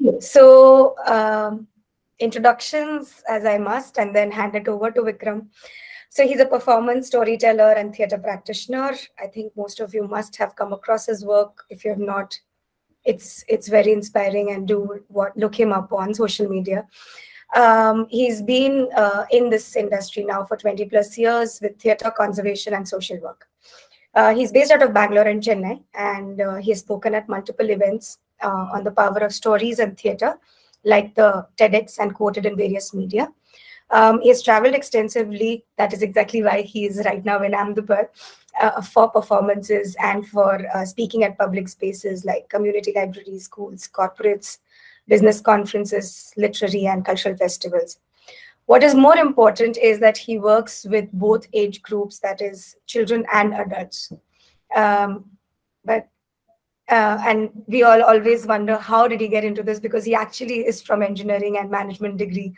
Okay, so um, introductions as I must, and then hand it over to Vikram. So he's a performance storyteller and theater practitioner. I think most of you must have come across his work. If you have not, it's it's very inspiring and do what look him up on social media. Um, he's been uh, in this industry now for 20 plus years with theater conservation and social work. Uh, he's based out of Bangalore and Chennai, and uh, he has spoken at multiple events uh, on the power of stories and theater, like the TEDx and quoted in various media. Um, he has traveled extensively. That is exactly why he is right now in Ahmedabad uh, for performances and for uh, speaking at public spaces like community libraries, schools, corporates, business conferences, literary and cultural festivals. What is more important is that he works with both age groups, that is, children and adults. Um, but uh, and we all always wonder how did he get into this because he actually is from engineering and management degree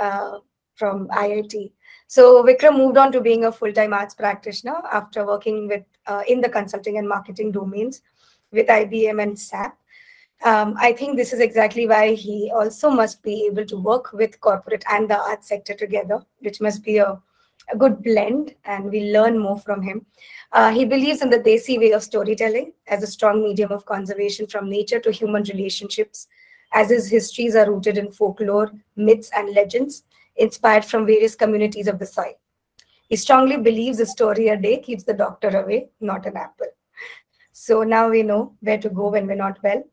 uh, from IIT. So Vikram moved on to being a full-time arts practitioner after working with uh, in the consulting and marketing domains with IBM and SAP. Um, I think this is exactly why he also must be able to work with corporate and the art sector together, which must be a, a good blend, and we learn more from him. Uh, he believes in the Desi way of storytelling as a strong medium of conservation from nature to human relationships, as his histories are rooted in folklore, myths, and legends inspired from various communities of the soil. He strongly believes a story a day keeps the doctor away, not an apple. So now we know where to go when we're not well.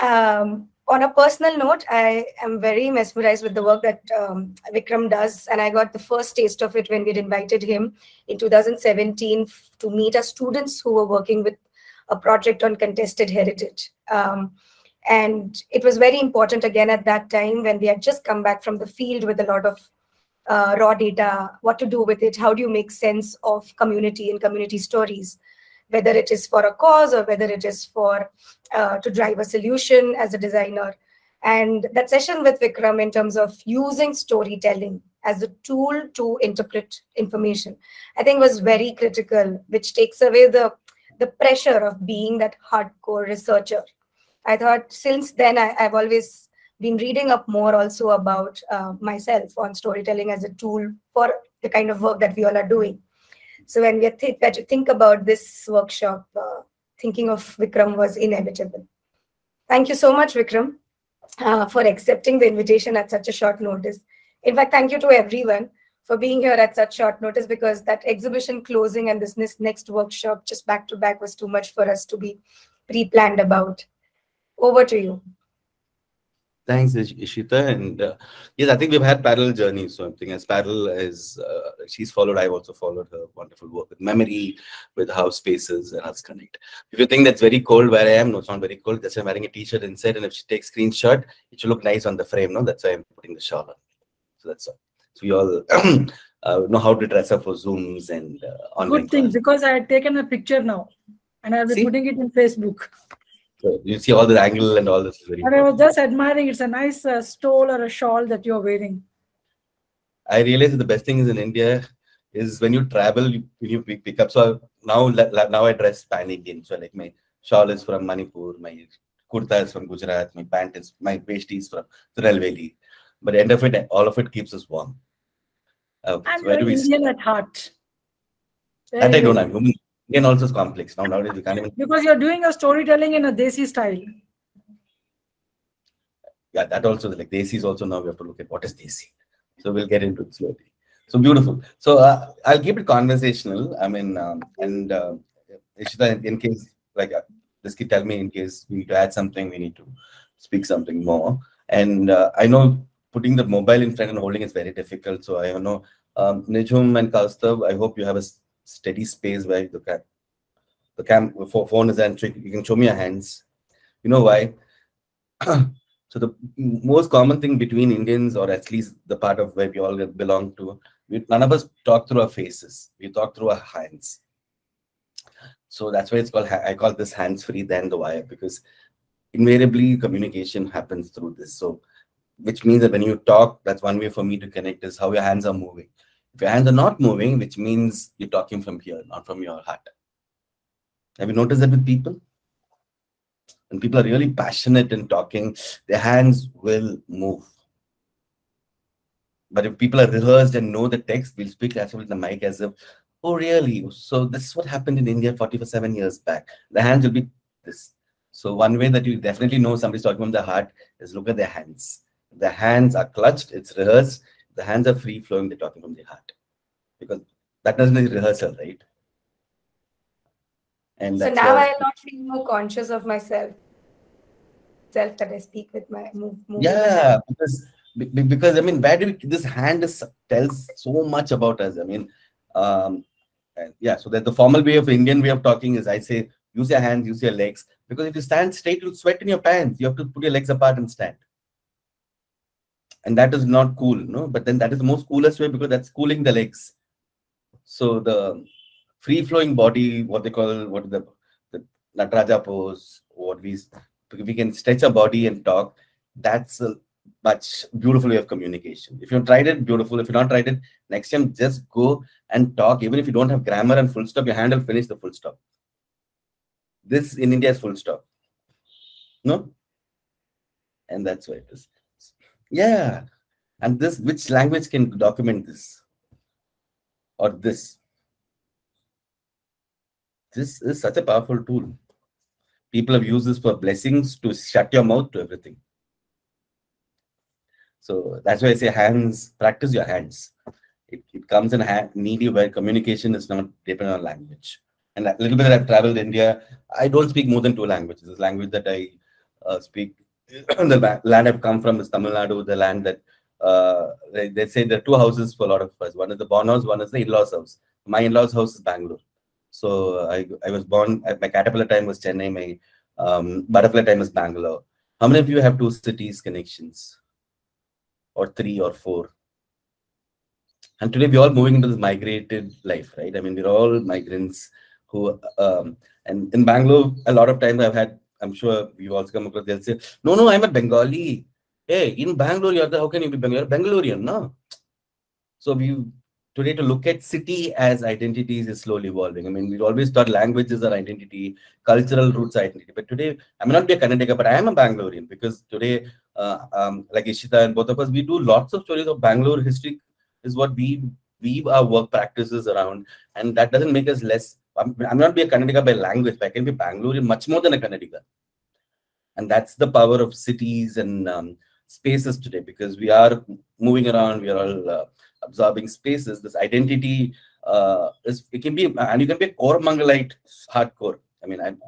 Um, on a personal note, I am very mesmerized with the work that um, Vikram does, and I got the first taste of it when we invited him in 2017 to meet our students who were working with a project on contested heritage. Um, and it was very important again at that time when we had just come back from the field with a lot of uh, raw data, what to do with it, how do you make sense of community and community stories whether it is for a cause or whether it is for uh, to drive a solution as a designer. And that session with Vikram in terms of using storytelling as a tool to interpret information, I think was very critical, which takes away the, the pressure of being that hardcore researcher. I thought since then I, have always been reading up more also about uh, myself on storytelling as a tool for the kind of work that we all are doing. So when we th- had to think about this workshop, uh, thinking of Vikram was inevitable. Thank you so much, Vikram, uh, for accepting the invitation at such a short notice. In fact, thank you to everyone for being here at such short notice because that exhibition closing and this next workshop just back to back was too much for us to be pre-planned about. Over to you. Thanks, Ishita. And uh, yes, I think we've had parallel journeys. So I think as parallel as uh, she's followed, I've also followed her wonderful work with memory, with how spaces and us connect. If you think that's very cold where I am, no, it's not very cold. That's why I'm wearing a t-shirt inside. And if she takes screenshot, it should look nice on the frame. No, that's why I'm putting the shawl on. So that's all. So we all uh, know how to dress up for Zooms and uh, online. Good thing classes. because I had taken a picture now and I'll be See? putting it in Facebook. So you see all the angle and all this is very. But I was just admiring. It's a nice uh, stole or a shawl that you're wearing. I realize the best thing is in India is when you travel, you, you pick up. So now, now I dress pan Indian. So like my shawl is from Manipur, my kurta is from Gujarat, my pant is my vesti is from Tirunelveli. But end of it, all of it keeps us warm. Uh, and so where do we Indian at heart. That I don't. I'm human. Indian also is complex. Now nowadays we can't even because you're doing a storytelling in a Desi style. Yeah, that also like Desi is also now we have to look at what is Desi. So we'll get into it slowly. So beautiful. So uh, I'll keep it conversational. I mean, um, and uh, Ishita, in case like uh, just keep tell me in case we need to add something, we need to speak something more. And uh, I know putting the mobile in front and holding is very difficult. So I know um, Nijum and Kaustav, I hope you have a steady space where the cam, the cam phone is entering. You can show me your hands. You know why? so the most common thing between Indians, or at least the part of where we all belong to, we, none of us talk through our faces. We talk through our hands. So that's why it's called. I call this hands-free than the wire because invariably communication happens through this. So, which means that when you talk, that's one way for me to connect is how your hands are moving. If your hands are not moving, which means you're talking from here, not from your heart. Have you noticed that with people? When people are really passionate in talking, their hands will move. But if people are rehearsed and know the text, we'll speak as well the mic as if, oh, really? So this is what happened in India 47 years back. The hands will be this. So one way that you definitely know somebody's talking from the heart is look at their hands. The hands are clutched, it's rehearsed. The hands are free flowing, they're talking from the heart. Because that doesn't need rehearsal, right? And so now I'm not feel more conscious of myself. Self that I speak with my move. move yeah, because because I mean, where do we, this hand is, tells so much about us. I mean, um, yeah. So that the formal way of Indian way of talking is I say use your hands, use your legs. Because if you stand straight, you'll sweat in your pants. You have to put your legs apart and stand. And that is not cool, no? But then that is the most coolest way because that's cooling the legs. So the free flowing body, what they call what the the Nataraja pose, what we we can stretch our body and talk. That's a much beautiful way of communication. If you've tried it, beautiful. If you don't tried it, next time just go and talk. Even if you don't have grammar and full stop, your hand will finish the full stop. This in India is full stop. No? And that's why it is. Yeah. And this, which language can document this? Or this? This is such a powerful tool. People have used this for blessings to shut your mouth to everything. So that's why I say hands, practice your hands. It, it comes in handy where communication is not dependent on language and a little bit that I've traveled India, I don't speak more than two languages. The language that I uh, speak, the land I've come from is Tamil Nadu, the land that uh, they, they, say there are two houses for a lot of us. One is the born house, one is the in-laws house. My in-laws house is Bangalore. So I, I was born, my caterpillar time was Chennai, my um, butterfly time is Bangalore. How many of you have two cities connections? Or three or four? And today we're all moving into this migrated life, right? I mean, we're all migrants who um, and in Bangalore, a lot of times I've had, I'm sure you've also come across, they'll say, no, no, I'm a Bengali. Hey, in Bangalore, you're the, how can you be Bengali? Bangalorean, no? So we today to look at city as identities is slowly evolving. I mean, we always thought languages are identity, cultural roots identity. But today, I may not be a Kannadiga, but I am a Bangalorean because today, uh, um, like Ishita and both of us, we do lots of stories of Bangalore history is what we weave our work practices around. And that doesn't make us less I'm, I'm not be a Kannadiga by language, but I can be Bangalore much more than a Kannadiga. And that's the power of cities and um, spaces today because we are moving around, we are all uh, absorbing spaces. This identity uh, is it can be, and you can be a Koramangalite hardcore. I mean, I'm,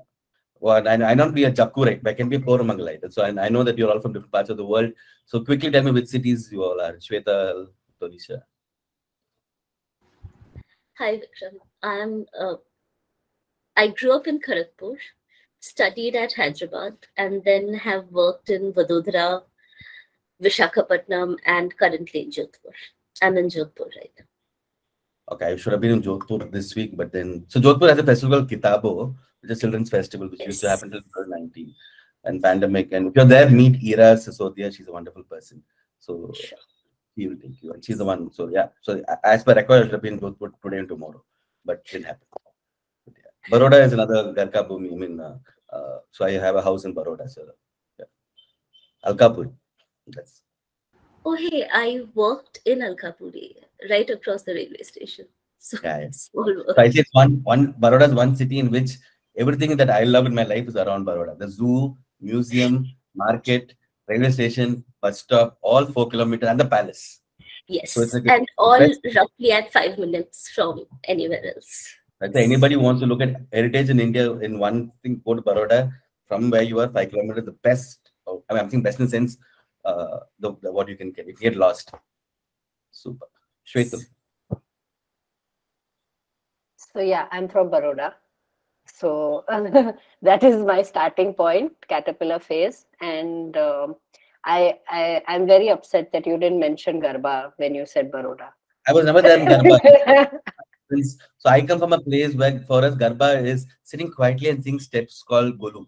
well, I, I not be a Jakkurite, but I can be a Koramangalite. So I, I know that you're all from different parts of the world. So quickly tell me which cities you all are. Shweta, Tonisha. Hi, Vikram. I'm uh, I grew up in Kharagpur, studied at Hyderabad, and then have worked in Vadodara, Vishakhapatnam, and currently in Jodhpur. I'm in Jodhpur right now. Okay, I should have been in Jodhpur this week, but then so Jodhpur has a festival called Kitabo, which is a children's festival, which yes. used to happen until 2019 and pandemic. And if you're there, meet Ira Sisodia. She's a wonderful person. So sure. he will take you, and she's the one. So yeah. So as per record, I should have been in Jodhpur today and tomorrow, but it didn't happen. Baroda is another Garka Bhumi. I mean, uh, uh, so I have a house in Baroda. So, yeah. Alkapuri. That's. Oh, hey, I worked in Alkapuri, right across the railway station. So, yeah, yeah. so I say one, one, Baroda is one city in which everything that I love in my life is around Baroda. The zoo, museum, market, railway station, bus stop, all four kilometers, and the palace. Yes, so like and all roughly at five minutes from anywhere else. Like anybody wants to look at heritage in India in one thing, go to Baroda from where you are, five kilometers, the best. Oh, I mean, I'm saying best in the sense, uh, the, the, what you can get. You get lost. Super. Shweta. So yeah, I'm from Baroda. So that is my starting point, caterpillar phase, and um, I, I I'm very upset that you didn't mention Garba when you said Baroda. I was never there in Garba. So I come from a place where for us Garba is sitting quietly and singing steps called Golu.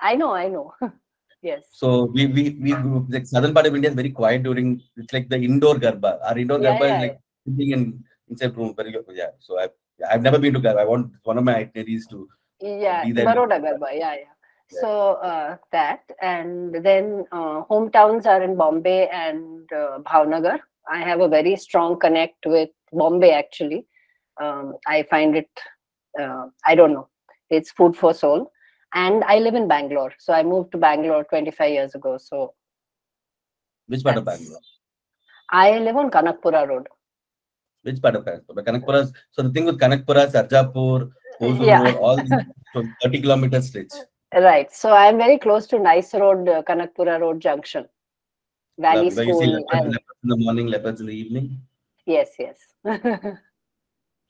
I know, I know. yes. So we we we the southern part of India is very quiet during it's like the indoor Garba. Our indoor yeah, Garba yeah, is like yeah. sitting in inside room. Very yeah. So I I've never been to Garba. I want one of my itineraries to yeah Baroda Garba. Yeah, yeah. So uh, that, and then uh, hometowns are in Bombay and uh, Bhavnagar. I have a very strong connect with Bombay. Actually, um, I find it. Uh, I don't know. It's food for soul. And I live in Bangalore, so I moved to Bangalore 25 years ago. So Which part of Bangalore? I live on Kanakpura Road. Which part of Bangalore? But Kanakpura. So the thing with Kanakpura, Sarjapur, Hosur Yeah. All these 30 kilometers stretch. Right. So I'm very close to Nice Road, uh, Kanakpura Road Junction. Valley Where you see leopards, And, leopards in the morning, leopards in the evening. yes, yes.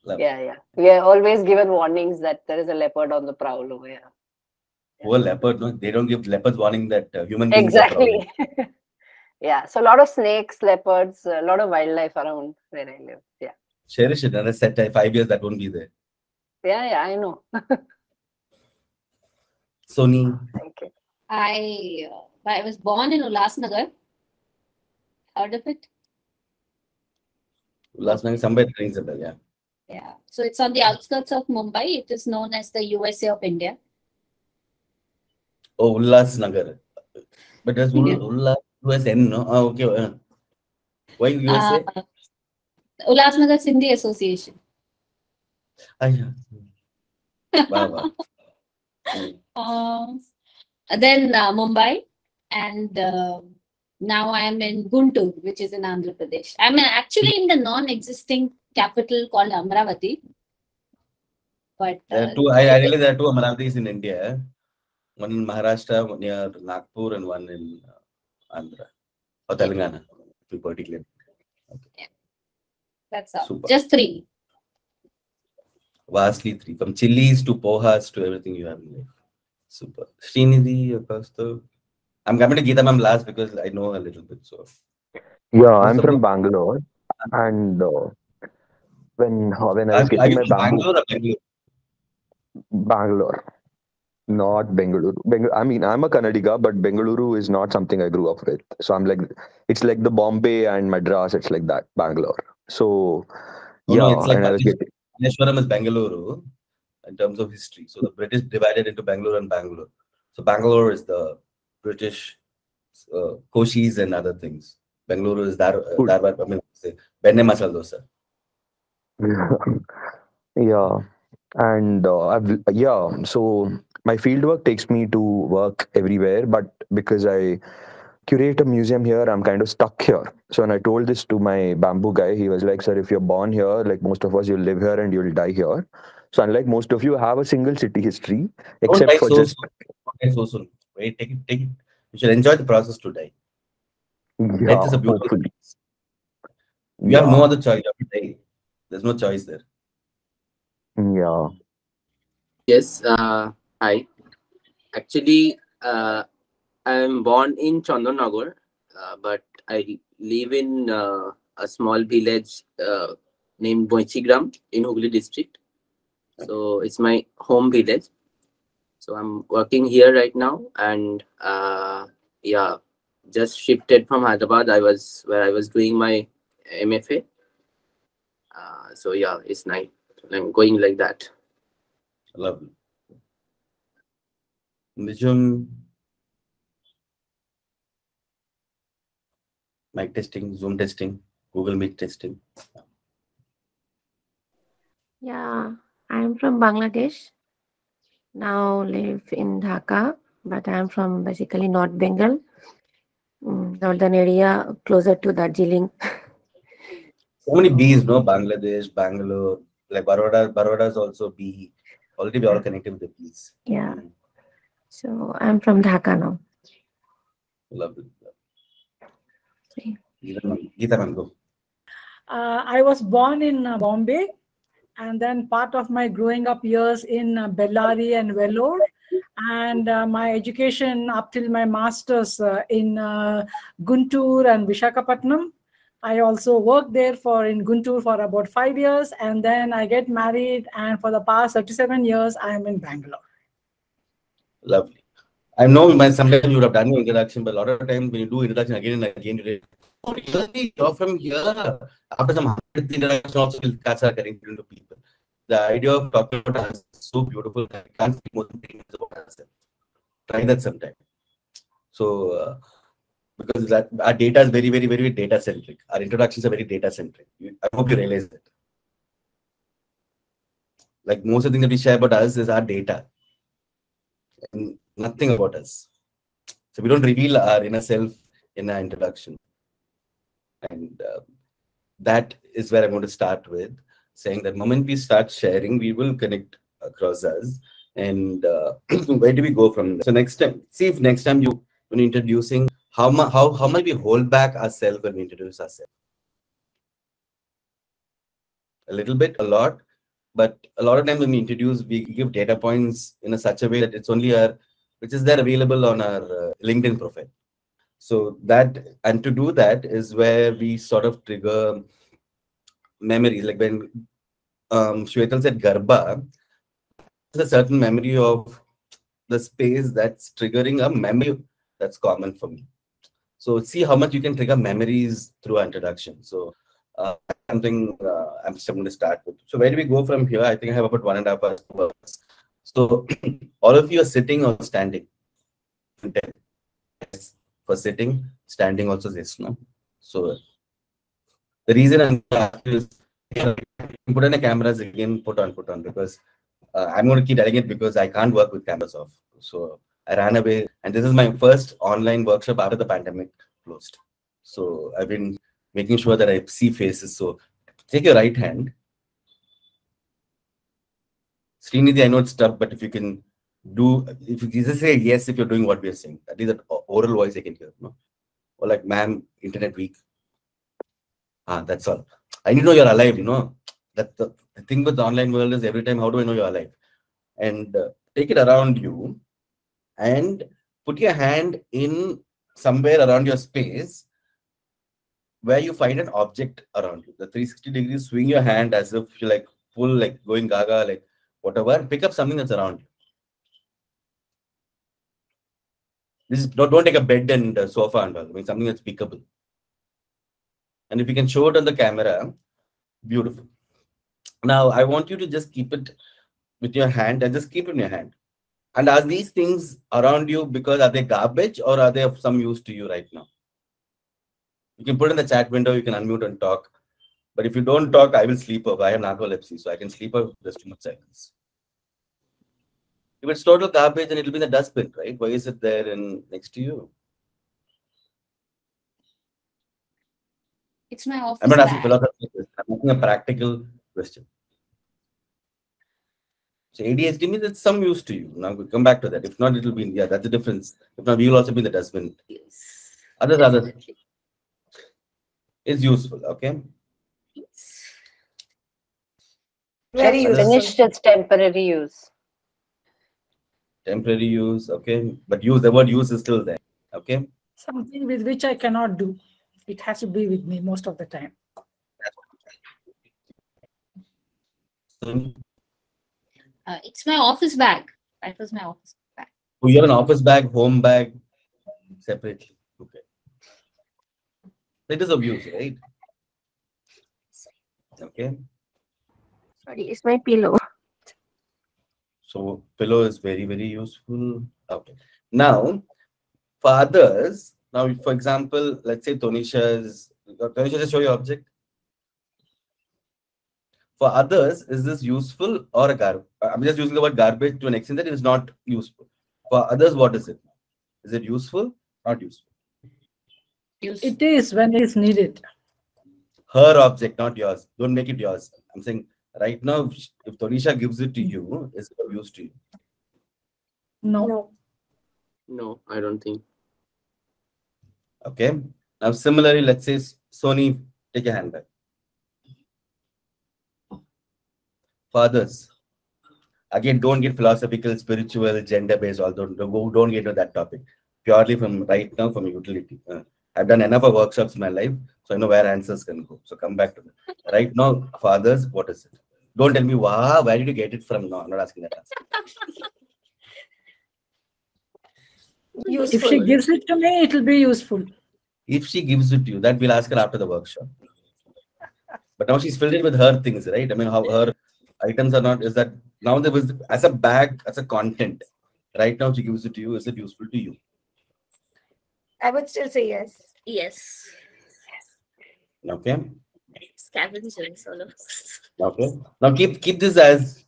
Love. yeah, yeah. We are always given warnings that there is a leopard on the prowl over here. Poor leopard, no? They don't give leopards warning that uh, human beings are. Exactly. yeah. So a lot of snakes, leopards, a lot of wildlife around where I live. Yeah. Cherish it. Another set uh, five years that won't be there. Yeah, yeah, I know. Sony. Thank you. I uh, I was born in Ulhasnagar. Heard of it? Last night somewhere it rings a bell. Yeah. Yeah. So it's on the outskirts of Mumbai. It is known as the USA of India. Oh, Ullas Nagar. But Ull- Yeah. Ullas USN, no? Oh, okay. Uh, why USA? Uh, Ulhasnagar Sindhi Association. Ah, yeah. Wow, wow. Uh, then uh, Mumbai, and uh, now I am in Guntur, which is in Andhra Pradesh. I'm actually in the non-existing capital called Amravati. But There uh, are two, I, I realize there are two Amaratis in India. One in Maharashtra, one near Nagpur, and one in uh, Andhra or Telangana, to be particular. that's all. Super. Just three. Vastly three, from chilies to pohas to everything you have in life. Super. Srinidhi, Kaustav. I'm coming to Geeta ma'am last because I know a little bit. So Yeah, I'm Most of from Bangalore, and uh, when when I was are getting you my bamboo, Bangalore or Bangalore? Bangalore, not Bengaluru. Beng- I mean, I'm a Kannadiga, but Bengaluru is not something I grew up with. So I'm like, it's like the Bombay and Madras. It's like that, Bangalore. So No, yeah, no, it's like and I was getting is Bangalore in terms of history. So the British divided into Bangalore and Bangalore. So Bangalore is the British uh, koshis and other things. Bangalore is Dar, uh. Dharwad, I mean, say, Benne Masala Dosa. yeah, and uh, I've yeah. So my fieldwork takes me to work everywhere, but because I curate a museum here, I'm kind of stuck here. So when I told this to my bamboo guy, he was like, "Sir, if you're born here, like most of us, you'll live here and you'll die here." So unlike most of you, have a single city history, Don't except die for so just soon. So soon. Wait, take it, take it. You should enjoy the process to die. yeah, Death is a beautiful hopefully. You have no other choice. You have to die. There's no choice there. yeah. Yes, uh, hi. Actually, uh, I'm born in Chandanagar, uh, but I live in uh, a small village uh, named Boichigram in Hooghly district. So it's my home village. So I'm working here right now, and uh, yeah, just shifted from Hyderabad. I was where I was doing my MFA. Uh, so yeah, it's nice. I'm going like that. Lovely. Nijum. Mic testing, Zoom testing, Google Meet testing. Yeah, I'm from Bangladesh. Now live in Dhaka, but I'm from basically North Bengal, mm, northern area closer to Darjeeling. So many B's, no? Bangladesh, Bangalore, like Baroda. Baroda is also B. Already we all connected with the B's. Yeah, Mm, so I'm from Dhaka now. Lovely. Okay. Geeta ma'am, Geeta go. Uh, I was born in uh, Bombay, and then part of my growing up years in uh, Bellary and Vellore, and uh, my education up till my master's uh, in uh, Guntur and Vishakhapatnam. I also worked there for in Guntur for about five years, and then I get married, and for the past 37 years, I am in Bangalore. Lovely. I know sometimes you would have done your introduction, but a lot of times when you do introduction again and again, oh? You're from here. After some hundred introduction, also will start getting into people. The idea of talking about us is so beautiful. that I can't speak more than three minutes about ourselves. Try that sometime. So, uh, because that our data is very, very, very data centric. Our introductions are very data centric. I hope you realize that. Like most of the things that we share about us is our data, and nothing about us. So we don't reveal our inner self in our introduction, and uh, that is where I'm going to start with saying that moment we start sharing, we will connect across us. And uh, where do we go from there? So next time, see if next time you when introducing how much how how much we hold back ourselves when we introduce ourselves. A little bit, a lot, but a lot of times when we introduce, we give data points in a such a way that it's only our which is there available on our uh, LinkedIn profile. So that and to do that is where we sort of trigger memories. Like when um, Shwetal said Garba, there's a certain memory of the space that's triggering a memory that's common for me. So see how much you can trigger memories through our introduction. So uh, something uh, I'm just going to start with. So where do we go from here? I think I have about one and a half hours. So all of you are sitting or standing. For sitting, standing also this, no? So the reason I'm is put on the cameras again, put on, put on, because uh, I'm going to keep telling it because I can't work with cameras off. So I ran away, and this is my first online workshop after the pandemic closed. So I've been making sure that I see faces. So take your right hand. Srinidhi, I know it's tough, but if you can do, if you just say yes, if you're doing what we are saying, at least that oral voice I can hear, no? Or like, ma'am, internet weak. Ah, that's all. I need to know you're alive, you know. That the, the thing with the online world is every time, how do I know you're alive? And uh, take it around you and put your hand in somewhere around your space where you find an object around you. The 360 degrees, swing your hand as if you like pull, like going gaga, like whatever, pick up something that's around you. This is don't, don't take a bed and a sofa and all. I mean something that's pickable. And if you can show it on the camera, beautiful. Now I want you to just keep it with your hand and just keep it in your hand. And are these things around you because are they garbage or are they of some use to you right now? You can put in the chat window, you can unmute and talk. But if you don't talk, I will sleep off. I have narcolepsy, so I can sleep off if there's too much silence. If it's total garbage, then it'll be in the dustbin, right? Why is it there and next to you? It's my office. I'm not asking question. I'm asking a practical question. So ADHD means it's some use to you. Now we come back to that. If not, it'll be yeah, that's the difference. If not, we will also be in the dustbin. Yes. Others, others. definitely. It's useful, okay? Very Others- useful. Finished its temporary use. Temporary use, okay? But use the word use is still there. Okay. Something with which I cannot do. It has to be with me most of the time. So Uh, it's my office bag. That was my office bag. you have an office bag, home bag, separately. Okay. It is of use, right? Okay. Sorry, it's my pillow. So pillow is very, very useful. Okay. Now, for others, now for example, let's say Tonisha's Tonisha just show your object. For others, is this useful or a garbage? I'm just using the word garbage to an extent that it is not useful. For others, what is it? Is it useful? Not useful. It is when it is needed. Her object, not yours. Don't make it yours. I'm saying right now, if if Tonisha gives it to you, is it of use to you? No. No. No, I don't think. Okay. Now, similarly, let's say Sony, take a handbag. Fathers, again, don't get philosophical, spiritual, gender-based. although don't don't, don't get into that topic. Purely from right now, from utility. Uh, I've done enough of workshops in my life, so I know where answers can go. So come back to that. Right now, fathers, what is it? Don't tell me, wow, where did you get it from? No, I'm not asking that answer. If she gives it to me, it will be useful. If she gives it to you, that we'll ask her after the workshop. But now she's filled it with her things, right? I mean, how her items are not, is that now there was as a bag, as a content, Right now, she gives it to you. Is it useful to you? I would still say yes. Yes. Okay. Scavengers, all of. Okay. Now keep keep this as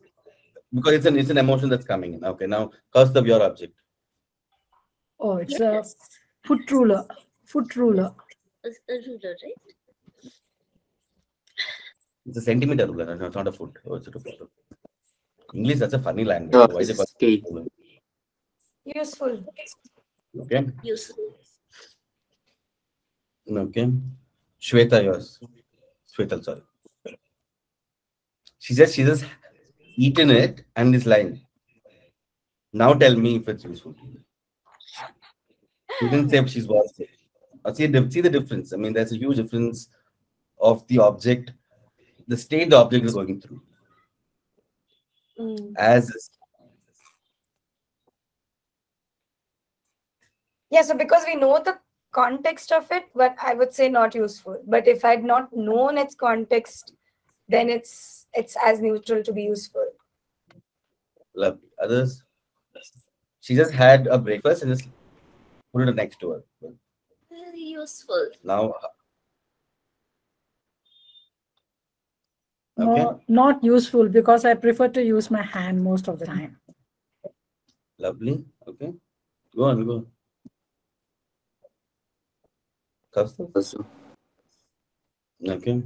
because it's an it's an emotion that's coming in. Okay. Now Kaustav your object. Oh, it's a foot ruler. Foot ruler. A, a ruler, right? It's a centimeter ruler. no, It's not a foot. Oh, it's a foot. English. That's a funny language. No, Why is it it's Useful. Okay. Useful. Okay. Shweta, yours. Shweta, sorry. She just she just eaten it and is lying. Now tell me if it's useful to you. She didn't say if she's watched it. Uh, See, the- see the difference. I mean, there's a huge difference of the object, the state the object is going through. Mm. As Yeah, so because we know the context of it, but I would say not useful. But if I'd not known its context, then it's it's as neutral to be useful. lovely. Others, she just had a breakfast and just put it next to her. Very useful. Now, okay. No, not useful because I prefer to use my hand most of the mm-hmm. time. Lovely. Okay. Go on, go on. Kaustav? Okay.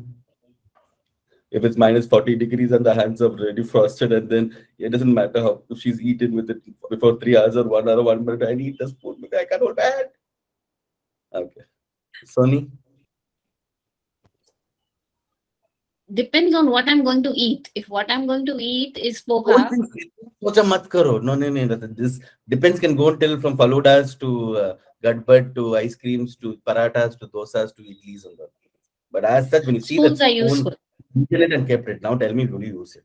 If it's minus 40 degrees and the hands are already frosted, and then it doesn't matter how if she's eaten with it before three hours or one hour or one minute, I need the spoon because I can't hold my hand. Okay. Sony? Depends on what I'm going to eat. If what I'm going to eat is poha, Socha mat karo. No, no, no. This depends can go until from faludas to uh, gutbud to ice creams to paratas to dosas to idlis and all. But as such, when you see that spoons are spoon, useful. it and kept it. Now tell me, will you use it?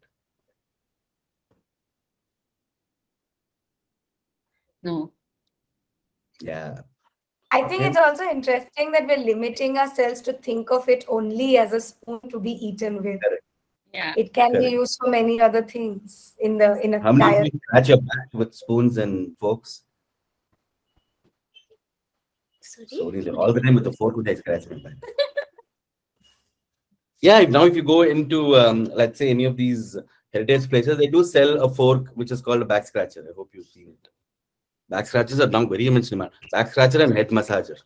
No. Yeah. I think Okay. it's also interesting that we're limiting ourselves to think of it only as a spoon to be eaten with. Yeah. It can be used for many other things in the in a How many diet. of you scratch your back with spoons and forks? Sorry. Sorry, all the time with the fork would I scratch my back. yeah, now if you go into um, let's say any of these heritage places, they do sell a fork which is called a back scratcher. I hope you've seen it. Back scratchers are now very much demand. Back scratcher and head massager.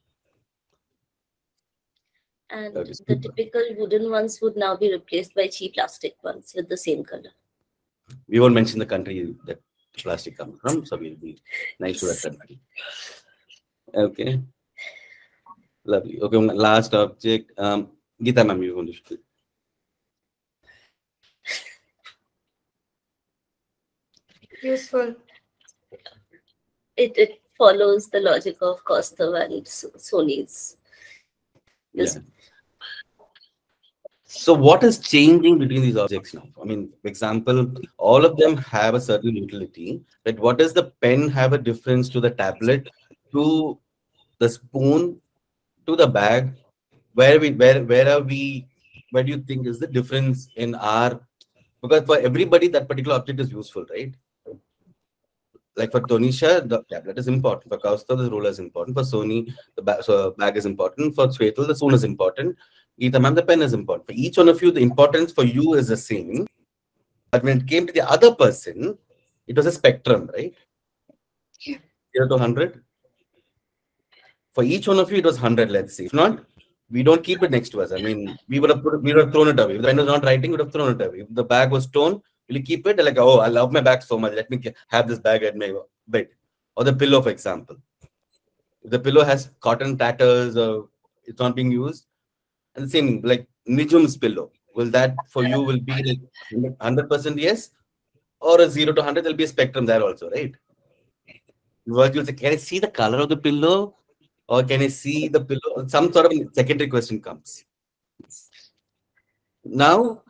And Okay, the typical wooden ones would now be replaced by cheap plastic ones with the same color. We won't mention the country that plastic comes from, so we'll be nice to that country. Okay. Lovely. Okay, last object. Um, Geeta ma'am, you're going to speak. Useful. It, it follows the logic of Kaustav and So- Sony's. So what is changing between these objects now? I mean, for example, all of them have a certain utility, but what does the pen have a difference to the tablet, to the spoon, to the bag? Where we where where are we? Where do you think is the difference in our? Because for everybody, that particular object is useful, right? Like for Tonisha, the tablet is important. For Kaustav, the ruler is important. For Sony, the ba- so bag is important. For Shwetal, the spoon is important. Geeta ma'am, the pen is important. For each one of you, the importance for you is the same. But when it came to the other person, it was a spectrum, right? Zero to 100. For each one of you, it was 100, let's say. If not, we don't keep it next to us. I mean, we would have put, we would have thrown it away. If the pen was not writing, we would have thrown it away. If the bag was torn, will you keep it? Like, oh, I love my bag so much. Let me have this bag at my bed. Or the pillow, for example. If the pillow has cotton tatters or it's not being used, and the same like Nijum's pillow. Will that for you will be like hundred percent yes, or a zero to hundred? There'll be a spectrum there also, right? What you'll say, can I see the color of the pillow, or can I see the pillow? Some sort of secondary question comes. Now,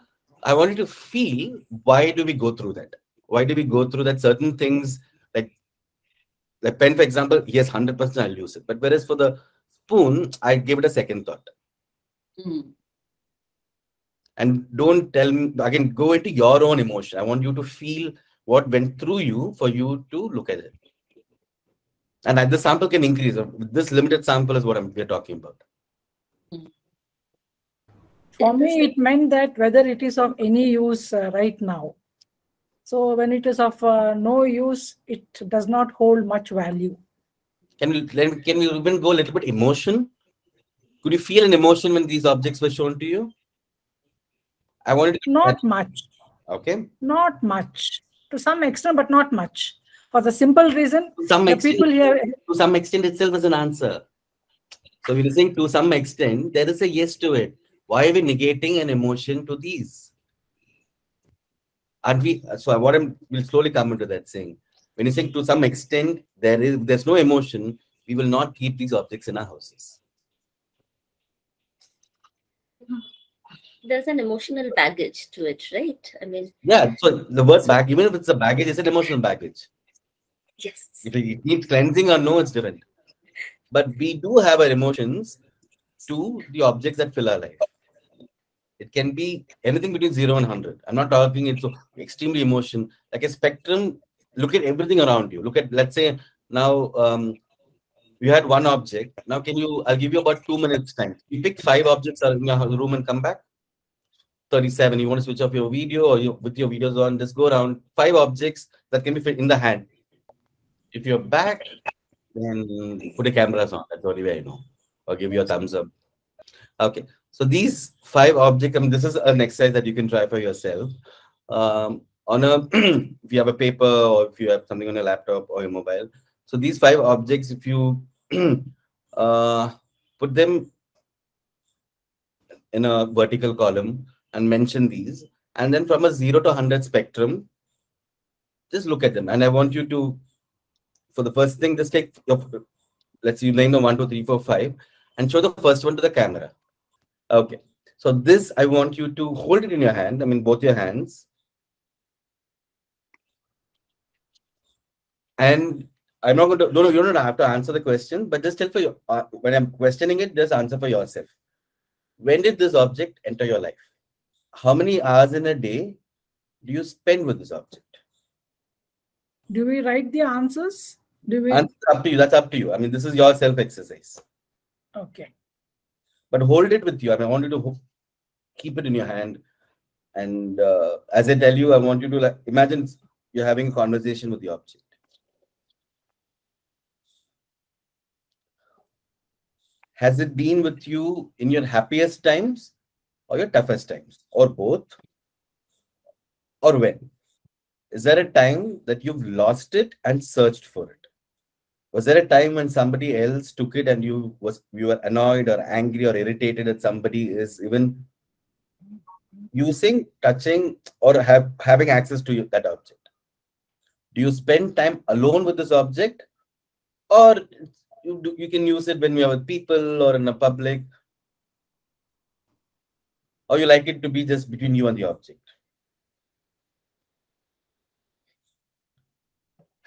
I want you to feel why do we go through that? Why do we go through that? Certain things like the pen, for example, yes, hundred percent I'll use it. But whereas for the spoon, I give it a second thought. Mm. and don't tell me again go into your own emotion i want you to feel what went through you for you to look at it And the sample can increase. This limited sample is what I'm, we're talking about. For me, it meant that whether it is of any use uh, right now. So when it is of uh, no use, it does not hold much value. Can we let- can we even go a little bit emotion? Could you feel an emotion when these objects were shown to you? I wanted to Not much, okay. not much. To some extent, but not much. For the simple reason, some extent, people here, to some extent itself is an answer. So we're saying to some extent there is a yes to it. Why are we negating an emotion to these? Aren't we? So what I'm will slowly come into that saying. When you say to some extent there is there's no emotion, we will not keep these objects in our houses. There's an emotional baggage to it, right? I mean, Yeah. So the word bag, even if it's a baggage, it's an emotional baggage. yes. If it needs cleansing or no, it's different. But we do have our emotions to the objects that fill our life. It can be anything between zero and hundred. I'm not talking it's so extremely emotion. Like a spectrum, look at everything around you. Look at, let's say now um you had one object. Now can you I'll give you about two minutes time. You pick five objects in your room and come back. 37. You want to switch off your video or you with your videos on, just go around five objects that can be fit in the hand. If you're back, then put the cameras on. That's the only way I know. Or give you a thumbs up. Okay. So these five objects, I mean, this is an exercise that you can try for yourself. Um, on a, if you have a paper or if you have something on your laptop or your mobile. So these five objects, if you uh, put them in a vertical column and mention these, and then from a zero to 100 spectrum, just look at them. And I want you to, for the first thing, just take your, let's say you name the one, two, three, four, five, and show the first one to the camera. Okay. So this, I want you to hold it in your hand, I mean, both your hands. And I'm not going to, no, no, you don't have to answer the question, but just tell for you, uh, when I'm questioning it, just answer for yourself. When did this object enter your life? How many hours in a day do you spend with this object? do we write the answers? Do we? It's up to you. That's up to you. I mean, this is your self exercise. Okay. But hold it with you. I mean, I want you to keep it in your hand. And uh, as I tell you, I want you to like imagine you're having a conversation with the object. Has it been with you in your happiest times or your toughest times, or both? Or when? Is there a time that you've lost it and searched for it? Was there a time when somebody else took it and you was you were annoyed or angry or irritated that somebody is even using, touching, or have having access to you, that object? Do you spend time alone with this object, or you do, you can use it when you're with people or in a public, or you like it to be just between you and the object?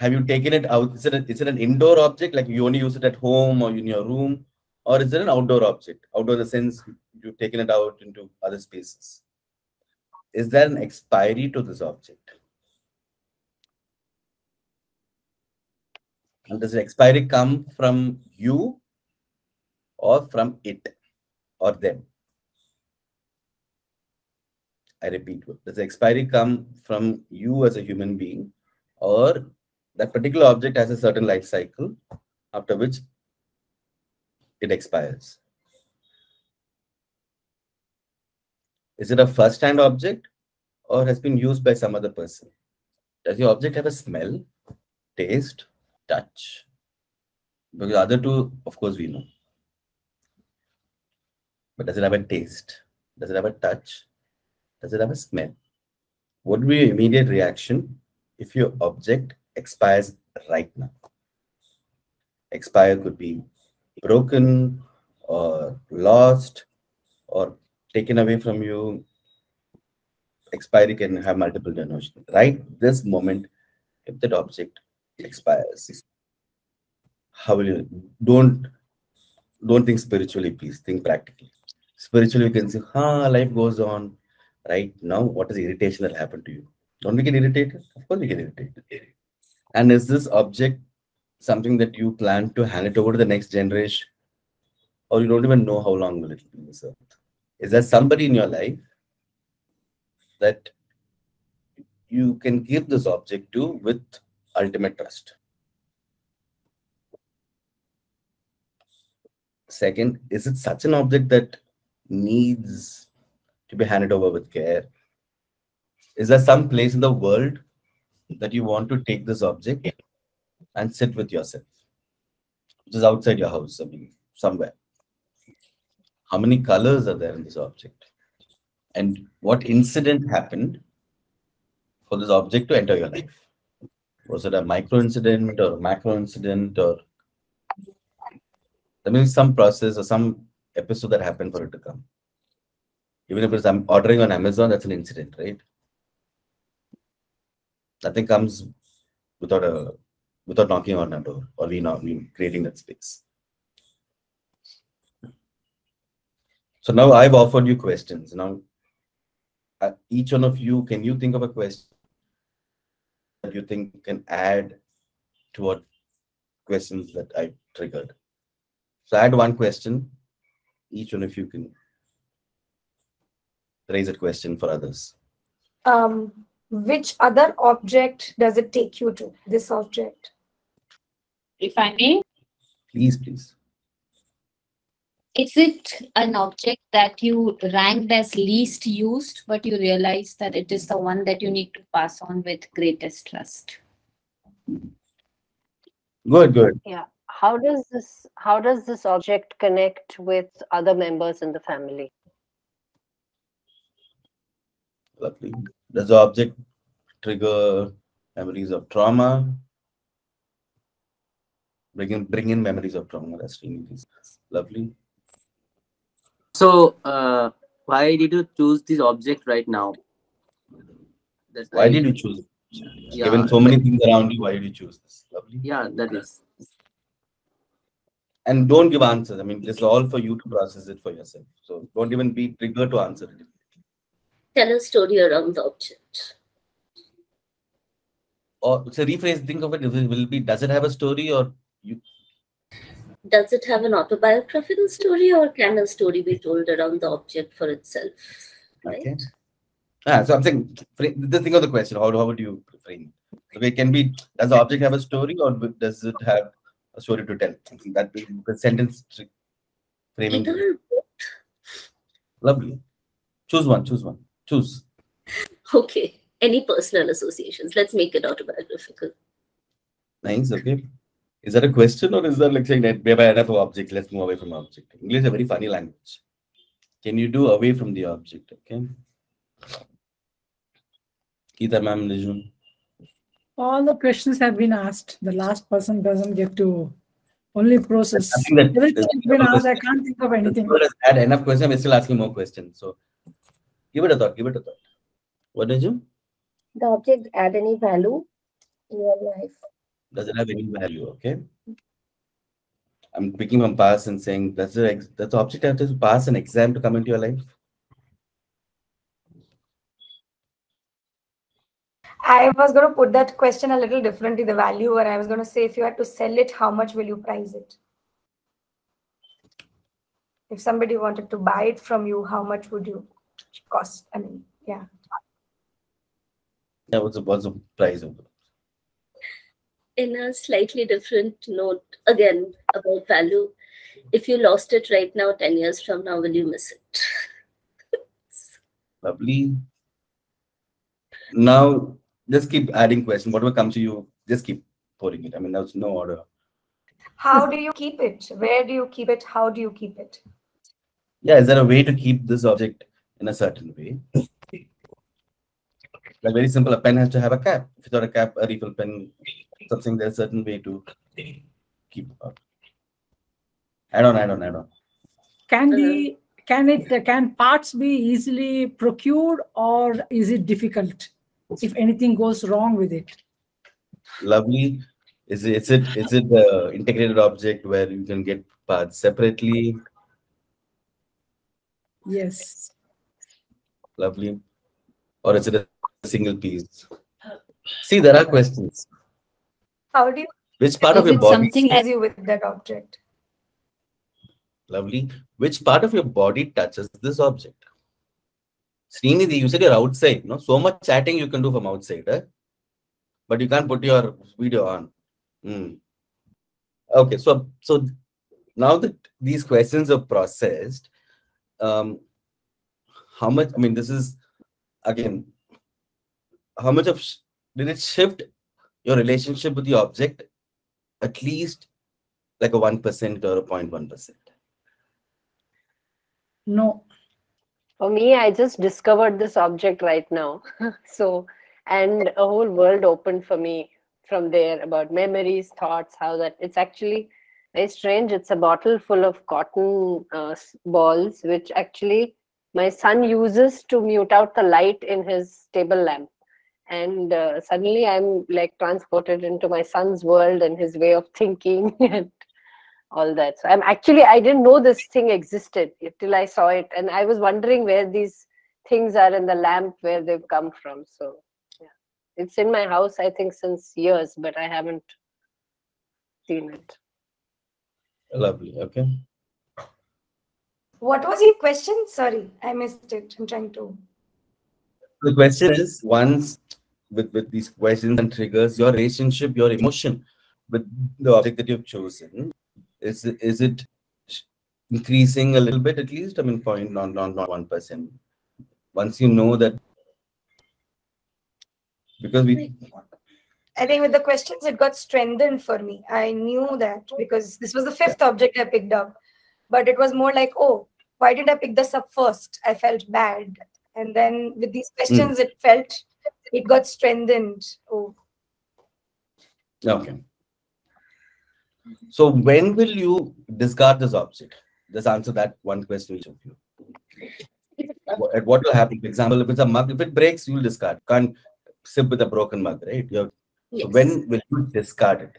Have you taken it out? Is it, a, is it an indoor object, like you only use it at home or in your room? Or is it an outdoor object? Outdoor in the sense you've taken it out into other spaces. Is there an expiry to this object? And does the expiry come from you or from it or them? I repeat, does the expiry come from you as a human being or that particular object has a certain life cycle after which it expires. Is it a first hand object or has been used by some other person? Does the object have a smell, taste, touch? Because the other two, of course, we know. But does it have a taste? Does it have a touch? Does it have a smell? What would be your immediate reaction if your object expires right now. Expire could be broken or lost or taken away from you. Expiry can have multiple denotations. Right this moment, if that object expires, how will you don't don't think spiritually, please think practically. Spiritually, you can say, huh, life goes on. Right now, what is irritation that happened to you? Don't we get irritated? Of course, we get irritated. And is this object something that you plan to hand it over to the next generation, or you don't even know how long will it be in this earth? Is there somebody in your life that you can give this object to with ultimate trust? Second, is it such an object that needs to be handed over with care? Is there some place in the world that you want to take this object and sit with yourself, which is outside your house, I mean, somewhere? How many colors are there in this object? And what incident happened for this object to enter your life? Was it a micro incident or a macro incident or there means some process or some episode that happened for it to come. Even if it's I'm ordering on Amazon, that's an incident, right? Nothing comes without a without knocking on a door or we not we creating that space. So now I've offered you questions. Now, uh, each one of you, can you think of a question that you think can add to what questions that I triggered? So I had one question. Each one of you can raise a question for others. Um, which other object does it take you to? This object. If I may, Please, please. is it an object that you ranked as least used, but you realize that it is the one that you need to pass on with greatest trust? Good, good. Yeah. How does this how does this object connect with other members in the family? Lovely. Does the object trigger memories of trauma? Bring in, bring in memories of trauma. That's really lovely. So, uh, why did you choose this object right now? That's Why did you choose? Yeah, Given so many things around you, why did you choose this? Lovely. yeah, that is. And don't give answers. I mean, this is all for you to process it for yourself. So don't even be triggered to answer it. Tell a story around the object. Or so rephrase, think of it, will it be does it have a story or you Does it have an autobiographical story or can a story be told around the object for itself? Right? Okay. Ah, so I'm saying, the thing of the question, how, how would you frame it? It can be, does the object have a story or does it have a story to tell? That the sentence framing. Either Lovely. Choose one, choose one, choose. Okay. Any personal associations? Let's make it autobiographical. Nice, okay. Is that a question or is that like saying that we have enough of object, let's move away from object? English is a very funny language. Can you do away from the object, okay? Geeta ma'am, Nijun. All the questions have been asked. The last person doesn't get to only process. I think that- Everything has been asked. I can't think of anything. People has had enough questions, we're still asking more questions. So give it a thought, give it a thought. What did you? The object add any value in your life? Does it have any value? Okay. I'm picking from past and saying, does the, ex- does the object have to pass an exam to come into your life? I was going to put that question a little differently, the value, or I was going to say, if you had to sell it, how much will you price it? If somebody wanted to buy it from you, how much would you cost? I mean, yeah. Yeah, what's the, what's the price of it? In a slightly different note, again, about value. If you lost it right now, 10 years from now, will you miss it? Lovely. Now, just keep adding questions. Whatever comes to you, just keep pouring it. I mean, there's no order. How do you keep it? Where do you keep it? How do you keep it? Yeah, is there a way to keep this object in a certain way? Like very simple, a pen has to have a cap. If it's not a cap, a refill pen, something there's a certain way to keep. uh, Add on, add on, add on. Can be can it can parts be easily procured or is it difficult if anything goes wrong with it? Lovely. Is it is it is it the integrated object where you can get parts separately? Yes. Lovely. Or is it a single piece? See, there are questions. How do you Which part Is of your body? something sees you with that object. Lovely. Which part of your body touches this object? Srinidhi, you said you're outside. No, so much chatting you can do from outside, eh? but you can't put your video on. Hmm. Okay, so so now that these questions are processed, um, how much? I mean, this is again, how much of sh- did it shift your relationship with the object? At least like a one percent or a 0.1 percent. No. For me, I just discovered this object right now. so, and a whole world opened for me from there about memories, thoughts, how that it's actually very strange. It's a bottle full of cotton uh, balls, which actually my son uses to mute out the light in his table lamp. And uh, suddenly I'm like transported into my son's world and his way of thinking and all that. So I'm actually I didn't know this thing existed till I saw it, and I was wondering where these things are in the lamp, where they've come from. So yeah, it's in my house I think since years, but I haven't seen it. Lovely. Okay. What was your question? Sorry, I missed it. I'm trying to. The question is once with, with these questions and triggers, your relationship, your emotion with the object that you've chosen, is is it increasing a little bit at least? I mean, point not not not one percent. Once you know that, because we I think with the questions, it got strengthened for me. I knew that because this was the fifth object I picked up, but it was more like, oh, why did I pick this up first? I felt bad. And then with these questions, hmm. it felt it got strengthened. Oh, okay. So when will you discard this object? Just answer that one question each of you. What, at what will happen? For example, if it's a mug, if it breaks, you'll discard. Can't sip with a broken mug, right? You're, Yes. So when will you discard it?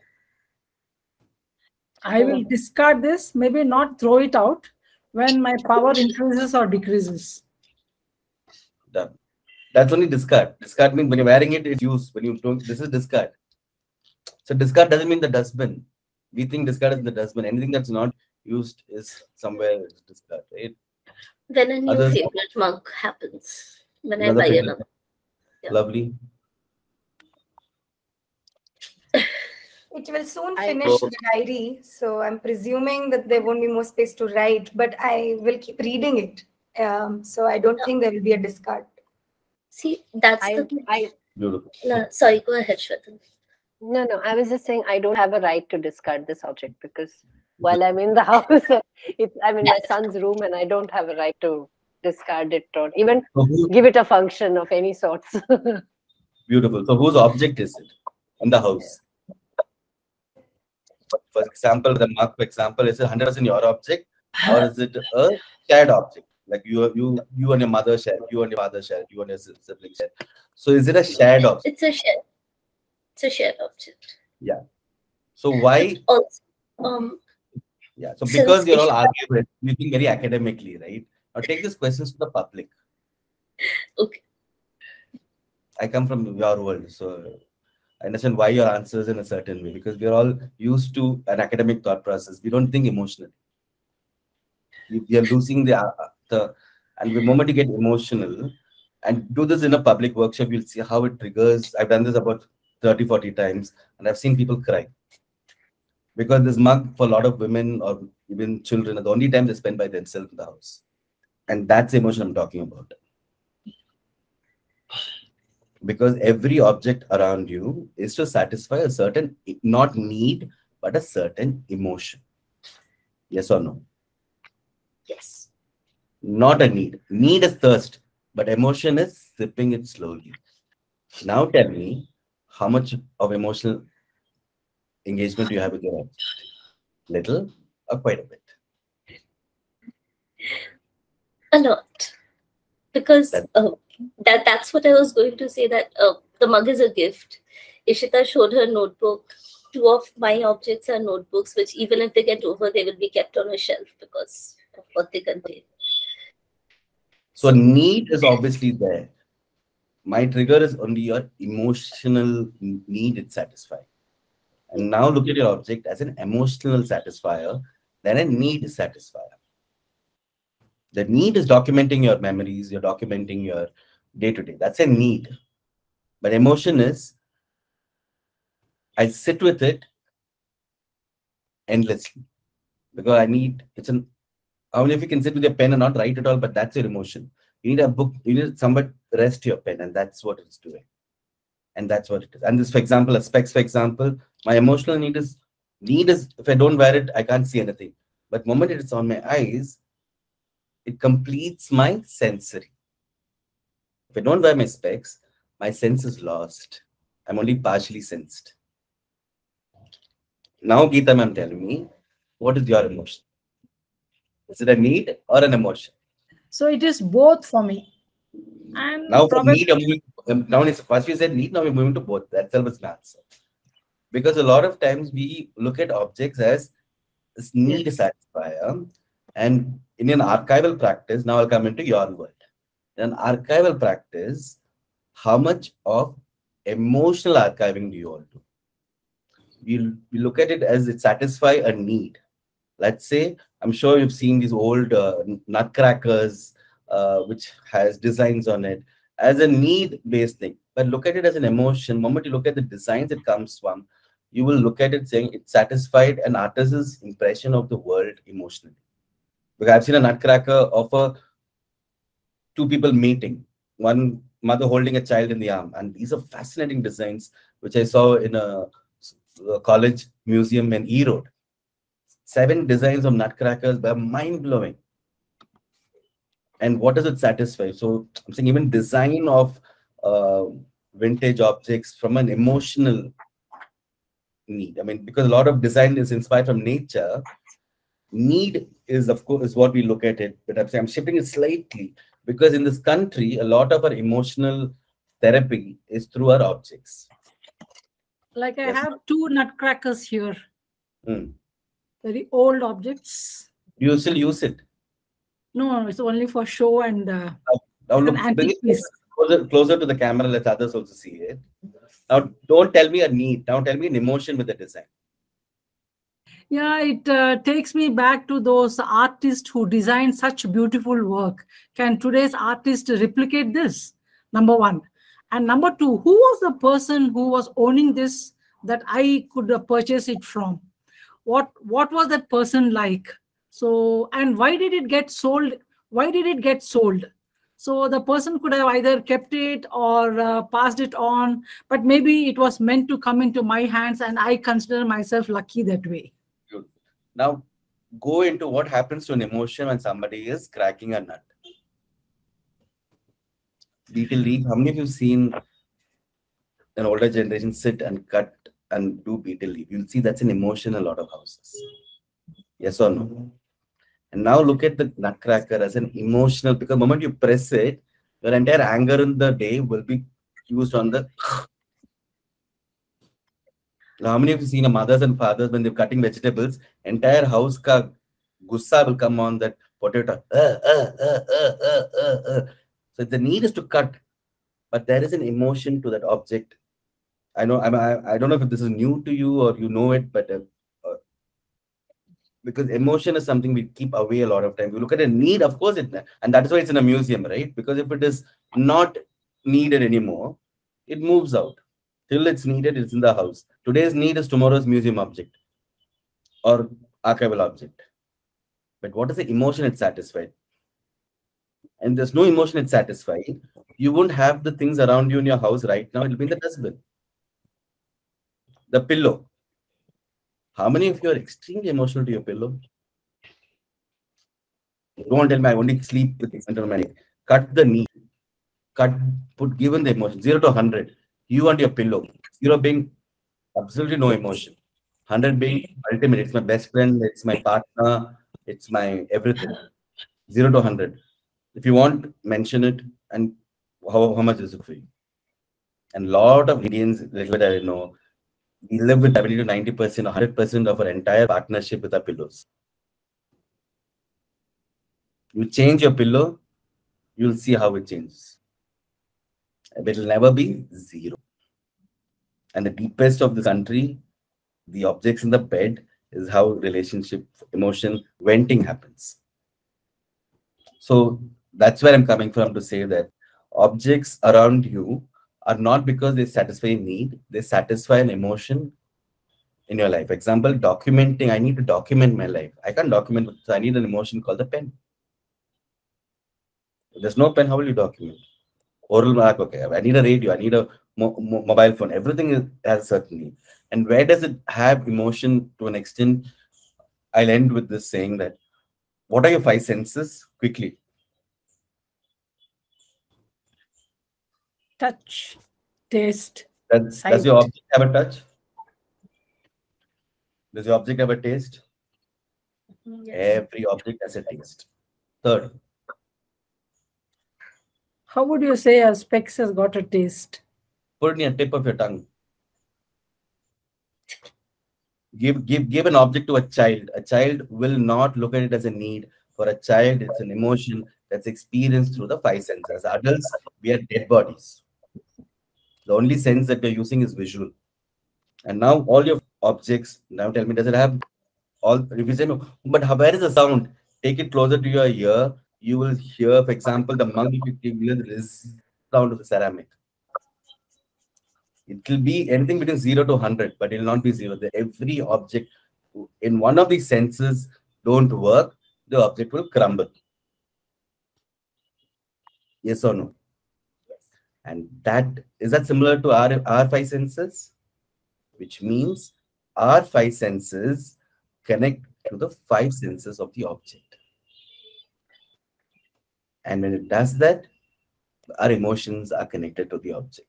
I will discard this, maybe not throw it out when my power increases or decreases. Done. That's only discard. Discard means when you're wearing it, it's used. When you don't, this is discard. So discard doesn't mean the dustbin. We think discard is in the dustbin. Anything that's not used is somewhere it's discard, right? Then a new Other- favorite monk happens, when I buy favorite. another. Yeah. Lovely. It will soon finish the diary. So I'm presuming that there won't be more space to write, but I will keep reading it. Um, so I don't Yeah. think there will be a discard. See, that's I, the. I Beautiful. No, sorry, go ahead, Shwetal. no no I was just saying I don't have a right to discard this object because while I'm in the house, it's I'm in my son's room and I don't have a right to discard it or even So who, give it a function of any sorts. beautiful. So whose object is it in the house? For example, the mark, for example, is it 100% your object or is it a shared object? Like you, you, you and your mother share, you and your father share, you and your sibling share. So is it a shared object? It's a shared. It's a shared object. Yeah. So why? Also, um, Yeah. So because you're all arguing, you think very academically, right? Now take these questions to the public. okay. I come from your world, so understand why your answer is in a certain way because we're all used to an academic thought process. We don't think emotionally. We, we are losing the uh, the, and the moment you get emotional, and do this in a public workshop, you'll see how it triggers. I've done this about 30, 40 times, and I've seen people cry because this mug for a lot of women or even children are the only time they spend by themselves in the house, and that's the emotion I'm talking about because every object around you is to satisfy a certain not need but a certain emotion. Yes or no? Yes. not a need. Need is thirst but emotion is sipping it slowly. Now tell me how much of emotional engagement do you have with your object? Little or quite a bit? A lot. Because uh, that that's what I was going to say that uh, the mug is a gift. Ishita showed her notebook. Two of my objects are notebooks, which even if they get over, they will be kept on a shelf because of what they contain. So need is obviously there. My trigger is only your emotional need it satisfy. And now look at your object as an emotional satisfier then a need satisfier. The need is documenting your memories, you're documenting your day to day. That's a need. But emotion is I sit with it endlessly because I need it's an how many of you can sit with your pen and not write at all, but that's your emotion. You need a book, you need somebody rest your pen, and that's what it's doing. And that's what it is. And this, for example, a specs, for example, my emotional need is need is if I don't wear it, I can't see anything. But moment it's on my eyes, it completes my sensory. If I don't wear my specs, my sense is lost. I'm only partially sensed. Now, Geeta ma'am, tell me, what is your emotion? Is it a need or an emotion? So it is both for me. And Now, for probably- need, I'm moving- um, now it's first you said need, now we're moving to both. That's always my answer. Because a lot of times we look at objects as this need satisfier, and in an archival practice, now I'll come into your world. An archival practice, how much of emotional archiving do you all do? We, we look at it as it satisfy a need. Let's say, I'm sure you've seen these old uh, nutcrackers, uh, which has designs on it as a need-based thing. But look at it as an emotion. moment you look at the designs it comes from, you will look at it saying it satisfied an artist's impression of the world emotionally. Because I've seen a nutcracker offer two people meeting, one mother holding a child in the arm. And these are fascinating designs, which I saw in a, a college museum in E Road. Seven designs of nutcrackers were mind blowing. And what does it satisfy? So I'm saying even design of uh, vintage objects from an emotional need. I mean, because a lot of design is inspired from nature. Need is, of course, is what we look at it. But I'm saying I'm shifting it slightly because in this country, a lot of our emotional therapy is through our objects. like I Yes. have two nutcrackers here, Hmm. very old objects. Do you still use it? No, it's only for show and uh, Now an look, bring it closer, closer to the camera. Let others also see it. Now, don't tell me a need. Now, tell me an emotion with the design. Yeah, it uh, takes me back to those artists who designed such beautiful work. Can today's artist replicate this? Number one. And number two, who was the person who was owning this that I could uh, purchase it from? What what was that person like? So, and why did it get sold? Why did it get sold? So the person could have either kept it or uh, passed it on, but maybe it was meant to come into my hands, and I consider myself lucky that way. Now, go into what happens to an emotion when somebody is cracking a nut. Betel leaf. How many of you seen an older generation sit and cut and do betel leaf? You'll see that's an emotion in a lot of houses. Yes or no? And now look at the nutcracker as an emotional because the moment you press it, your entire anger in the day will be used on the. Now, how many of you seen a mothers and fathers when they're cutting vegetables? Entire house ka gussa will come on that potato. Uh, uh, uh, uh, uh, uh. So the need is to cut, but there is an emotion to that object. I know I'm, I, I don't know if this is new to you or you know it, but because emotion is something we keep away a lot of time. We look at a need, of course, it and that's why it's in a museum, right? Because if it is not needed anymore, it moves out. Till it's needed, it's in the house. Today's need is tomorrow's museum object or archival object. But what is the emotion it satisfied? And there's no emotion it satisfied. You won't have the things around you in your house right now. It'll be in the dustbin. The pillow. How many of you are extremely emotional to your pillow? Don't tell me I only sleep with central manic. Cut the knee. Cut, put given the emotion, zero to 100. You and your pillow. Zero being absolutely no emotion. 100 being ultimate. It's my best friend. It's my partner. It's my everything. Zero to 100. If you want, mention it. And how, how much is it for you? And a lot of Indians, like what I know, we live with 70 to 90 percent, 100 percent of our entire partnership with our pillows. You change your pillow, you'll see how it changes. It'll never be zero. And the deepest of the country, the objects in the bed is how relationship, emotion, venting happens. So that's where I'm coming from to say that objects around you are not because they satisfy a need, they satisfy an emotion in your life. Example, documenting. I need to document my life. I can't document, so I need an emotion called the pen. If there's no pen, how will you document? Oral mark, okay. I need a radio, I need a mo mo mobile phone. Everything is, has a certain need. And where does it have emotion to an extent? I'll end with this saying that what are your five senses? Quickly. Touch, taste, Does, does your object have a touch? Does your object have a taste? Mm, Every object has a taste. Third, How would you say a specs has got a taste? Put it your tip of your tongue. Give give give an object to a child. A child will not look at it as a need. For a child, it's an emotion that's experienced through the five senses. Adults, we are dead bodies. The only sense that we're using is visual. And now all your objects, now tell me, does it have all but how- where is the sound? Take it closer to your ear. You will hear, for example, the mug if sound of the ceramic. It will be anything between zero to hundred, but it will not be zero. The, every object in one of these senses don't work, the object will crumble. Yes or no? Yes. And that is that similar to our, our five senses? Which means our five senses connect to the five senses of the object. And when it does that, our emotions are connected to the object.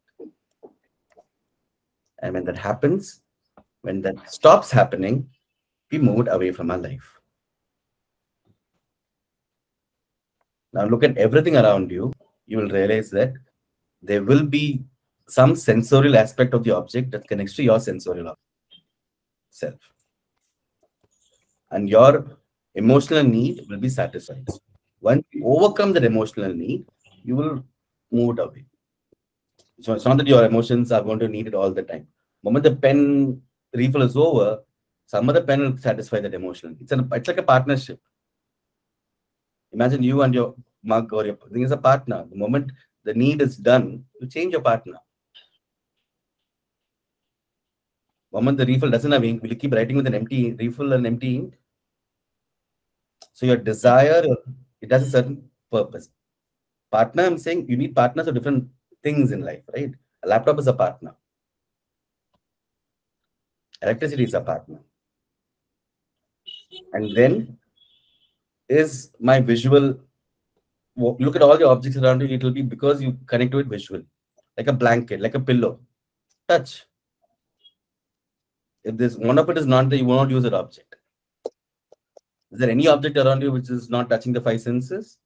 And when that happens, when that stops happening, we moved away from our life. Now look at everything around you. You will realize that there will be some sensorial aspect of the object that connects to your sensorial self. And your emotional need will be satisfied. Once you overcome that emotional need, you will move away. So it's not that your emotions are going to need it all the time. moment the pen refill is over, some other pen will satisfy that emotion. It's an it's like a partnership. Imagine you and your mug or your thing is a partner. The moment the need is done, you change your partner. Moment the refill doesn't have ink, will you keep writing with an empty refill and empty ink? So your desire, it has a certain purpose. Partner, I'm saying you need partners of different things in life, right? A laptop is a partner. Electricity is a partner. And then is my visual look at all the objects around you, it will be because you connect to it visually, like a blanket, like a pillow. Touch. If this one of it is not there, you will not use that object. Is there any object around you which is not touching the five senses?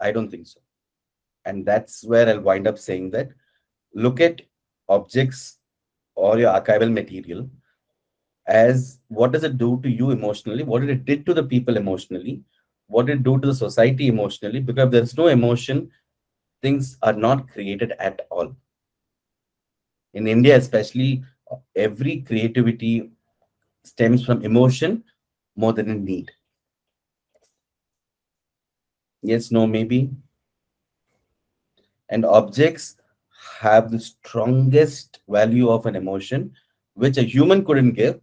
I don't think so. And that's where I'll wind up saying that look at objects or your archival material as what does it do to you emotionally? What did it did to the people emotionally? What did it do to the society emotionally? Because there's no emotion, things are not created at all. In India, especially, every creativity stems from emotion more than a need. Yes, no, maybe. And objects have the strongest value of an emotion, which a human couldn't give,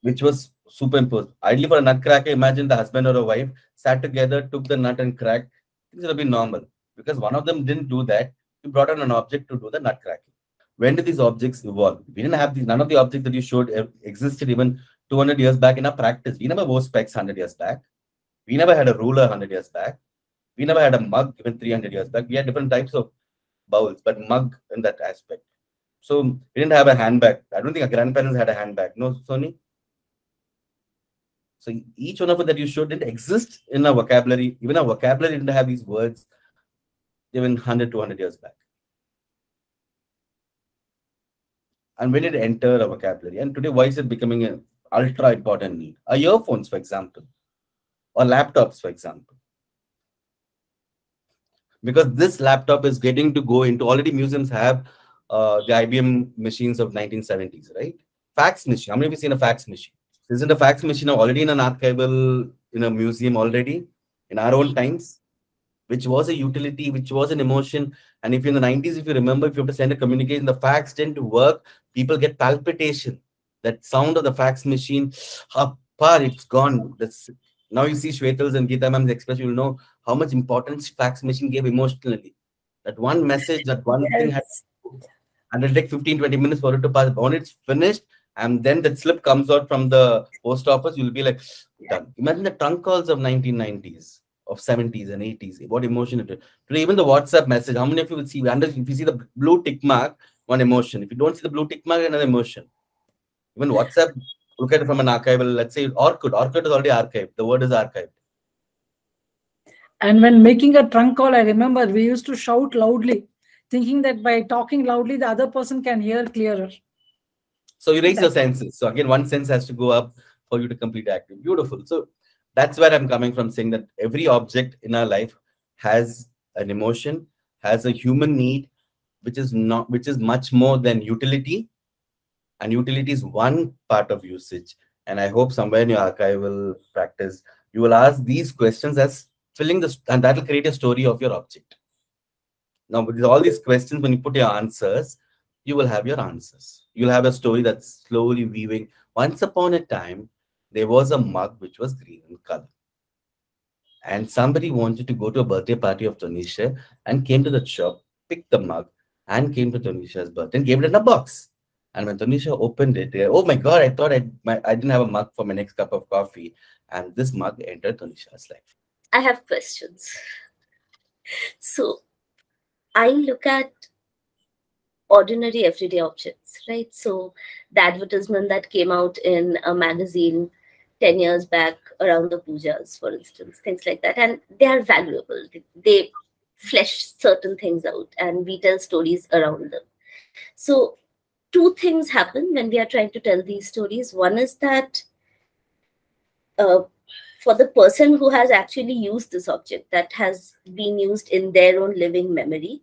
which was superimposed. Ideally, for a nutcracker, imagine the husband or a wife sat together, took the nut and cracked. Things would have been normal because one of them didn't do that. You brought on an object to do the nut cracking. When did these objects evolve? We didn't have these. None of the objects that you showed existed even 200 years back in our practice. We never wore specs 100 years back. We never had a ruler 100 years back. We never had a mug even 300 years back. We had different types of bowls, but mug in that aspect. So we didn't have a handbag. I don't think our grandparents had a handbag. No, Sony? So each one of it that you showed didn't exist in our vocabulary. Even our vocabulary didn't have these words even 100, 200 years back. And when did it enter our vocabulary? And today, why is it becoming an ultra important need? Our earphones, for example, or laptops, for example. Because this laptop is getting to go into already museums have uh, the IBM machines of 1970s, right? fax machine. How many of you seen a fax machine? Isn't a fax machine already in an archival in a museum already in our own times? Which was a utility, which was an emotion. And if you in the 90s, if you remember, if you have to send a communication, the fax didn't work, people get palpitation. That sound of the fax machine, apart, it's gone. That's now you see Shwetal's and Geeta Ma'am's express, you'll know how much importance fax machine gave emotionally. That one message, that one yes. thing had and it'll take 15, 20 minutes for it to pass. When it's finished, and then that slip comes out from the post office, you'll be like, done. Imagine the trunk calls of 1990s, of 70s and 80s. What emotion it is. Today, even the WhatsApp message, how many of you will see? Under, if you see the blue tick mark, one emotion. If you don't see the blue tick mark, another emotion. Even WhatsApp, look at it from an archival, let's say Orkut. Orkut is already archived. The word is archived. And when making a trunk call, I remember we used to shout loudly, thinking that by talking loudly, the other person can hear clearer. So you raise your senses. So again, one sense has to go up for you to complete active. Beautiful. So that's where I'm coming from, saying that every object in our life has an emotion, has a human need, which is not, which is much more than utility. And utility is one part of usage. And I hope somewhere in your archival practice, you will ask these questions as filling this, and that will create a story of your object. Now, with all these questions, when you put your answers, you will have your answers. You'll have a story that's slowly weaving. Once upon a time, there was a mug which was green in color. And somebody wanted to go to a birthday party of Tanisha and came to the shop, picked the mug, and came to Tanisha's birthday and gave it in a box. And when Tanisha opened it, eh, oh my God, I thought I, my, I didn't have a mug for my next cup of coffee. And this mug entered Tanisha's life. I have questions. So I look at ordinary everyday objects, right? So the advertisement that came out in a magazine 10 years back around the pujas, for instance, things like that. And they are valuable. They flesh certain things out and we tell stories around them. So two things happen when we are trying to tell these stories. One is that uh, for the person who has actually used this object that has been used in their own living memory,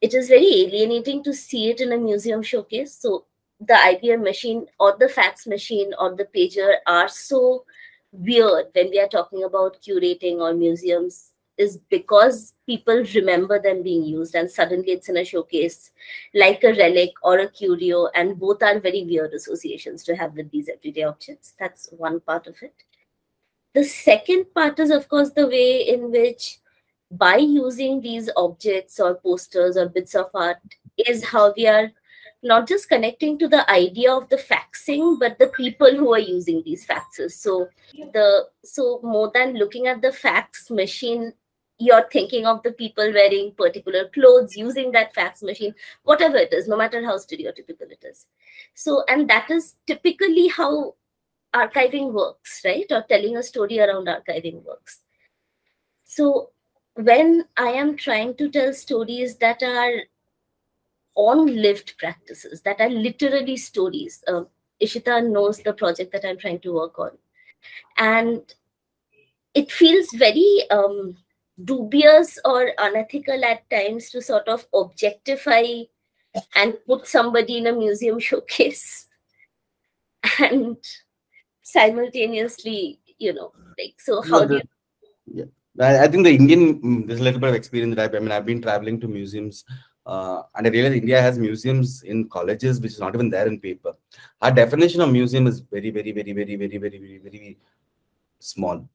it is very alienating to see it in a museum showcase. So the IBM machine or the fax machine or the pager are so weird when we are talking about curating or museums is because people remember them being used and suddenly it's in a showcase like a relic or a curio and both are very weird associations to have with these everyday objects that's one part of it the second part is of course the way in which by using these objects or posters or bits of art is how we are not just connecting to the idea of the faxing but the people who are using these faxes. So the so more than looking at the fax machine you're thinking of the people wearing particular clothes using that fax machine whatever it is no matter how stereotypical it is. So and that is typically how archiving works right? Or telling a story around archiving works. So when I am trying to tell stories that are on lived practices, that are literally stories, uh, Ishita knows the project that I'm trying to work on. And it feels very um, dubious or unethical at times to sort of objectify and put somebody in a museum showcase. And simultaneously you know like so how the, do you yeah I, I, think the indian mm, there's a little bit of experience that I've, i mean i've been traveling to museums uh, and I realize India has museums in colleges, which is not even there in paper. Our definition of museum is very, very, very, very, very, very, very, very small.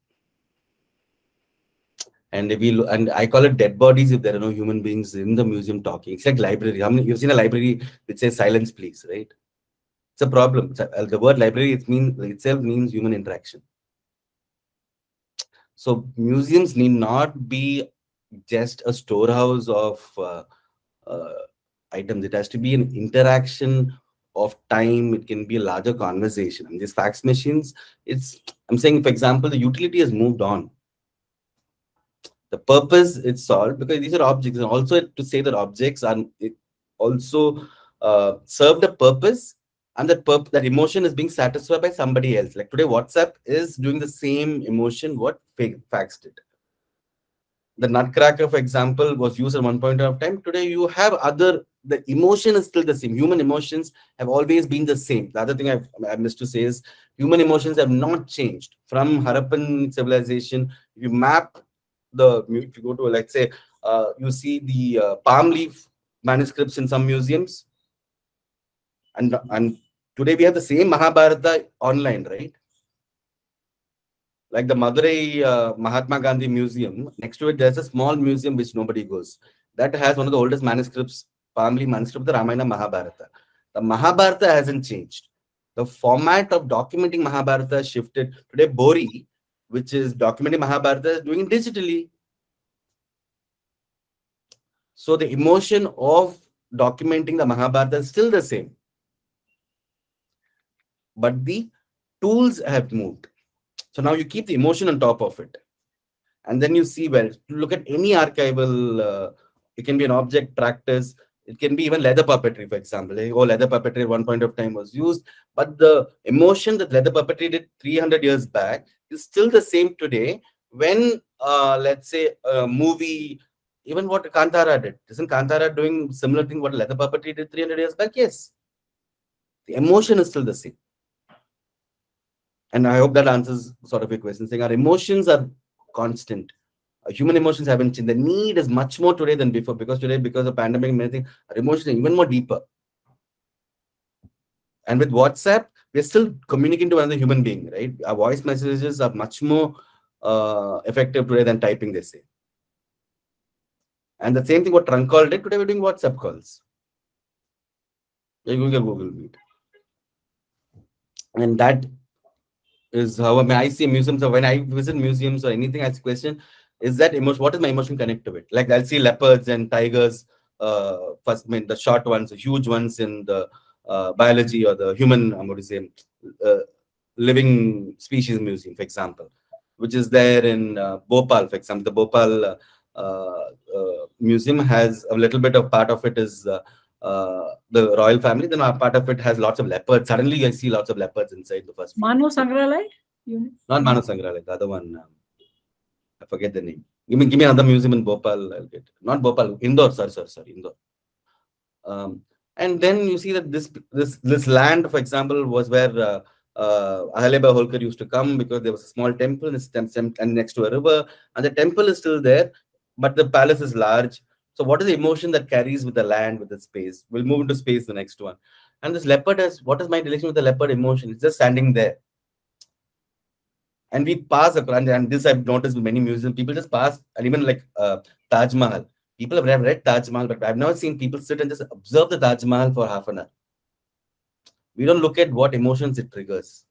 And if we and I call it dead bodies if there are no human beings in the museum talking. It's like library. I mean, you've seen a library which says silence, please, right? A problem. A, the word library it means itself means human interaction so museums need not be just a storehouse of uh, uh, items. It has to be an interaction of time. It can be a larger conversation. And these fax machines, it's I'm saying, for example, the utility has moved on. The purpose it's solved because these are objects, and also to say that objects are also uh, serve the purpose and that perp that emotion is being satisfied by somebody else like today whatsapp is doing the same emotion what fax did the Nutcracker, for example, was used at one point of time. Today, you have other, the emotion is still the same. Human emotions have always been the same. The other thing I've, I missed to say is human emotions have not changed from Harappan civilization. You map the, if you go to, let's say, uh, you see the uh, palm leaf manuscripts in some museums. And, and today we have the same Mahabharata online, right? like the Madurai uh, Mahatma Gandhi Museum, next to it, there's a small museum which nobody goes. That has one of the oldest manuscripts, palm manuscript, the Ramayana Mahabharata. The Mahabharata hasn't changed. The format of documenting Mahabharata shifted. Today, Bori, which is documenting Mahabharata, is doing it digitally. So the emotion of documenting the Mahabharata is still the same. But the tools have moved so now you keep the emotion on top of it. And then you see well, look at any archival, uh, it can be an object practice, it can be even leather puppetry, for example. Oh, leather puppetry at one point of time was used, but the emotion that leather puppetry did 300 years back is still the same today when, uh, let's say, a movie, even what Kantara did. Isn't Kantara doing similar thing what leather puppetry did 300 years back? Yes. The emotion is still the same and I hope that answers sort of your question, saying our emotions are constant. Our human emotions haven't changed. The need is much more today than before because today, because of pandemic, many things, our emotions are even more deeper. And with WhatsApp, we're still communicating to another human being, right? Our voice messages are much more uh, effective today than typing, they say. And the same thing what trunk call did, today we're doing WhatsApp calls. You're going to Google Meet. And that is how I, mean, I see museums or when I visit museums or anything, I ask question, is that emotion, what is my emotion connect to it? Like I'll see leopards and tigers, uh, first, I mean, the short ones, the huge ones in the uh, biology or the human, I'm going to say, uh, living species museum, for example, which is there in uh, Bhopal, for example. The Bhopal uh, uh, museum has a little bit of part of it is uh, the royal family, then a part of it has lots of leopards. Suddenly, I see lots of leopards inside the first. Mano Sangralay? Not Mano Sangralay, the other one. Um, I forget the name. Give me, give me another museum in Bhopal. I'll get not Bhopal, Indore. Sorry, sorry, sorry, Indore. Um, and then you see that this this this land, for example, was where uh, uh, Holkar used to come because there was a small temple and next to a river, and the temple is still there, but the palace is large so what is the emotion that carries with the land, with the space? We'll move into space, the next one. And this leopard has, what is my relation with the leopard emotion? It's just standing there. And we pass across, and this I've noticed many museums, people just pass, and even like uh, Taj Mahal. People have read Taj Mahal, but I've never seen people sit and just observe the Taj Mahal for half an hour. We don't look at what emotions it triggers.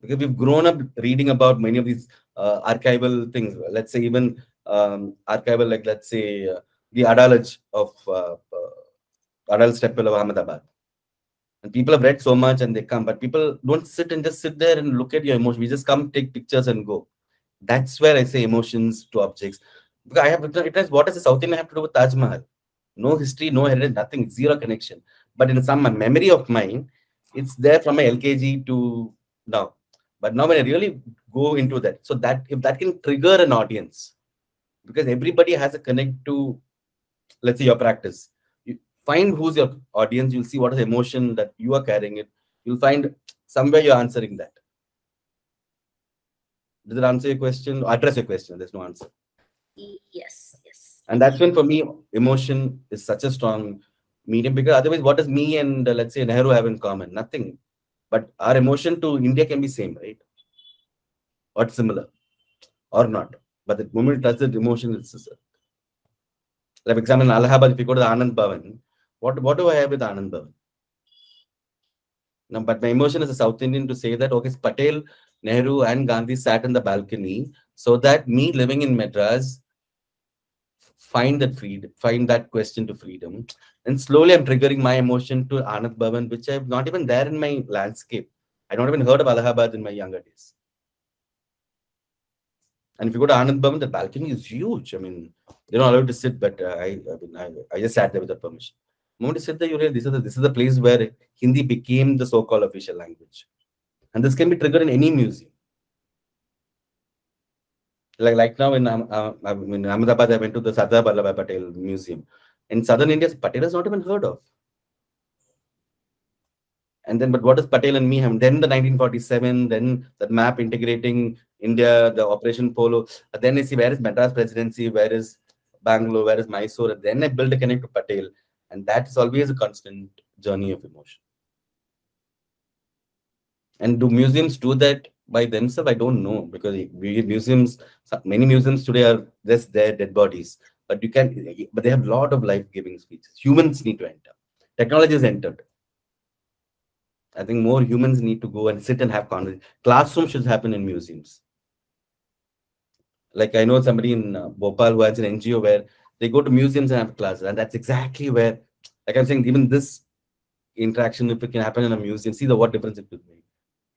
Because we've grown up reading about many of these uh, archival things. Let's say even um, archival, like let's say uh, the Adalaj of uh, uh, Adalaj Temple of Ahmedabad. And people have read so much and they come, but people don't sit and just sit there and look at your emotion. We just come, take pictures, and go. That's where I say emotions to objects. Because I have it has what does the South Indian have to do with Taj Mahal? No history, no heritage, nothing, zero connection. But in some memory of mine, it's there from my LKG to now. But now when I really go into that, so that if that can trigger an audience, because everybody has a connect to let's say your practice. You find who's your audience you'll see what is the emotion that you are carrying it. You'll find somewhere you're answering that. Does it answer your question? Or address your question. There's no answer. Yes yes. And that's when for me emotion is such a strong medium because otherwise what does me and uh, let's say nehru have in common? Nothing. But our emotion to india can be same right? Or similar. Or not but the moment touches the emotion, it's just, like for example, in Allahabad, if you go to the Anand Bhavan, what, what do I have with Anand Bhavan? No, but my emotion as a South Indian to say that, okay, Patel, Nehru, and Gandhi sat in the balcony so that me living in Madras find that freedom, find that question to freedom. And slowly I'm triggering my emotion to Anand Bhavan, which I've not even there in my landscape. I don't even heard of Allahabad in my younger days. And if you go to Anand Bhavan, the balcony is huge. I mean, they're not allowed to sit, but uh, I, I, mean, I, I, just sat there without permission. The moment you sit there, you realize this is, the, this is the place where Hindi became the so-called official language. And this can be triggered in any museum. Like like now in, um, uh, in Ahmedabad, I went to the Sardar Vallabhbhai Patel Museum. In southern India, Patel is not even heard of. And then, but what does Patel and me have? Then the 1947, then that map integrating India, the Operation Polo. Then I see where is Madras presidency, where is Bangalore, where is Mysore. And then I build a connect to Patel. And that is always a constant journey of emotion. And do museums do that by themselves? I don't know because museums, many museums today are just their dead bodies. But you can, but they have a lot of life-giving speeches. Humans need to enter. Technology has entered. I think more humans need to go and sit and have conversations. Classroom should happen in museums. Like I know somebody in uh, Bhopal who has an NGO where they go to museums and have classes, and that's exactly where, like I'm saying, even this interaction, if it can happen in a museum, see the what difference it will make.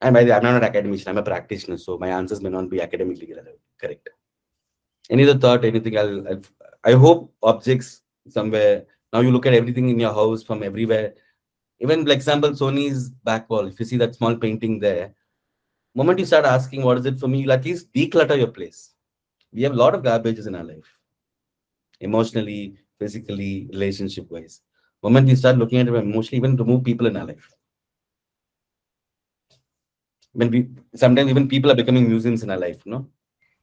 And by the way I'm not an academician, I'm a practitioner, so my answers may not be academically correct. Any other thought, anything? I'll, I'll I hope objects somewhere. Now you look at everything in your house from everywhere even like example, Sony's back wall, if you see that small painting there, moment you start asking what is it for me, you'll at least declutter your place. We have a lot of garbages in our life, emotionally, physically, relationship wise. Moment you start looking at it emotionally, even remove people in our life. When we sometimes even people are becoming museums in our life, no?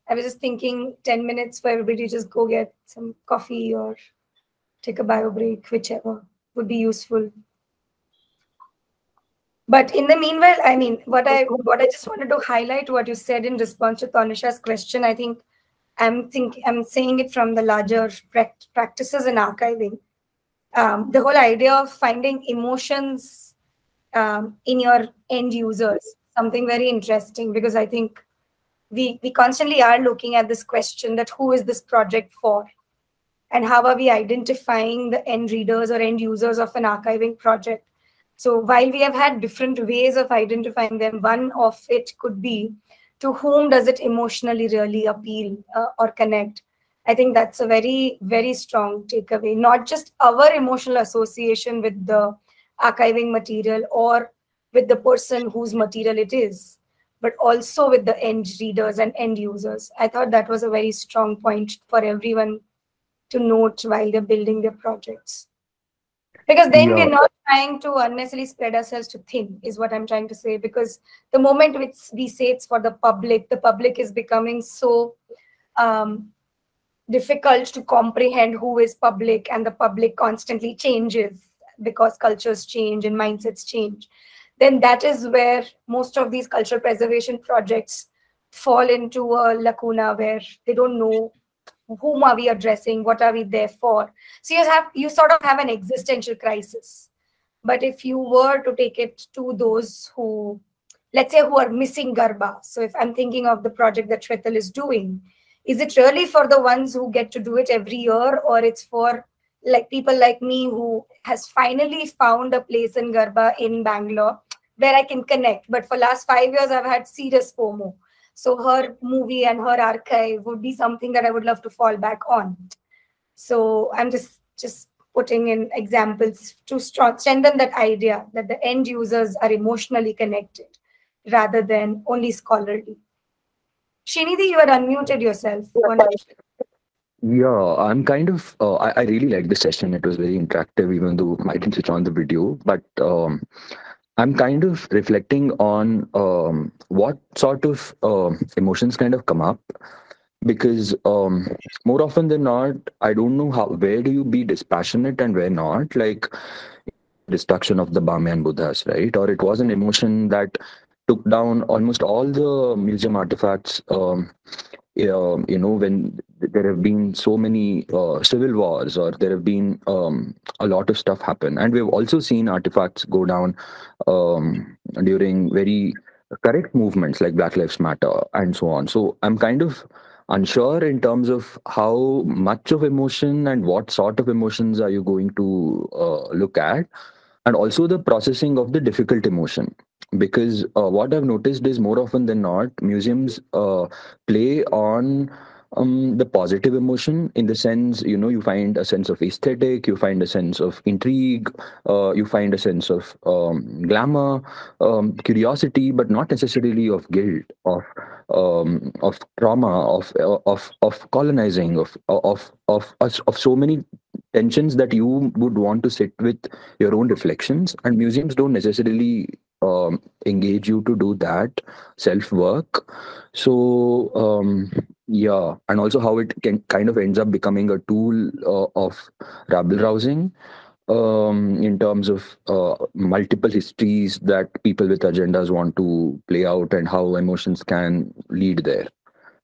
I was just thinking 10 minutes for everybody to just go get some coffee or take a bio break, whichever would be useful but in the meanwhile, I mean, what I what I just wanted to highlight what you said in response to Tanisha's question. I think I'm think I'm saying it from the larger practices in archiving. Um, the whole idea of finding emotions um, in your end users something very interesting because I think we we constantly are looking at this question that who is this project for and how are we identifying the end readers or end users of an archiving project so while we have had different ways of identifying them, one of it could be to whom does it emotionally really appeal uh, or connect? I think that's a very, very strong takeaway. Not just our emotional association with the archiving material or with the person whose material it is, but also with the end readers and end users. I thought that was a very strong point for everyone to note while they're building their projects because then yeah. we're not trying to unnecessarily spread ourselves too thin is what i'm trying to say because the moment which we say it's for the public the public is becoming so um, difficult to comprehend who is public and the public constantly changes because cultures change and mindsets change then that is where most of these cultural preservation projects fall into a lacuna where they don't know whom are we addressing? What are we there for? So you have you sort of have an existential crisis. But if you were to take it to those who let's say who are missing garba. So if i'm thinking of the project that Shwetal is doing is it really for the ones who get to do it every year or it's for like people like me who has finally found a place in garba in bangalore where i can connect? But for last 5 years i've had serious fomo so her movie and her archive would be something that I would love to fall back on. So I'm just just putting in examples to strengthen that idea that the end users are emotionally connected rather than only scholarly. Srinidhi, you are unmuted yourself. Yeah, I'm kind of. Uh, I, I really liked the session. It was very interactive, even though I didn't switch on the video. But um, I'm kind of reflecting on um, what sort of uh, emotions kind of come up because um, more often than not, I don't know how where do you be dispassionate and where not. Like destruction of the Bamyan Buddhas, right? Or it was an emotion that took down almost all the museum artifacts um, uh, you know when there have been so many uh, civil wars or there have been um, a lot of stuff happen. And we've also seen artifacts go down um, during very correct movements like black lives matter and so on. So i'm kind of unsure in terms of how much of emotion and what sort of emotions are you going to uh, look at? And also the processing of the difficult emotion because uh, what I've noticed is more often than not, museums uh, play on um, the positive emotion in the sense you know you find a sense of aesthetic you find a sense of intrigue uh, you find a sense of um, glamour um, curiosity but not necessarily of guilt of um, of trauma of of of colonizing of of of, of so many tensions that you would want to sit with your own reflections. And museums don't necessarily um, engage you to do that self work so um, yeah and also how it can kind of ends up becoming a tool uh, of rabble rousing um, in terms of uh, multiple histories that people with agendas want to play out and how emotions can lead there.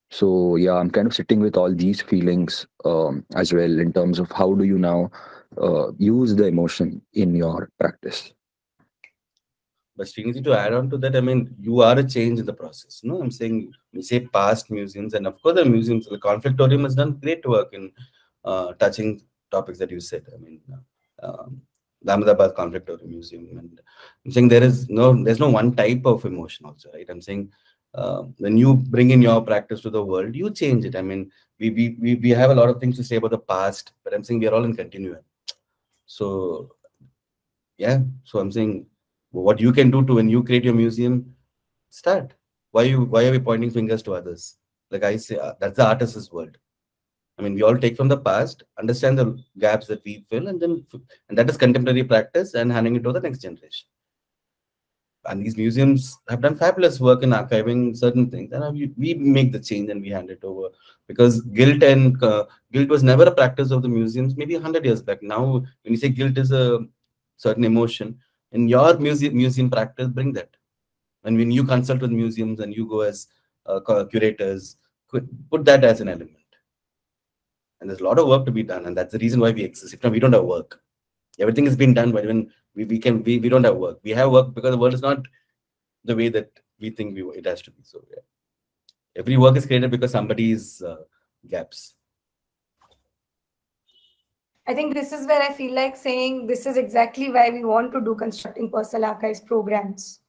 So yeah i'm kind of sitting with all these feelings um, as well in terms of how do you now uh, use the emotion in your practice but Srinidhi, to add on to that, I mean, you are a change in the process. No, I'm saying we say past museums, and of course, the museums, the Conflictorium has done great work in uh, touching topics that you said. I mean, um, the Ahmedabad Conflictorium Museum, and I'm saying there is no, there's no one type of emotion, also, right? I'm saying uh, when you bring in your practice to the world, you change it. I mean, we, we we we have a lot of things to say about the past, but I'm saying we are all in continuum. So, yeah. So I'm saying what you can do to when you create your museum start. Why you why are we pointing fingers to others? Like i say uh, that's the artist's world. I mean we all take from the past understand the gaps that we fill and then and that is contemporary practice and handing it to the next generation. And these museums have done fabulous work in archiving certain things and we, we make the change and we hand it over. Because guilt and uh, guilt was never a practice of the museums maybe 100 years back. Now when you say guilt is a certain emotion in your museum museum practice bring that. And when you consult with museums and you go as uh, curators put that as an element. And there's a lot of work to be done and that's the reason why we exist. If not we don't have work. Everything has been done but when we, we can we, we don't have work. We have work because the world is not the way that we think we, it has to be. So yeah. Every work is created because somebody's uh, gaps I think this is where I feel like saying this is exactly why we want to do constructing personal archives programs.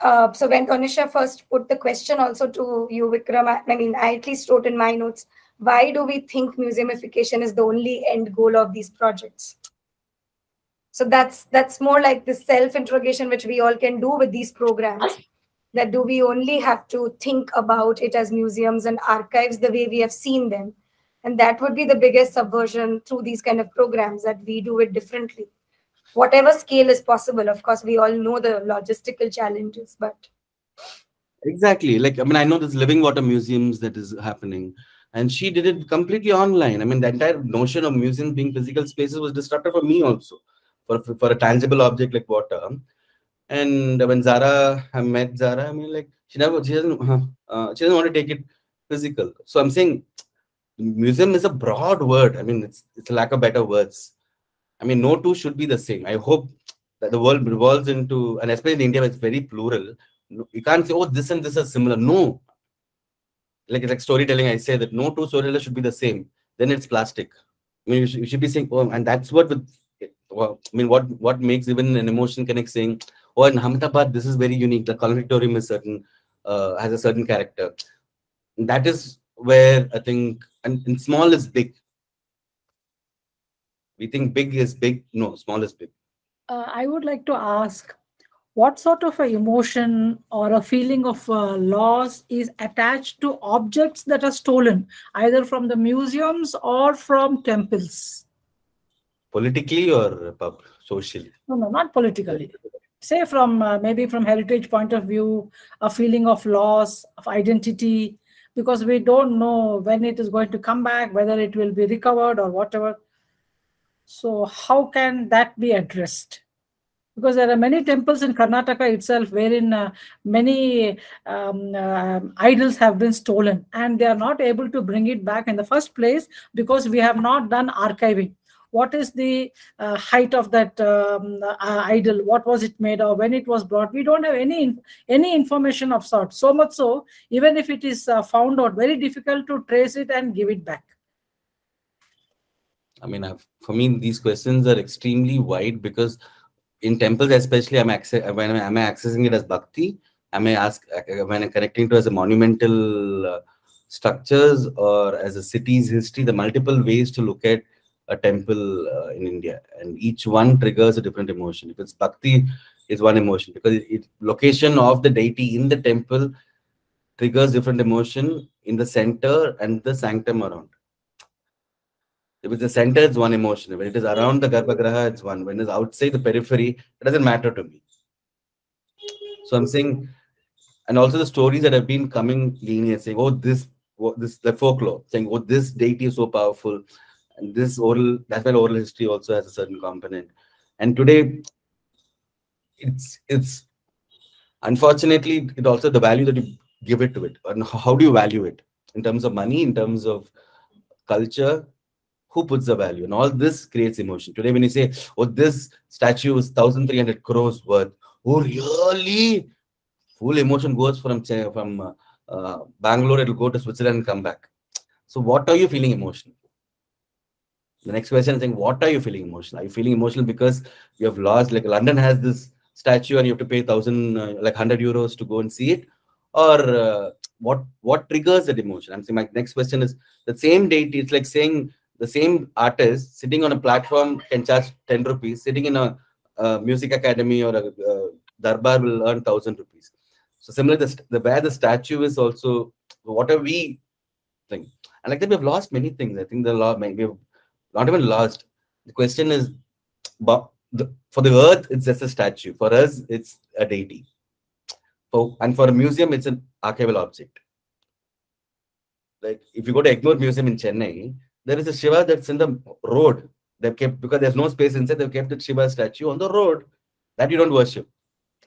Uh, so when Tanisha first put the question also to you, Vikram, I, I mean, I at least wrote in my notes, why do we think museumification is the only end goal of these projects? So that's that's more like the self-interrogation which we all can do with these programs. That do we only have to think about it as museums and archives the way we have seen them? And that would be the biggest subversion through these kind of programs that we do it differently. Whatever scale is possible of course we all know the logistical challenges but exactly. Like i mean i know this living water museums that is happening. And she did it completely online. I mean the entire notion of museums being physical spaces was disrupted for me also for, for a tangible object like water. And when zara i met zara i mean like she never she doesn't uh, she doesn't want to take it physical. So i'm saying museum is a broad word. I mean, it's it's a lack of better words. I mean, no two should be the same. I hope that the world revolves into, and especially in India, it's very plural. You can't say, oh, this and this are similar. No. Like it's like storytelling, I say that no two storytellers should be the same. Then it's plastic. I mean, you should, you should be saying, oh, and that's what with well, I mean, what what makes even an emotion connect saying, oh, in Ahmedabad, this is very unique. The conflictorium is certain, uh, has a certain character. That is where I think and, and small is big. We think big is big. No, small is big. Uh, I would like to ask what sort of a emotion or a feeling of uh, loss is attached to objects that are stolen, either from the museums or from temples? Politically or socially? No, no, not politically. Say from uh, maybe from heritage point of view, a feeling of loss, of identity, because we don't know when it is going to come back, whether it will be recovered or whatever. So how can that be addressed? Because there are many temples in Karnataka itself wherein uh, many um, uh, idols have been stolen and they are not able to bring it back in the first place because we have not done archiving what is the uh, height of that um, uh, idol? What was it made of? When it was brought? We don't have any any information of sort so much so even if it is uh, found out very difficult to trace it and give it back. I mean I've, for me these questions are extremely wide because in temples especially i'm access when am i'm accessing it as bhakti? Am i ask when i'm connecting to as a monumental uh, structures or as a city's history, the multiple ways to look at a temple uh, in India, and each one triggers a different emotion. If it's bhakti, is one emotion because it, location of the deity in the temple triggers different emotion in the center and the sanctum around. If it's the center, it's one emotion. When it is around the Garbhagriha, it's one. When it's outside the periphery, it doesn't matter to me. So I'm saying, and also the stories that have been coming linear saying, oh, this, what, this, the folklore saying, oh, this deity is so powerful, and this oral, that's why oral history also has a certain component. And today, it's it's unfortunately it also the value that you give it to it, and how do you value it? In terms of money, in terms of culture, who puts the value? And all this creates emotion. Today when you say oh this statue is 1300 crores worth oh really full emotion goes from from uh, uh, bangalore it'll go to switzerland and come back. So what are you feeling emotional the next question is saying what are you feeling emotional? Are you feeling emotional because you have lost like london has this statue and you have to pay 1000 uh, like 100 euros to go and see it? Or uh, what what triggers that emotion? I'm saying my next question is the same date it's like saying the same artist sitting on a platform can charge 10 rupees sitting in a, a music academy or a, a, darbar will earn 1000 rupees. So similarly the, the where the statue is also what are we think. And like that we've lost many things. I think the law we've not even lost the question is but the, for the earth it's just a statue for us it's a deity for, and for a museum it's an archival object like if you go to Egmore Museum in Chennai, there is a Shiva that's in the road. They've kept because there's no space inside. They've kept the Shiva statue on the road that you don't worship,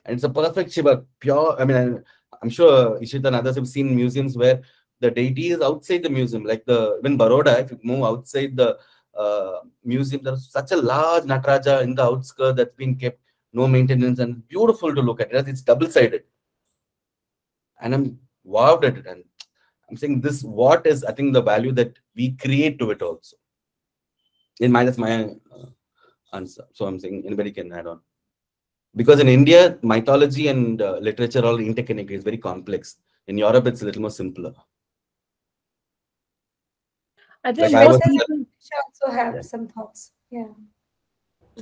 and it's a perfect Shiva, pure. I mean, I'm sure Ishita and others have seen museums where the deity is outside the museum, like the even Baroda. If you move outside the uh, museum, there's such a large Nataraja in the outskirts that's been kept, no maintenance, and beautiful to look at. It. It's double sided, and I'm wowed at it. And I'm saying this what is I think the value that we create to it also. In my that's my uh, answer. So I'm saying anybody can add on. Because in India, mythology and uh, literature are all interconnected. It's very complex. In Europe, it's a little more simpler. I think Like I was- also have Yeah. some thoughts. Yeah.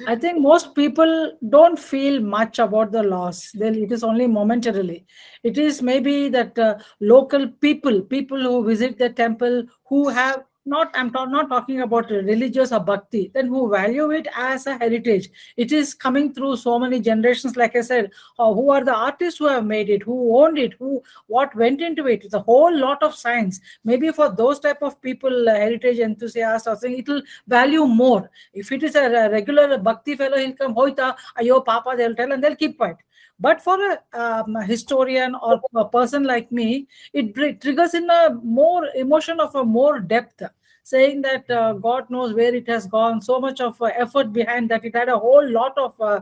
I think most people don't feel much about the loss. They, it is only momentarily. It is maybe that uh, local people, people who visit the temple, who have not, I'm ta- not talking about religious or bhakti, then who value it as a heritage. It is coming through so many generations, like I said, uh, who are the artists who have made it, who owned it, who what went into it. It's a whole lot of science. Maybe for those type of people, uh, heritage enthusiasts, or saying it will value more. If it is a, a regular bhakti fellow, he'll come, hoita, ayo, papa, they'll tell, and they'll keep quiet. But for a, um, a historian or a person like me, it triggers in a more emotion of a more depth, saying that uh, God knows where it has gone, so much of uh, effort behind that. It had a whole lot of uh,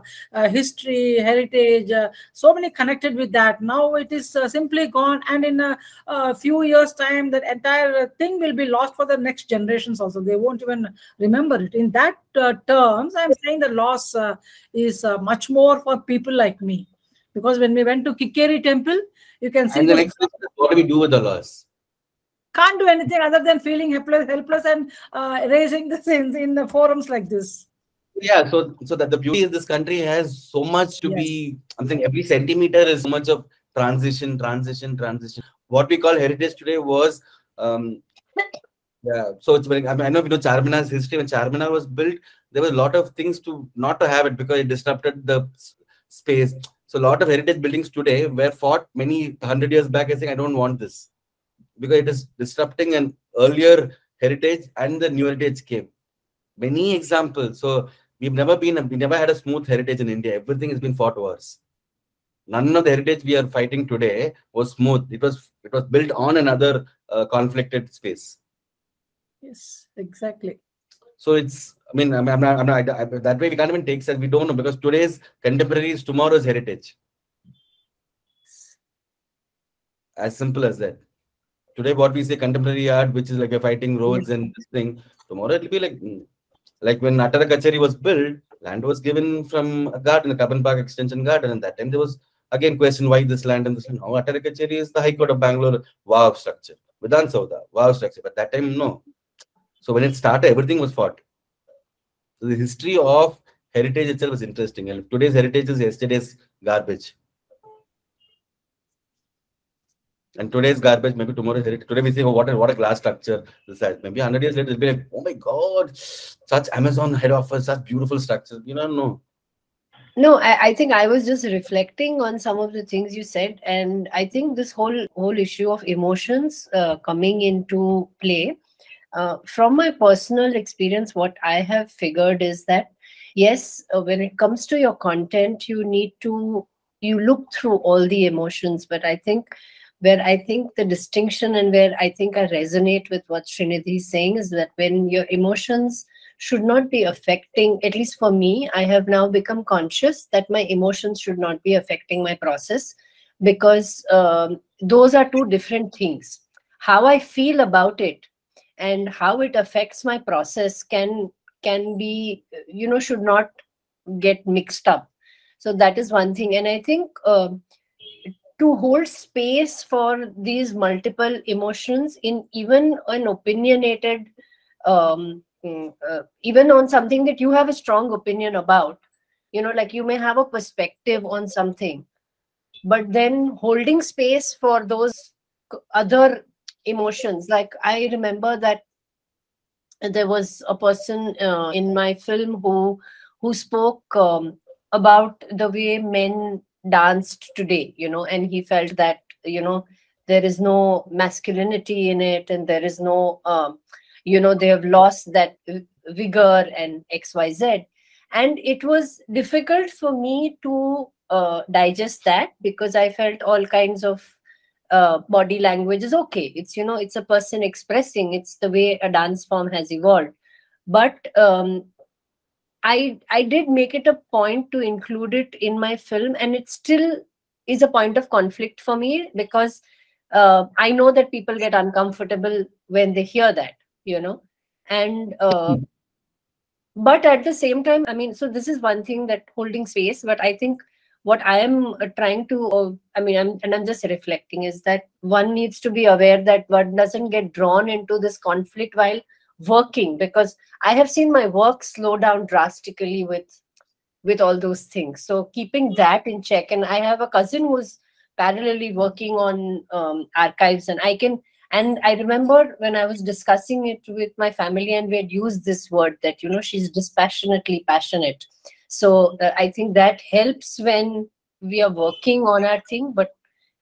history, heritage, uh, so many connected with that. Now it is uh, simply gone, and in a, a few years' time, that entire thing will be lost for the next generations also. They won't even remember it. In that uh, terms, I'm saying the loss uh, is uh, much more for people like me. Because when we went to Kikkeri temple, you can see And the next question is what do we do with the loss? Can't do anything other than feeling helpless, helpless and uh, raising the sins in the forums like this. Yeah, so so that the beauty is this country has so much to Yes. be. I'm saying every centimeter is so much of transition, transition, transition. What we call heritage today was, um, yeah. So it's very. I, mean, I know you know Charminar's history. When Charminar was built, there was a lot of things to not to have it because it disrupted the space. So a lot of heritage buildings today were fought many hundred years back. I think I don't want this because it is disrupting an earlier heritage and the new heritage came. Many examples. So we've never been we never had a smooth heritage in india. Everything has been fought wars. None of the heritage we are fighting today was smooth. It was it was built on another uh, conflicted space. Yes, exactly. so it's i mean i'm, I'm not, I'm not I, that way we can't even take that we don't know because today's contemporary is tomorrow's heritage. As simple as that today what we say contemporary art which is like we're fighting roads and this thing tomorrow it'll be like like when Attara Kacheri was built, land was given from a garden, a Cubbon Park extension garden, and that time there was again question why this land and this land. Now Attara Kacheri is the High Court of Bangalore wow structure. Vidhana Soudha, wow structure. But that time, no. So when it started, everything was fought. So the history of heritage itself is interesting. And today's heritage is yesterday's garbage. And today's garbage, maybe tomorrow's heritage. Today we say, oh, what a, what a glass structure this has. Maybe 100 years later, it'll be like, oh my God, such Amazon head office, such beautiful structures. You don't know. No, I, I think I was just reflecting on some of the things you said, and I think this whole whole issue of emotions uh, coming into play. Uh, from my personal experience, what I have figured is that yes, uh, when it comes to your content, you need to you look through all the emotions, but I think where I think the distinction and where I think I resonate with what Srinidhi is saying is that when your emotions should not be affecting, at least for me, I have now become conscious that my emotions should not be affecting my process because um, those are two different things. How I feel about it and how it affects my process can can be, you know, should not get mixed up. So that is one thing. And I think uh, to hold space for these multiple emotions in even an opinionated um, Mm, uh, even on something that you have a strong opinion about. You know like you may have a perspective on something but then holding space for those other emotions. Like i remember that there was a person uh, in my film who who spoke um, about the way men danced today you know and he felt that you know there is no masculinity in it and there is no um, you know they have lost that vigor and xyz and it was difficult for me to uh, digest that because i felt all kinds of uh, body language is okay. It's you know it's a person expressing. It's the way a dance form has evolved. But um, i i did make it a point to include it in my film and it still is a point of conflict for me because uh, i know that people get uncomfortable when they hear that you know? And uh, but at the same time i mean so this is one thing that holding space but i think what i am uh, trying to uh, i mean i'm and i'm just reflecting is that one needs to be aware that one doesn't get drawn into this conflict while working because i have seen my work slow down drastically with with all those things. So keeping that in check and i have a cousin who's parallelly working on um, archives and i can and i remember when i was discussing it with my family and we had used this word that you know she's dispassionately passionate. So uh, i think that helps when we are working on our thing but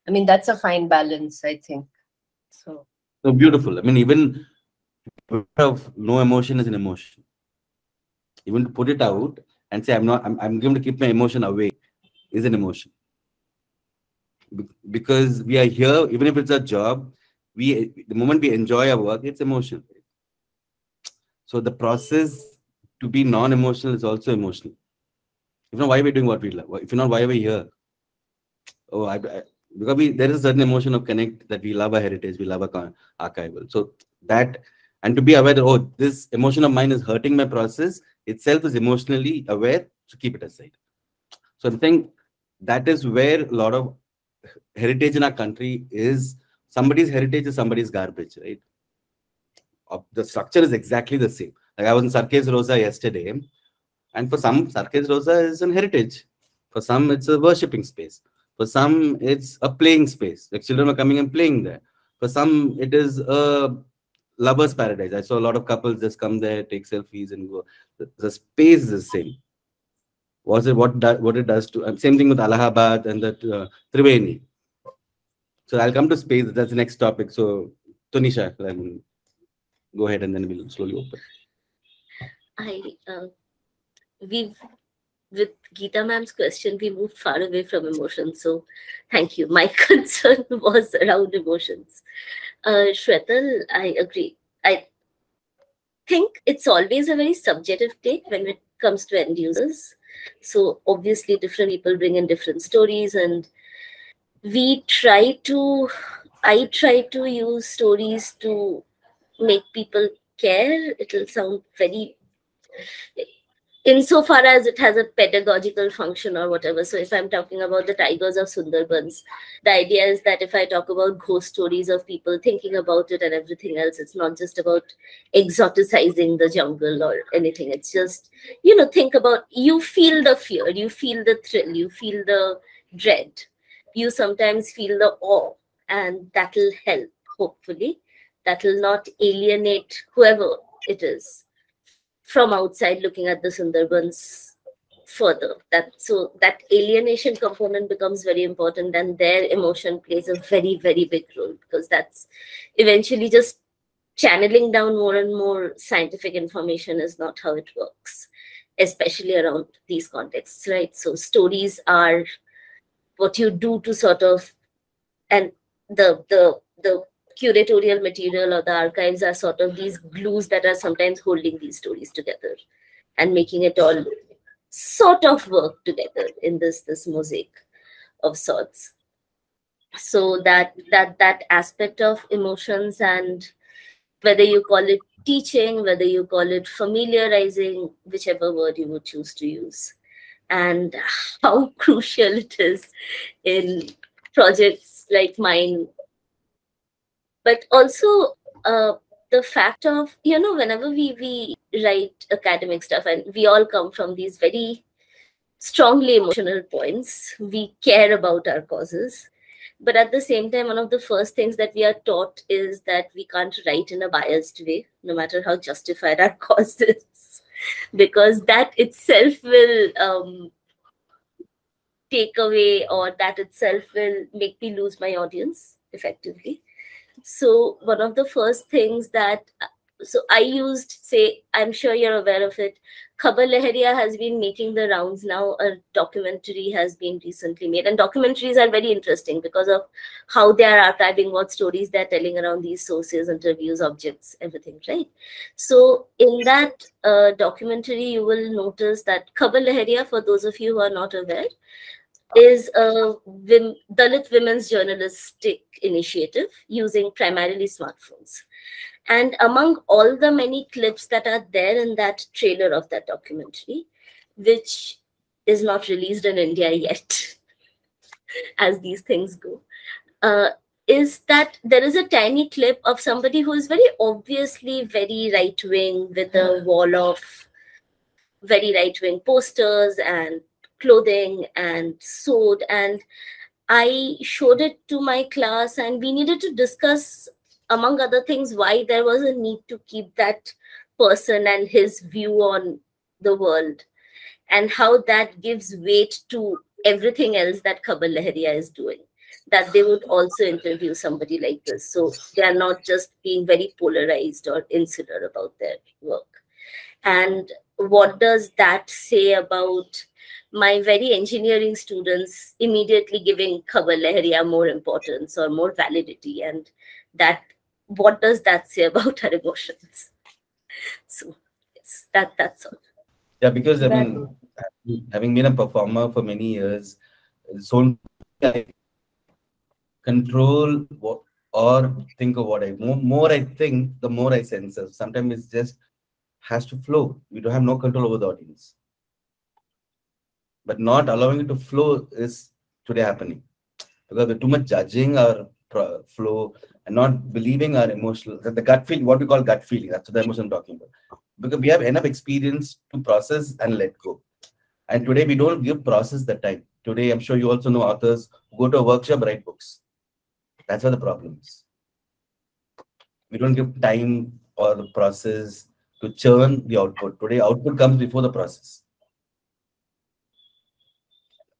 i mean that's a fine balance i think. So so beautiful. I mean even of no emotion is an emotion. Even to put it out and say i'm not i'm, I'm going to keep my emotion away is an emotion. Be- because we are here even if it's a job we the moment we enjoy our work it's emotional. So the process to be non-emotional is also emotional. If not why are we doing what we love? If not why are we here? Oh I, I because we there is a certain emotion of connect that we love our heritage we love our archival. So that and to be aware that oh this emotion of mine is hurting my process itself is emotionally aware to keep it aside so i think that is where a lot of heritage in our country is somebody's heritage is somebody's garbage, right? The structure is exactly the same. Like I was in Sarkhej Roza yesterday, and for some, Sarkhej Roza is an heritage. For some, it's a worshipping space. For some, it's a playing space. Like children are coming and playing there. For some, it is a lover's paradise. I saw a lot of couples just come there, take selfies, and go. The, the space is the same. Was it what that what it does to? same thing with Allahabad and that uh, Triveni so I'll come to space. That's the next topic. So Tanisha, then go ahead and then we'll slowly open. I uh, we've with Geeta ma'am's question, we moved far away from emotions. So thank you. My concern was around emotions. Uh, Shwetal, I agree. I think it's always a very subjective take when it comes to end users. So obviously different people bring in different stories and we try to i try to use stories to make people care it'll sound very insofar as it has a pedagogical function or whatever. So if I'm talking about the tigers of Sundarbans, the idea is that if I talk about ghost stories of people thinking about it and everything else, it's not just about exoticizing the jungle or anything. It's just, you know, think about you feel the fear, you feel the thrill, you feel the dread, you sometimes feel the awe, and that'll help, hopefully. That will not alienate whoever it is from outside looking at the Sundarbans further. That so that alienation component becomes very important, and their emotion plays a very very big role because that's eventually just channeling down more and more scientific information is not how it works, especially around these contexts, right? So stories are what you do to sort of and the the the curatorial material or the archives are sort of these glues that are sometimes holding these stories together and making it all sort of work together in this this mosaic of sorts. So that that that aspect of emotions and whether you call it teaching whether you call it familiarizing whichever word you would choose to use. And how crucial it is in projects like mine but also uh, the fact of you know whenever we we write academic stuff and we all come from these very strongly emotional points we care about our causes. But at the same time one of the first things that we are taught is that we can't write in a biased way no matter how justified our cause is because that itself will um, take away or that itself will make me lose my audience effectively so one of the first things that so I used, say, I'm sure you're aware of it. Khabar Lahariya has been making the rounds now. A documentary has been recently made, and documentaries are very interesting because of how they are archiving what stories they're telling around these sources, interviews, objects, everything, right? So in that uh, documentary, you will notice that Khabar Lahariya, for those of you who are not aware, is a Dalit women's journalistic initiative using primarily smartphones. And among all the many clips that are there in that trailer of that documentary, which is not released in India yet, as these things go, uh, is that there is a tiny clip of somebody who is very obviously very right wing with a wall of very right wing posters and clothing and sewed and i showed it to my class and we needed to discuss among other things why there was a need to keep that person and his view on the world and how that gives weight to everything else that Khabar Lahariya is doing that they would also interview somebody like this. So they are not just being very polarized or insular about their work. And what does that say about my very engineering students immediately giving Khabar Lahariya more importance or more validity. And that, what does that say about our emotions? So, yes, that, that's all. Yeah, because I mean, having been a performer for many years, so I control what or think of what I more, more I think, the more I censor. Sometimes it's just has to flow. We don't have no control over the audience but not allowing it to flow is today happening. Because we're too much judging our flow and not believing our emotional the gut feeling what we call gut feeling that's the emotion i'm talking about. Because we have enough experience to process and let go. And today we don't give process the time. Today i'm sure you also know authors who go to a workshop write books. That's where the problem is. We don't give time or the process to churn the output. Today output comes before the process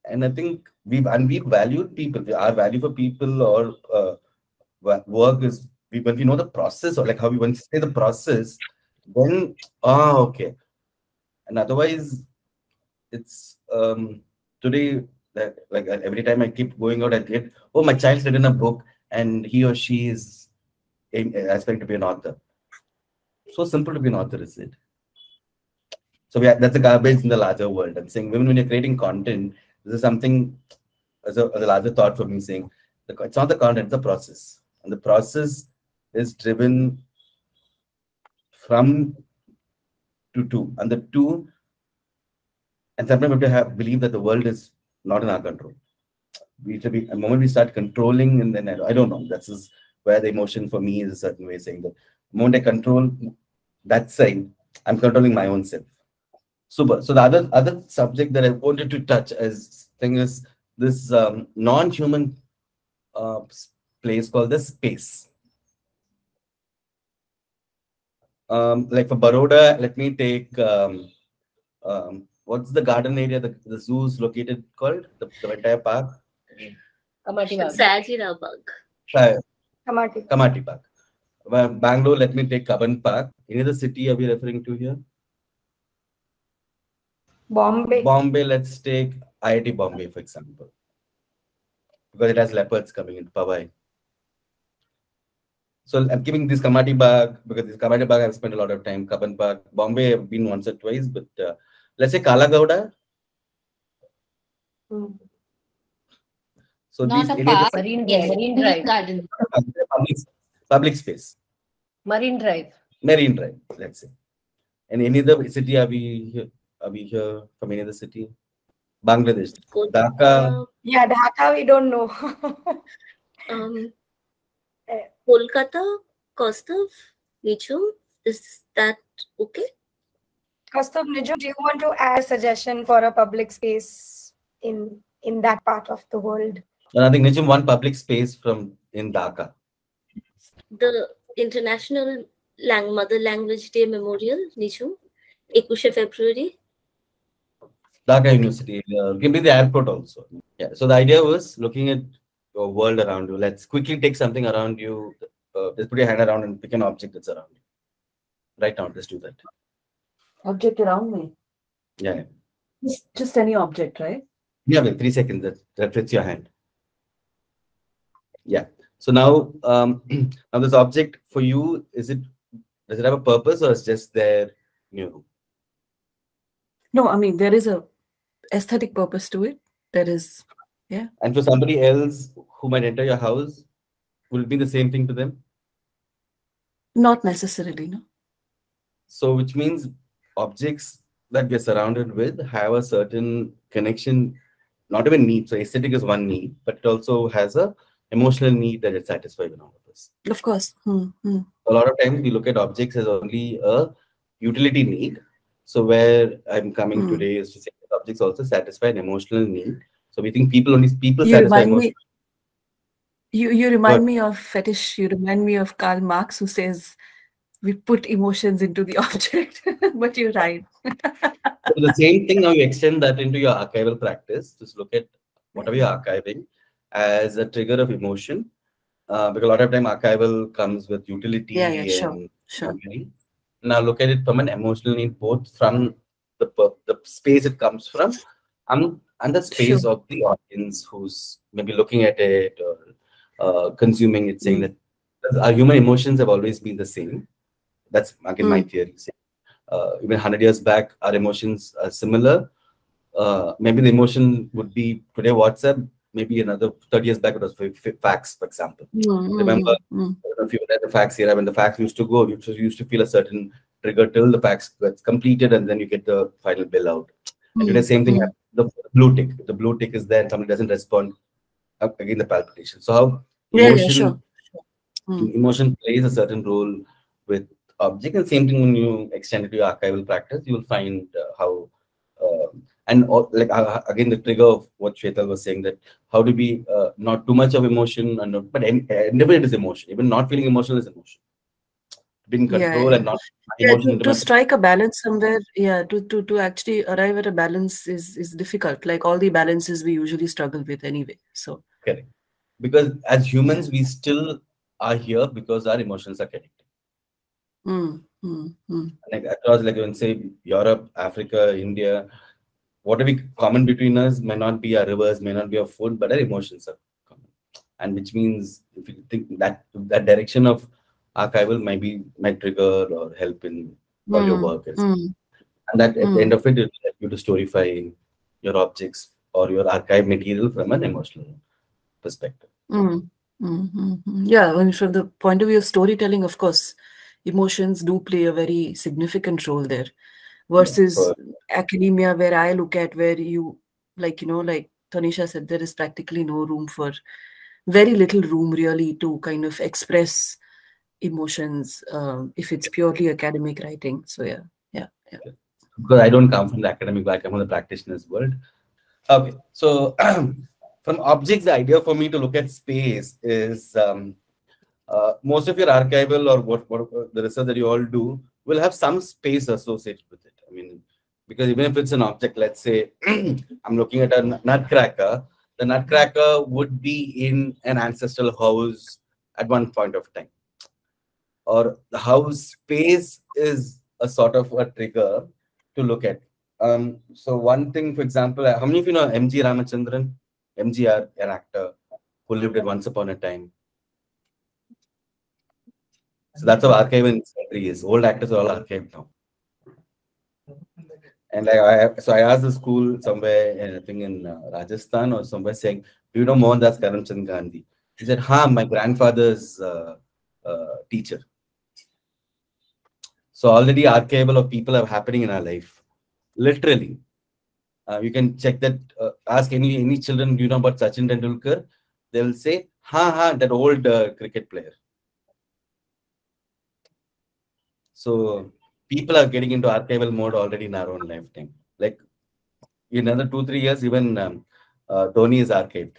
and I think we've and we've valued people. Our value for people or uh, work is we, when we know the process or like how we want to say the process, then ah okay. And otherwise, it's um today that like every time I keep going out, I get oh my child's written a book and he or she is aspiring to be an author. So simple to be an author, is it? So yeah, that's a garbage in the larger world. I'm saying women when you're creating content, this is something as a, as a larger thought for me saying it's not the content, it's the process. And the process is driven from to two. And the two And sometimes we have to believe that the world is not in our control. We to be, the moment we start controlling, and then I, don't know, that's is where the emotion for me is a certain way saying that the moment I control that side, I'm controlling my own self. Super. So the other other subject that I wanted to touch as thing is this um, non-human uh, place called the space. Um, like for Baroda, let me take um, um, what's the garden area the, the zoo is located called the, the entire park. Kamati Bagh. Sayaji Bagh. Uh, Kamati. Kamati Park. Bangalore, let me take Cubbon Park. Any other city are we referring to here? Bombay. Bombay, let's take IIT Bombay, for example. Because it has leopards coming in Powai. So I'm giving this Kamati Bagh because this Kamati Bagh I've spent a lot of time. Cubbon Park, Bombay I've been once or twice, but uh, let's say Kala Ghoda. Hmm. So Not these a park. other- Marine Yes, Drive. Marine Drive. garden. public, public space, Marine Drive. Marine Drive, let's say. And any other city are we here? Are we here from any other city? Bangladesh, Dhaka. Yeah, Dhaka, we don't know. Um, Eh. Kolkata, Kaustav, Nijum. Is that okay? Kaustav Nijum, do you want to add a suggestion for a public space in in that part of the world? And I think Nijum one public space from in Dhaka. The International Lang- Mother Language Day Memorial, Nijum, 21 February. Dhaka University. Uh, can be the airport also. Yeah. So the idea was looking at your world around you. Let's quickly take something around you. Uh, just put your hand around and pick an object that's around you. Right now, let's do that. Object around me. Yeah. yeah. Just, just any object, right? Yeah, like three seconds that, that fits your hand. Yeah. So now, um, now this object for you, is it, does it have a purpose or is just there new? No, I mean there is a aesthetic purpose to it. There is And for somebody else who might enter your house, will it be the same thing to them? not necessarily, no. So, which means objects that we're surrounded with have a certain connection, not even need. So, aesthetic is one need, but it also has a emotional need that it satisfies in all of us. Of course. Hmm, hmm. A lot of times we look at objects as only a utility need. So, where I'm coming Hmm. today is to say that objects also satisfy an emotional need. So, we think people only people You satisfy emotional. me. You you remind me of fetish. You remind me of Karl Marx, who says we put emotions into the object. but you're right. So the same thing now you extend that into your archival practice. Just look at whatever you're archiving as a trigger of emotion. Uh, because a lot of time archival comes with utility Yeah, yeah, sure, and sure. memory. Now look at it from an emotional need, both from the the space it comes from, um, and the space Sure. of the audience who's maybe looking at it or uh, consuming it, saying Mm. that our human emotions have always been the same. That's again my Mm. theory. Uh, even 100 years back, our emotions are similar. Uh, maybe the emotion would be today WhatsApp, maybe another 30 years back it was fa- fa- fax, for example. Mm, Remember, mm, mm. I don't know if you were at the fax era when the fax used to go, you used to feel a certain trigger till the fax gets completed and then you get the final bill out. And today, Mm, same thing. mm. happens. The blue tick, the blue tick is there and somebody doesn't respond, again the palpitation. So how Yeah, yeah, emotion, sure. Mm. emotion plays a certain role with object, and same thing when you extend it to your archival practice, you will find uh, how. Uh, and all, like uh, again, the trigger of what Shwetal was saying that how to be uh, not too much of emotion, and but any, never it is emotion. Even not feeling emotional is emotion. Yeah, control yeah. and not Yeah, to, to strike a balance somewhere, yeah, to, to to actually arrive at a balance is is difficult. Like all the balances we usually struggle with anyway. So Correct. Because as humans, we still are here because our emotions are connected. mm, mm, mm. Like across, like when say Europe, Africa, India, what we common between us may not be our rivers, may not be our food, but our emotions are common. And which means if you think that that direction of archival might be might trigger or help in all your Mm, work. mm. And that at Mm. the end of it, it will help you to storify your objects or your archive material from an emotional perspective. Mm, mm, mm, mm. Yeah, I mean, from the point of view of storytelling, of course, emotions do play a very significant role there. versus for- academia where I look at where you like you know like Tanisha said there is practically no room for very little room really to kind of express emotions um, if it's purely academic writing. So yeah, yeah, yeah. because I don't come from the academic background, from the practitioner's world. Okay, so from objects, the idea for me to look at space is um, uh, most of your archival or what, what the research that you all do will have some space associated with it. I mean, because even if it's an object, let's say I'm looking at a nutcracker, the nutcracker would be in an ancestral house at one point of time. Or how space is a sort of a trigger to look at. Um, so one thing, for example, uh, how many of you know MG Ramachandran? MGR, an actor who lived at Once Upon a Time. So that's how archive in country is. Old actors are all archived now. And I, I so I asked the school somewhere, I think in uh, Rajasthan or somewhere, saying, "Do you know Mohandas Karamchand Gandhi?" He said, "Ha, my grandfather's uh, uh, teacher." So already archival of people are happening in our life, literally. Uh, you can check that. Uh, ask any any children, you know about Sachin Tendulkar? They will say, "Ha ha, that old uh, cricket player." So people are getting into archival mode already in our own lifetime. Like in another two three years, even um, uh, is archived.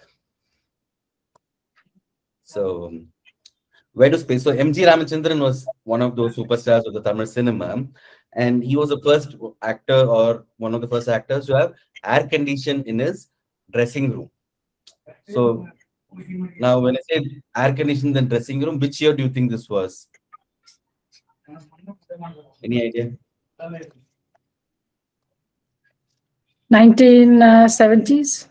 So um, where to space? So MG Ramachandran was one of those superstars of the Tamil cinema, and he was the first actor or one of the first actors to have air condition in his dressing room. So now, when I say air conditioned in dressing room, which year do you think this was? Any idea? 1970s.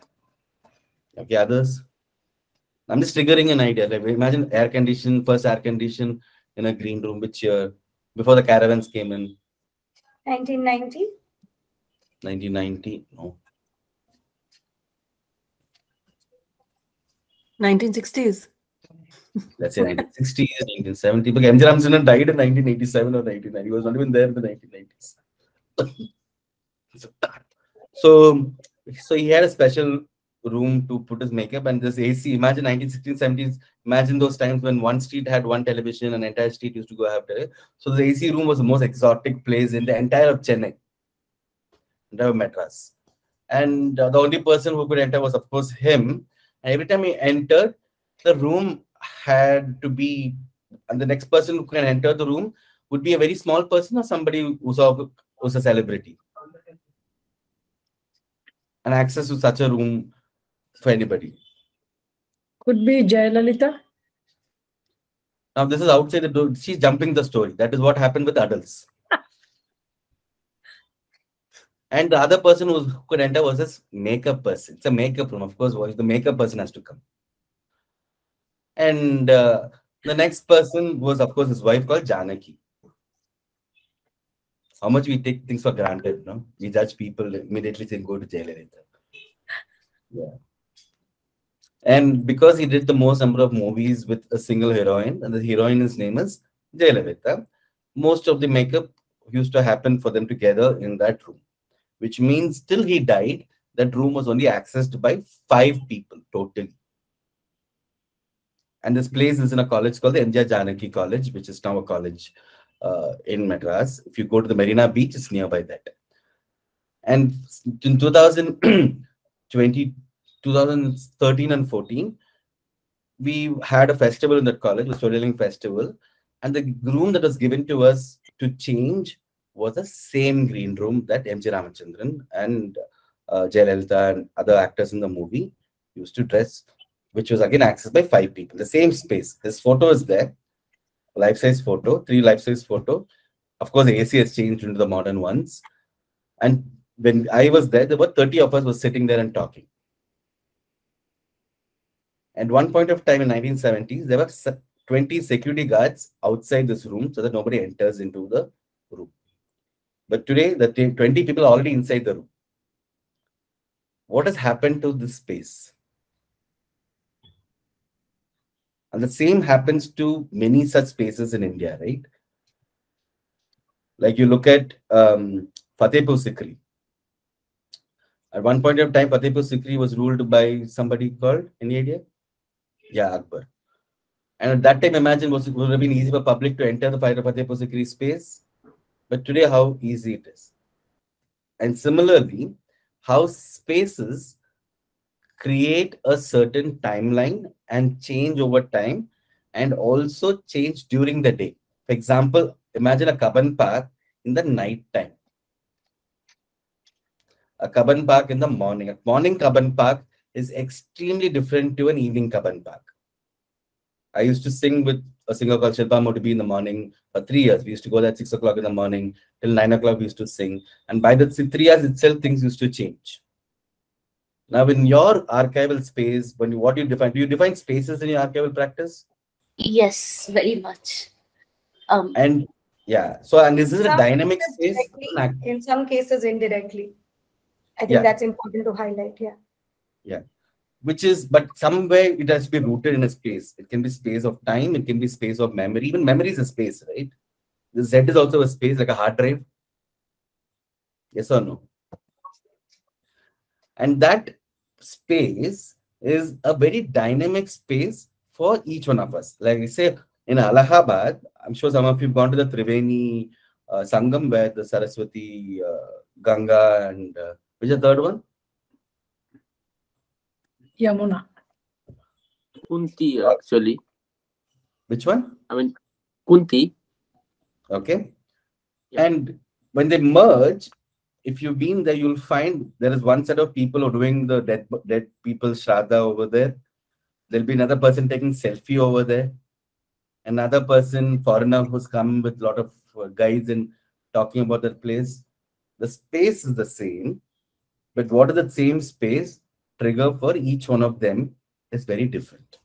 Uh, okay, others. I'm just triggering an idea. Like imagine air condition, first air condition in a green room, which year? Before the caravans came in, 1990? 1990. No. 1960s. Let's say 1960s, 1970. But MG Ramachandran died in 1987 or 1990. He was not even there in the 1990s. so, so, so he had a special room to put his makeup and this AC. Imagine 1960s, 70s. Imagine those times when one street had one television and entire street used to go have tele. So the AC room was the most exotic place in the entire of Chennai, entire Madras. And uh, the only person who could enter was, of course, him. And every time he entered, the room had to be, and the next person who can enter the room would be a very small person or somebody who's a, who's a celebrity. And access to such a room for anybody. Could be Jayalalitha. Now, this is outside the door. She's jumping the story. That is what happened with adults. and the other person who could enter was this makeup person. It's a makeup room. Of course, the makeup person has to come. And uh, the next person was, of course, his wife called Janaki. How much we take things for granted, no? We judge people immediately saying, go to jail. Yeah. And because he did the most number of movies with a single heroine, and the heroine's name is Jayalalitha, most of the makeup used to happen for them together in that room, which means till he died, that room was only accessed by five people totally. And this place is in a college called the MJ Janaki College, which is now a college uh, in Madras. If you go to the Marina Beach, it's nearby that. And in 2020, 2013 and 14, we had a festival in that college, the storytelling festival, and the room that was given to us to change was the same green room that MG Ramachandran and uh, Jayalalitha and other actors in the movie used to dress, which was again accessed by five people. The same space. His photo is there, life-size photo, three life-size photo. Of course, the AC has changed into the modern ones. And when I was there, there were 30 of us were sitting there and talking. At one point of time in 1970s, there were 20 security guards outside this room so that nobody enters into the room. But today, the 20 people are already inside the room. What has happened to this space? And the same happens to many such spaces in India, right? Like you look at um, Fatehpur Sikri. At one point of time, Fatehpur Sikri was ruled by somebody called, any idea? Yeah, Akbar. And at that time, imagine was it would have been easy for public to enter the Fatehpur Sikri space. But today, how easy it is. And similarly, how spaces create a certain timeline and change over time and also change during the day. For example, imagine a Cubbon Park in the night time. A Cubbon Park in the morning. A morning Cubbon Park is extremely different to an evening Cubbon Park. I used to sing with a singer called Shilpa Motibi in the morning for three years. We used to go there at six o'clock in the morning till nine o'clock. We used to sing, and by the three years itself, things used to change. Now, in your archival space, when you, what do you define? Do you define spaces in your archival practice? Yes, very much. Um, And yeah, so and this is a dynamic space. in some cases indirectly. I think Yeah. that's important to highlight. Yeah. Yeah. Which is, but somewhere it has to be rooted in a space. It can be space of time, it can be space of memory. Even memory is a space, right? The Z is also a space, like a hard drive. Yes or no? And that space is a very dynamic space for each one of us. Like I say, in Allahabad, I'm sure some of you have gone to the Triveni uh, Sangam where the Saraswati, uh, Ganga, and uh, which is the third one? Yamuna. Kunti, actually. Which one? I mean, Kunti. Okay. Yeah. And when they merge, if you've been there, you'll find there is one set of people who are doing the dead, dead people shraddha over there. There'll be another person taking selfie over there. Another person, foreigner, who's come with a lot of uh, guides and talking about that place. The space is the same, but what is the same space trigger for each one of them is very different.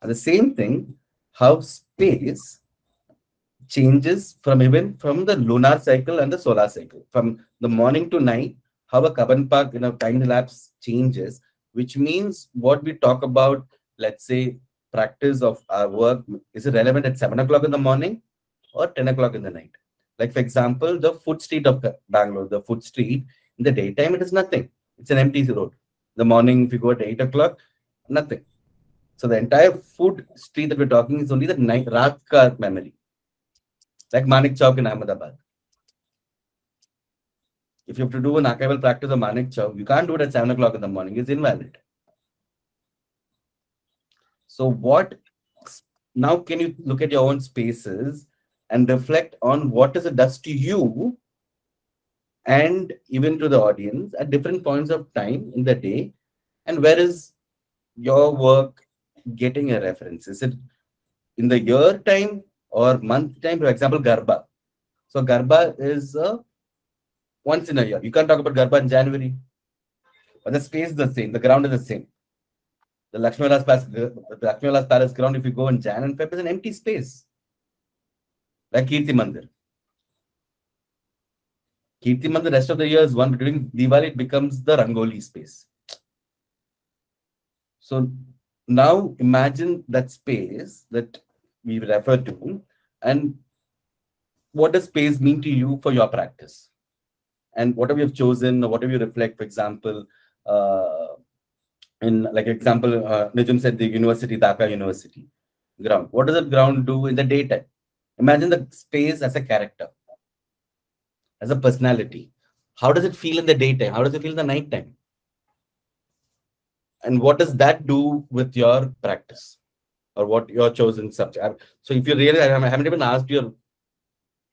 And the same thing, how space changes from even from the lunar cycle and the solar cycle. From the morning to night, how a Cubbon Park in a time lapse changes, which means what we talk about, let's say, practice of our work, is it relevant at 7 o'clock in the morning or 10 o'clock in the night? Like, for example, the foot street of Bangalore, the foot street, in the daytime, it is nothing. It's an empty road. The morning, if you go at 8 o'clock, nothing. So the entire food street that we're talking is only the night Raat memory. Like Manik Chowk in Ahmedabad. If you have to do an archival practice of Manik Chowk, you can't do it at 7 o'clock in the morning. It's invalid. So what now can you look at your own spaces and reflect on what does it does to you and even to the audience at different points of time in the day and where is your work getting a reference? Is it in the year time or month time? For example garba. So garba is once in a year. You can't talk about garba in january. But the space is the same. The ground is the same. The Lakshmi Vilas Palace, the Lakshmi Vilas Palace ground, if you go in Jan and Feb, is an empty space. Like Kirti Mandir. Kirti Mandir, the rest of the year is one, during Diwali, it becomes the Rangoli space. So now imagine that space that we refer to, and what does space mean to you for your practice? And whatever you've chosen, or whatever you reflect, for example, uh, in like example, uh, Nijum said the university, Dhaka University ground. What does that ground do in the daytime? Imagine the space as a character, as a personality. How does it feel in the daytime? How does it feel in the nighttime? And what does that do with your practice or what your chosen subject? So if you really, I haven't even asked your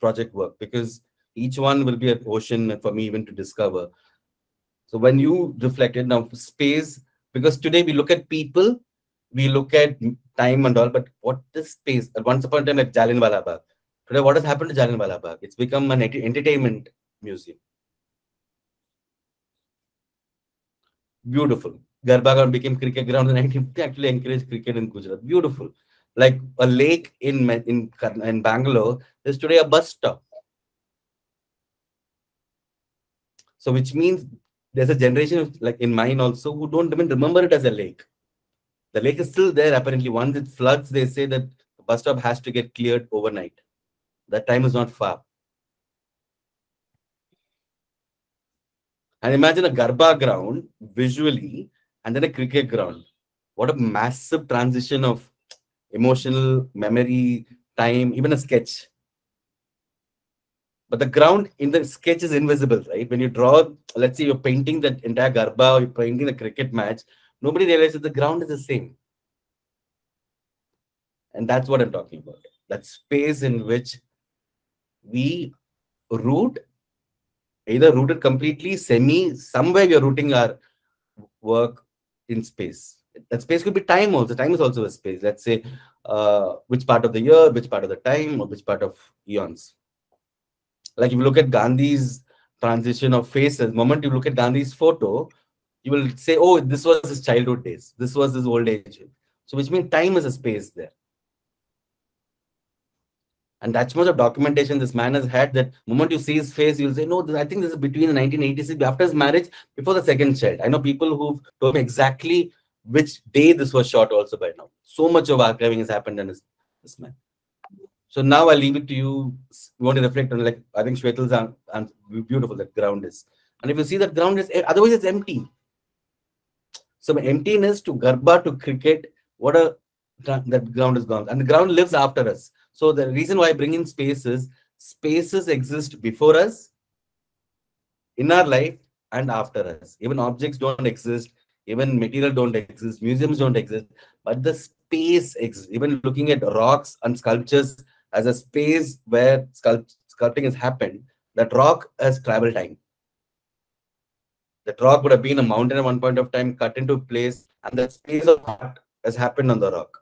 project work because each one will be an ocean for me even to discover. So when you reflected now space because today we look at people, we look at time and all, but what is space? Once upon a time, like Jallianwala Bagh. Today, what has happened to Jallianwala Bagh? It's become an entertainment museum. Beautiful. Garba ground became cricket ground 1950. Actually, encouraged cricket in Gujarat. Beautiful. Like a lake in in in Bangalore is today a bus stop. So, which means there's a generation of, like in mine also who don't even remember it as a lake. The lake is still there apparently. Once it floods, they say that the bus stop has to get cleared overnight. That time is not far. And imagine a Garba ground visually and then a cricket ground. What a massive transition of emotional memory, time, even a sketch. But the ground in the sketch is invisible, right? When you draw, let's say you're painting the entire Garba or you're painting the cricket match, nobody realizes the ground is the same. And that's what I'm talking about. That space in which we root, either rooted completely, semi, somewhere we are rooting our work in space. That space could be time also. Time is also a space. Let's say uh, which part of the year, which part of the time, or which part of eons. Like if you look at Gandhi's transition of faces, moment you look at Gandhi's photo, you will say, oh, this was his childhood days. This was his old age. So which means time is a space there. And that's much of documentation this man has had that moment you see his face, you'll say, no, this, I think this is between the 1986, after his marriage, before the second child. I know people who've told me exactly which day this was shot also by now. So much of archiving has happened in this, this man. So now I'll leave it to you. You want to reflect on like I think Shwetal's and, and beautiful that ground is. And if you see that ground is eh, otherwise it's empty. So emptiness to Garba to cricket, what a that ground is gone. And the ground lives after us. So the reason why I bring in spaces, spaces exist before us, in our life, and after us. Even objects don't exist, even material don't exist, museums don't exist, but the space exists. Even looking at rocks and sculptures as a space where sculpt sculpting has happened, that rock has travel time. That rock would have been a mountain at one point of time, cut into place, and the space of art has happened on the rock.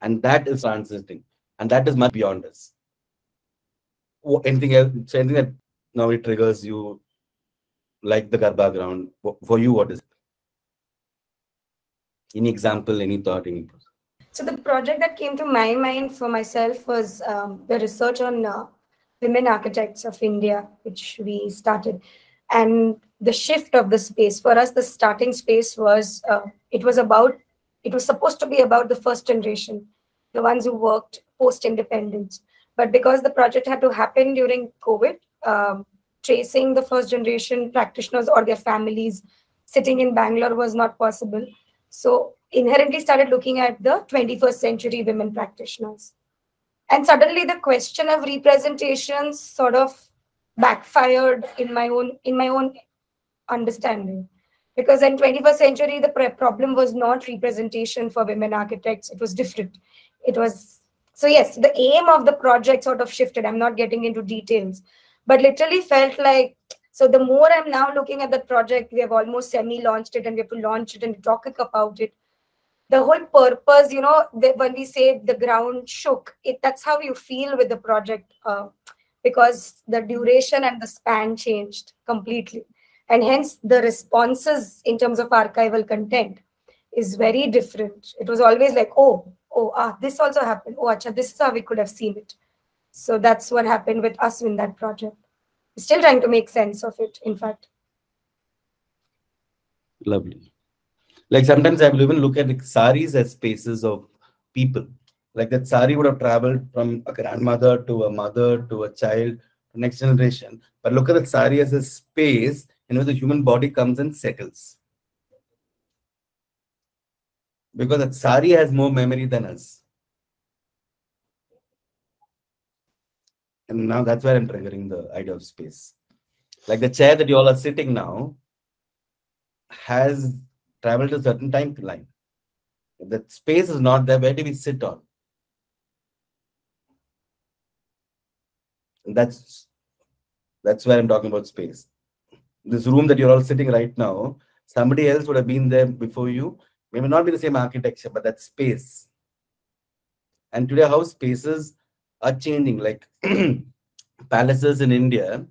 And that is transiting. And that is much beyond us. Anything else? So anything that now it triggers you like the Garba ground? For you, what is it? Any example, any thought, any so the project that came to my mind for myself was um, the research on uh, women architects of India, which we started, and the shift of the space. For us, the starting space was uh, it was about it was supposed to be about the first generation, the ones who worked post independence. But because the project had to happen during COVID, um, tracing the first generation practitioners or their families sitting in Bangalore was not possible. So inherently started looking at the 21st century women practitioners. And suddenly the question of representation sort of backfired in my own in my own understanding. Because in 21st century, the problem was not representation for women architects. It was different. It was, so yes, the aim of the project sort of shifted. I'm not getting into details, but literally felt like so the more I'm now looking at the project, we have almost semi-launched it and we have to launch it and talking about it. The whole purpose, you know, when we say the ground shook, it that's how you feel with the project uh, because the duration and the span changed completely. And hence the responses in terms of archival content is very different. It was always like, oh, oh, ah, this also happened. Oh, acha, this is how we could have seen it. So that's what happened with us in that project still trying to make sense of it, in fact. Lovely. Like sometimes I will even look at like saris as spaces of people. Like that sari would have traveled from a grandmother to a mother to a child to next generation. But look at that sari as a space in which the human body comes and settles. Because that sari has more memory than us. And now that's where I'm triggering the idea of space. Like the chair that you all are sitting now has traveled a certain time line. If that space is not there, where do we sit on? And that's that's where I'm talking about space. This room that you're all sitting right now, somebody else would have been there before you. Maybe not be the same architecture, but that space. And today, how spaces are changing. Like palaces in India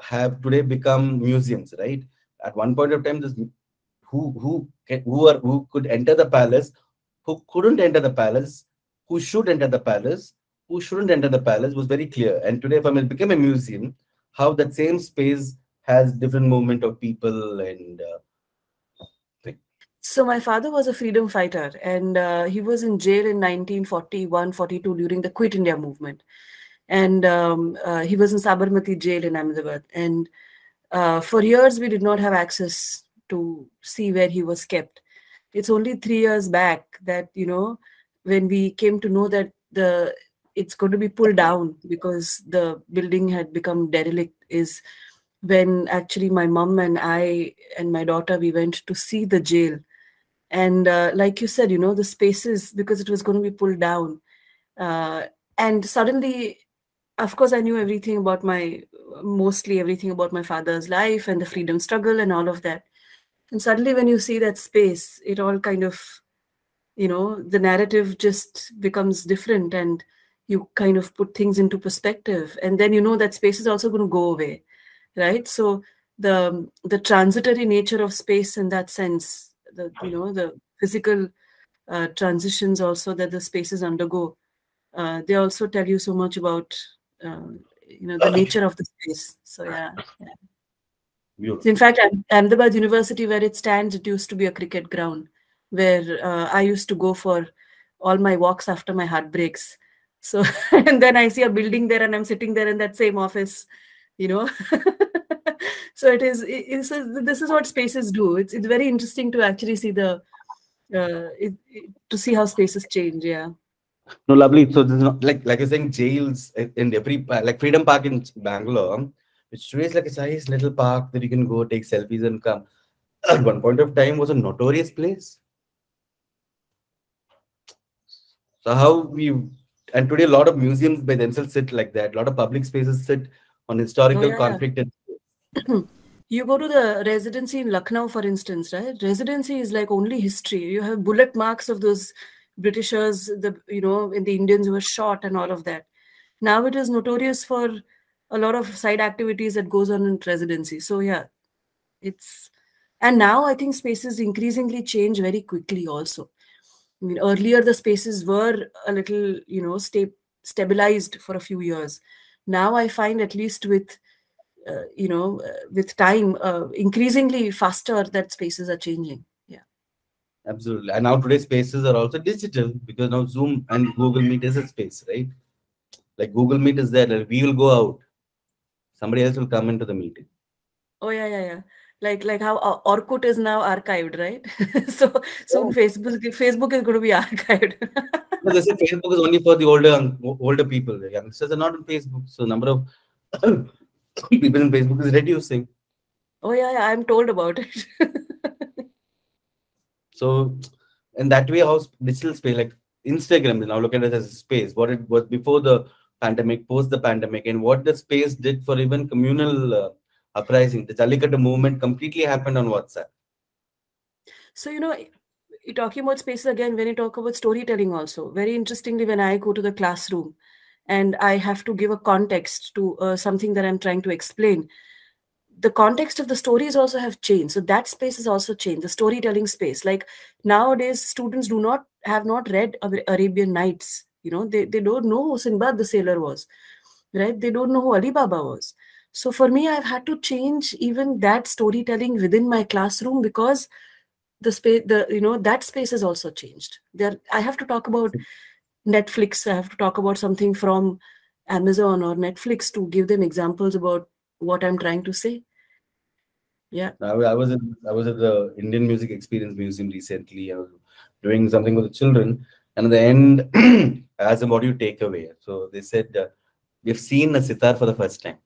have today become museums, right? At one point of time, this who who who are who could enter the palace, who couldn't enter the palace, who should enter the palace, who shouldn't enter the palace was very clear. And today, if it became a museum, how that same space has different movement of people and uh, so my father was a freedom fighter and uh, he was in jail in 1941 42 during the quit india movement. And um, uh, he was in sabarmati jail in ahmedabad. And uh, for years we did not have access to see where he was kept. It's only three years back that you know when we came to know that the it's going to be pulled down because the building had become derelict is when actually my mom and i and my daughter we went to see the jail and uh, like you said you know the spaces because it was going to be pulled down. Uh, and suddenly of course i knew everything about my mostly everything about my father's life and the freedom struggle and all of that. And suddenly when you see that space it all kind of you know the narrative just becomes different and you kind of put things into perspective. And then you know that space is also going to go away right? So the the transitory nature of space in that sense the you know the physical uh, transitions also that the spaces undergo uh, they also tell you so much about uh, you know the nature of the space so yeah, yeah. Beautiful. in fact Ahmed- ahmedabad university where it stands it used to be a cricket ground where uh, i used to go for all my walks after my heartbreaks so and then i see a building there and i'm sitting there in that same office you know so it is it, a- this is what spaces do it's it's very interesting to actually see the uh, it, it- to see how spaces change yeah No, lovely. So this is not like like you're saying jails in every like Freedom Park in Bangalore, which is like a nice little park that you can go take selfies and come. At one point of time, was a notorious place. So how we and today a lot of museums by themselves sit like that. A lot of public spaces sit on historical Oh, yeah. conflict and you go to the residency in Lucknow, for instance, right? Residency is like only history. You have bullet marks of those Britishers, the you know, and the Indians who were shot and all of that. Now it is notorious for a lot of side activities that goes on in residency. So yeah, it's and now I think spaces increasingly change very quickly also. I mean, earlier the spaces were a little, you know, sta- stabilized for a few years. Now I find, at least with, uh, you know, uh, with time, uh, increasingly faster that spaces are changing. Yeah. absolutely. And now today's spaces are also digital because now Zoom and Google Meet is a space, right? Like Google Meet is there. Like we will go out. Somebody else will come into the meeting. Oh yeah, yeah, yeah. Like like how uh, Orkut is now archived, right? so soon Facebook Facebook is going to be archived. No, they say Facebook is only for the older older people. The youngsters are not on Facebook, so number of people in Facebook is reducing. oh yeah, yeah. I'm told about it. So, in that way, how digital space like Instagram is now look at it as a space. What it was before the pandemic, post the pandemic, and what the space did for even communal uh, uprising. The Jallikattu movement completely happened on WhatsApp. So, you know, you're talking about spaces again when you talk about storytelling, also. Very interestingly, when I go to the classroom and I have to give a context to uh, something that I'm trying to explain, the context of the stories also have changed. So, that space has also changed, the storytelling space. Like nowadays, students do not have not read Arabian Nights. You know, they, they don't know who Sinbad the Sailor was, right? They don't know who Ali Baba was. So, for me, I've had to change even that storytelling within my classroom because the space the you know that space has also changed there i have to talk about netflix i have to talk about something from amazon or netflix to give them examples about what i'm trying to say yeah I, I was at I was at the Indian Music Experience Museum recently. I was doing something with the children, and at the end, I asked them, "What do you take away?" So they said, uh, "We've seen a sitar for the first time.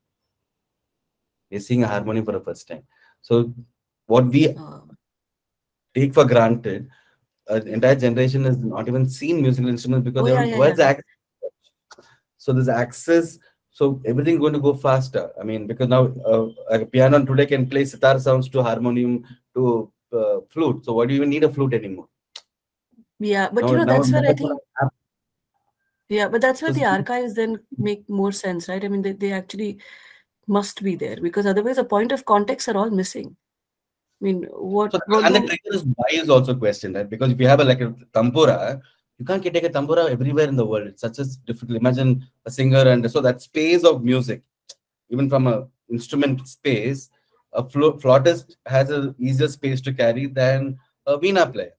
We're seeing a harmonium for the first time." So what we uh, take for granted, an entire generation has not even seen musical instruments because Oh, they yeah, don't yeah, who has yeah. access. So there's access. So everything going to go faster. I mean, because now uh, a piano today can play sitar sounds to harmonium to uh, flute. So why do you even need a flute anymore? yeah but Now- you know that's where i think yeah but that's where the archives then make more sense right i mean they, they actually must be there because otherwise the point of context are all missing i mean what, So what and the trigger is why is also questioned, right? Because if you have a, like a tambura, you can't take a tambura everywhere in the world. It's such a difficult. Imagine a singer, and so that space of music, even from a instrument space, a flautist has a easier space to carry than a veena player.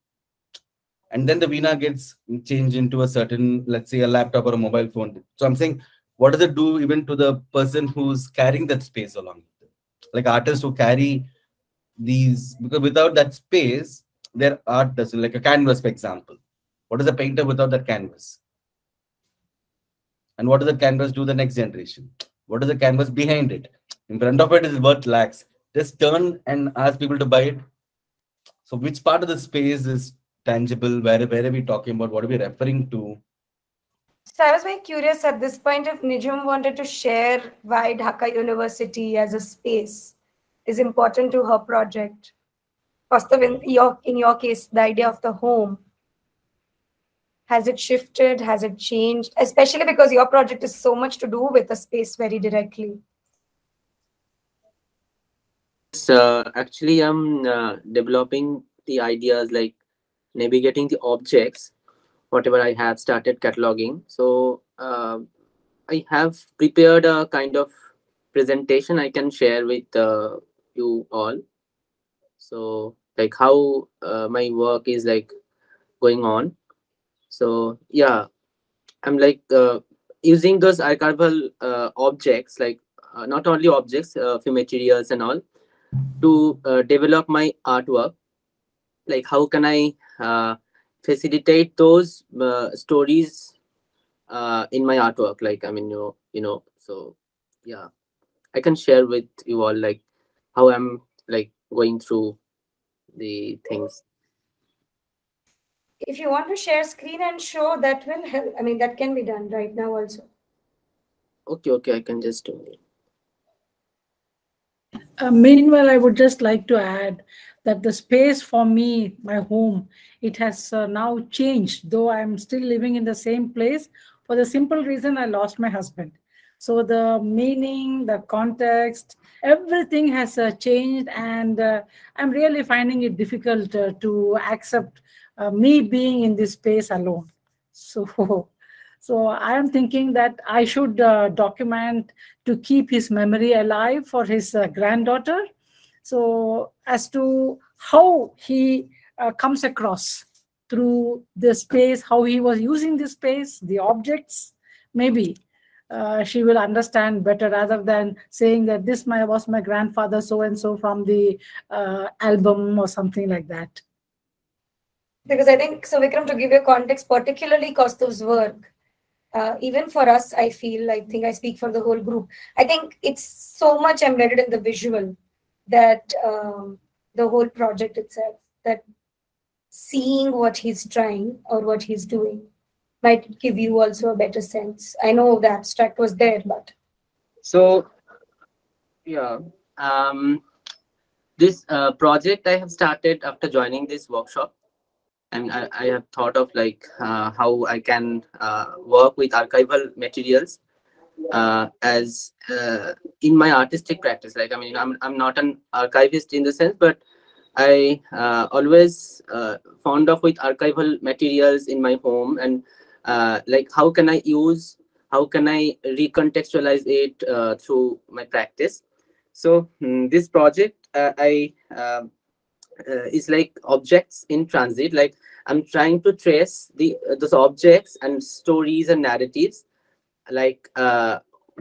And then the veena gets changed into a certain, let's say, a laptop or a mobile phone. So I'm saying, what does it do even to the person who's carrying that space along? like artists who carry these because without that space, their art doesn't like a canvas, for example. What is a painter without that canvas? And what does the canvas do the next generation? What is the canvas behind it? In front of it is worth lakhs. Just turn and ask people to buy it. So which part of the space is tangible? Where, where are we talking about? What are we referring to? So I was very curious at this point if Nijum wanted to share why Dhaka University as a space is important to her project. First in your in your case, the idea of the home. Has it shifted? Has it changed? Especially because your project is so much to do with the space very directly. So actually, I'm uh, developing the ideas like navigating the objects, whatever I have started cataloging. So uh, I have prepared a kind of presentation I can share with uh, you all. So like how uh, my work is like going on. So yeah, I'm like uh, using those archival uh, objects, like uh, not only objects, uh, few materials and all, to uh, develop my artwork. Like how can I uh, facilitate those stories in my artwork? Like I mean, you know, you know. So yeah, I can share with you all like how I'm like going through the things. If you want to share screen and show, that will help. I mean, that can be done right now also. Okay, okay, I can just do it. Uh, meanwhile, I would just like to add that the space for me, my home, it has uh, now changed, though I'm still living in the same place for the simple reason I lost my husband. So the meaning, the context, everything has uh, changed, and uh, I'm really finding it difficult uh, to accept uh, me being in this space alone. So, so I am thinking that I should uh, document to keep his memory alive for his uh, granddaughter. So as to how he comes across through the space, how he was using the space, the objects, maybe uh, she will understand better rather than saying that this my was my grandfather so and so from the uh, album or something like that. Because I think, so Vikram, to give you context, particularly Kaustav's work, uh, even for us, I feel, I think I speak for the whole group, I think it's so much embedded in the visual that um, the whole project itself, that seeing what he's trying or what he's doing might give you also a better sense. I know the abstract was there, but So yeah, um, this uh, project I have started after joining this workshop, and I, I have thought of like uh, how I can uh, work with archival materials uh, as uh, in my artistic practice. Like I mean, I'm I'm not an archivist in the sense, but I uh, always uh, fond of with archival materials in my home and uh, like how can I use, how can I recontextualize it uh, through my practice. So mm, this project uh, I um, uh, is like objects in transit. Like I'm trying to trace the those objects and stories and narratives, like uh,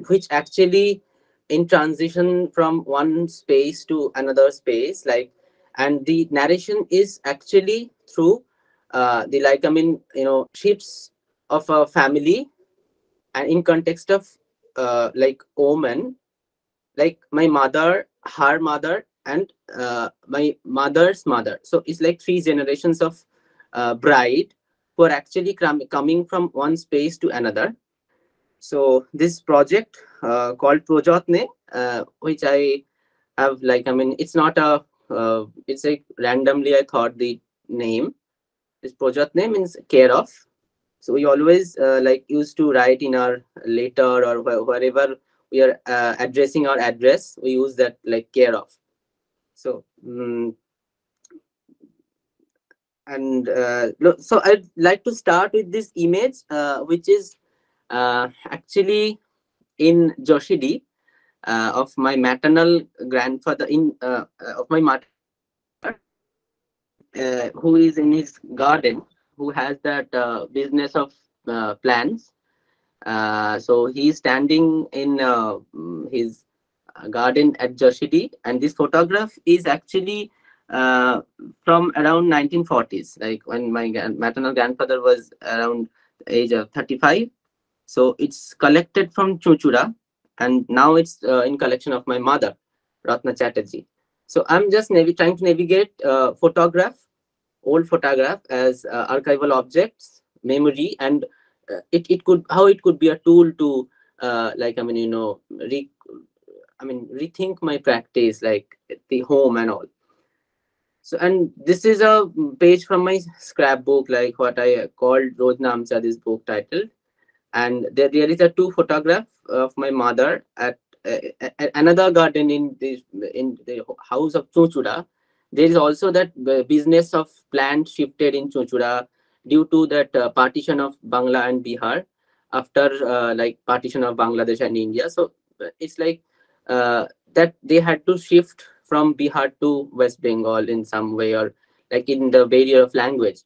which actually in transition from one space to another space. Like and the narration is actually through uh, the like I mean you know ships of a family and in context of uh, like omen like my mother her mother and uh, my mother's mother. So it's like three generations of uh, bride who are actually coming from one space to another. So this project uh, called projotne uh, which i have like i mean it's not a uh, it's like randomly i thought the name. This projotne means care of so we always uh, like used to write in our letter or wh- wherever we are uh, addressing our address we use that like care of. So mm and uh, so i'd like to start with this image uh, which is uh, actually in Jasidih uh, of my maternal grandfather in of my uh, who is in his garden who has that uh, business of uh, plants. Uh, so he's standing in uh, mm, his garden at Jasidih. And this photograph is actually uh, from around 1940s, like when my maternal grandfather was around age of 35. So it's collected from Chuchura and now it's uh, in collection of my mother, Ratna Chatterjee. So I'm just trying to navigate uh, photograph, old photograph as uh, archival objects, memory, and uh, it, it could how it could be a tool to uh, like I mean you know re, I mean rethink my practice like the home and all. So and this is a page from my scrapbook like what I called Roj Namcha this book titled and there, there is a two photograph of my mother at another garden in the in the house of Chuchura. There is also that business of plant shifted in Chuchura due to that uh, partition of Bangla and Bihar after uh, like partition of Bangladesh and India. So uh, it's like uh, that they had to shift from Bihar to West Bengal in some way or like in the barrier of language.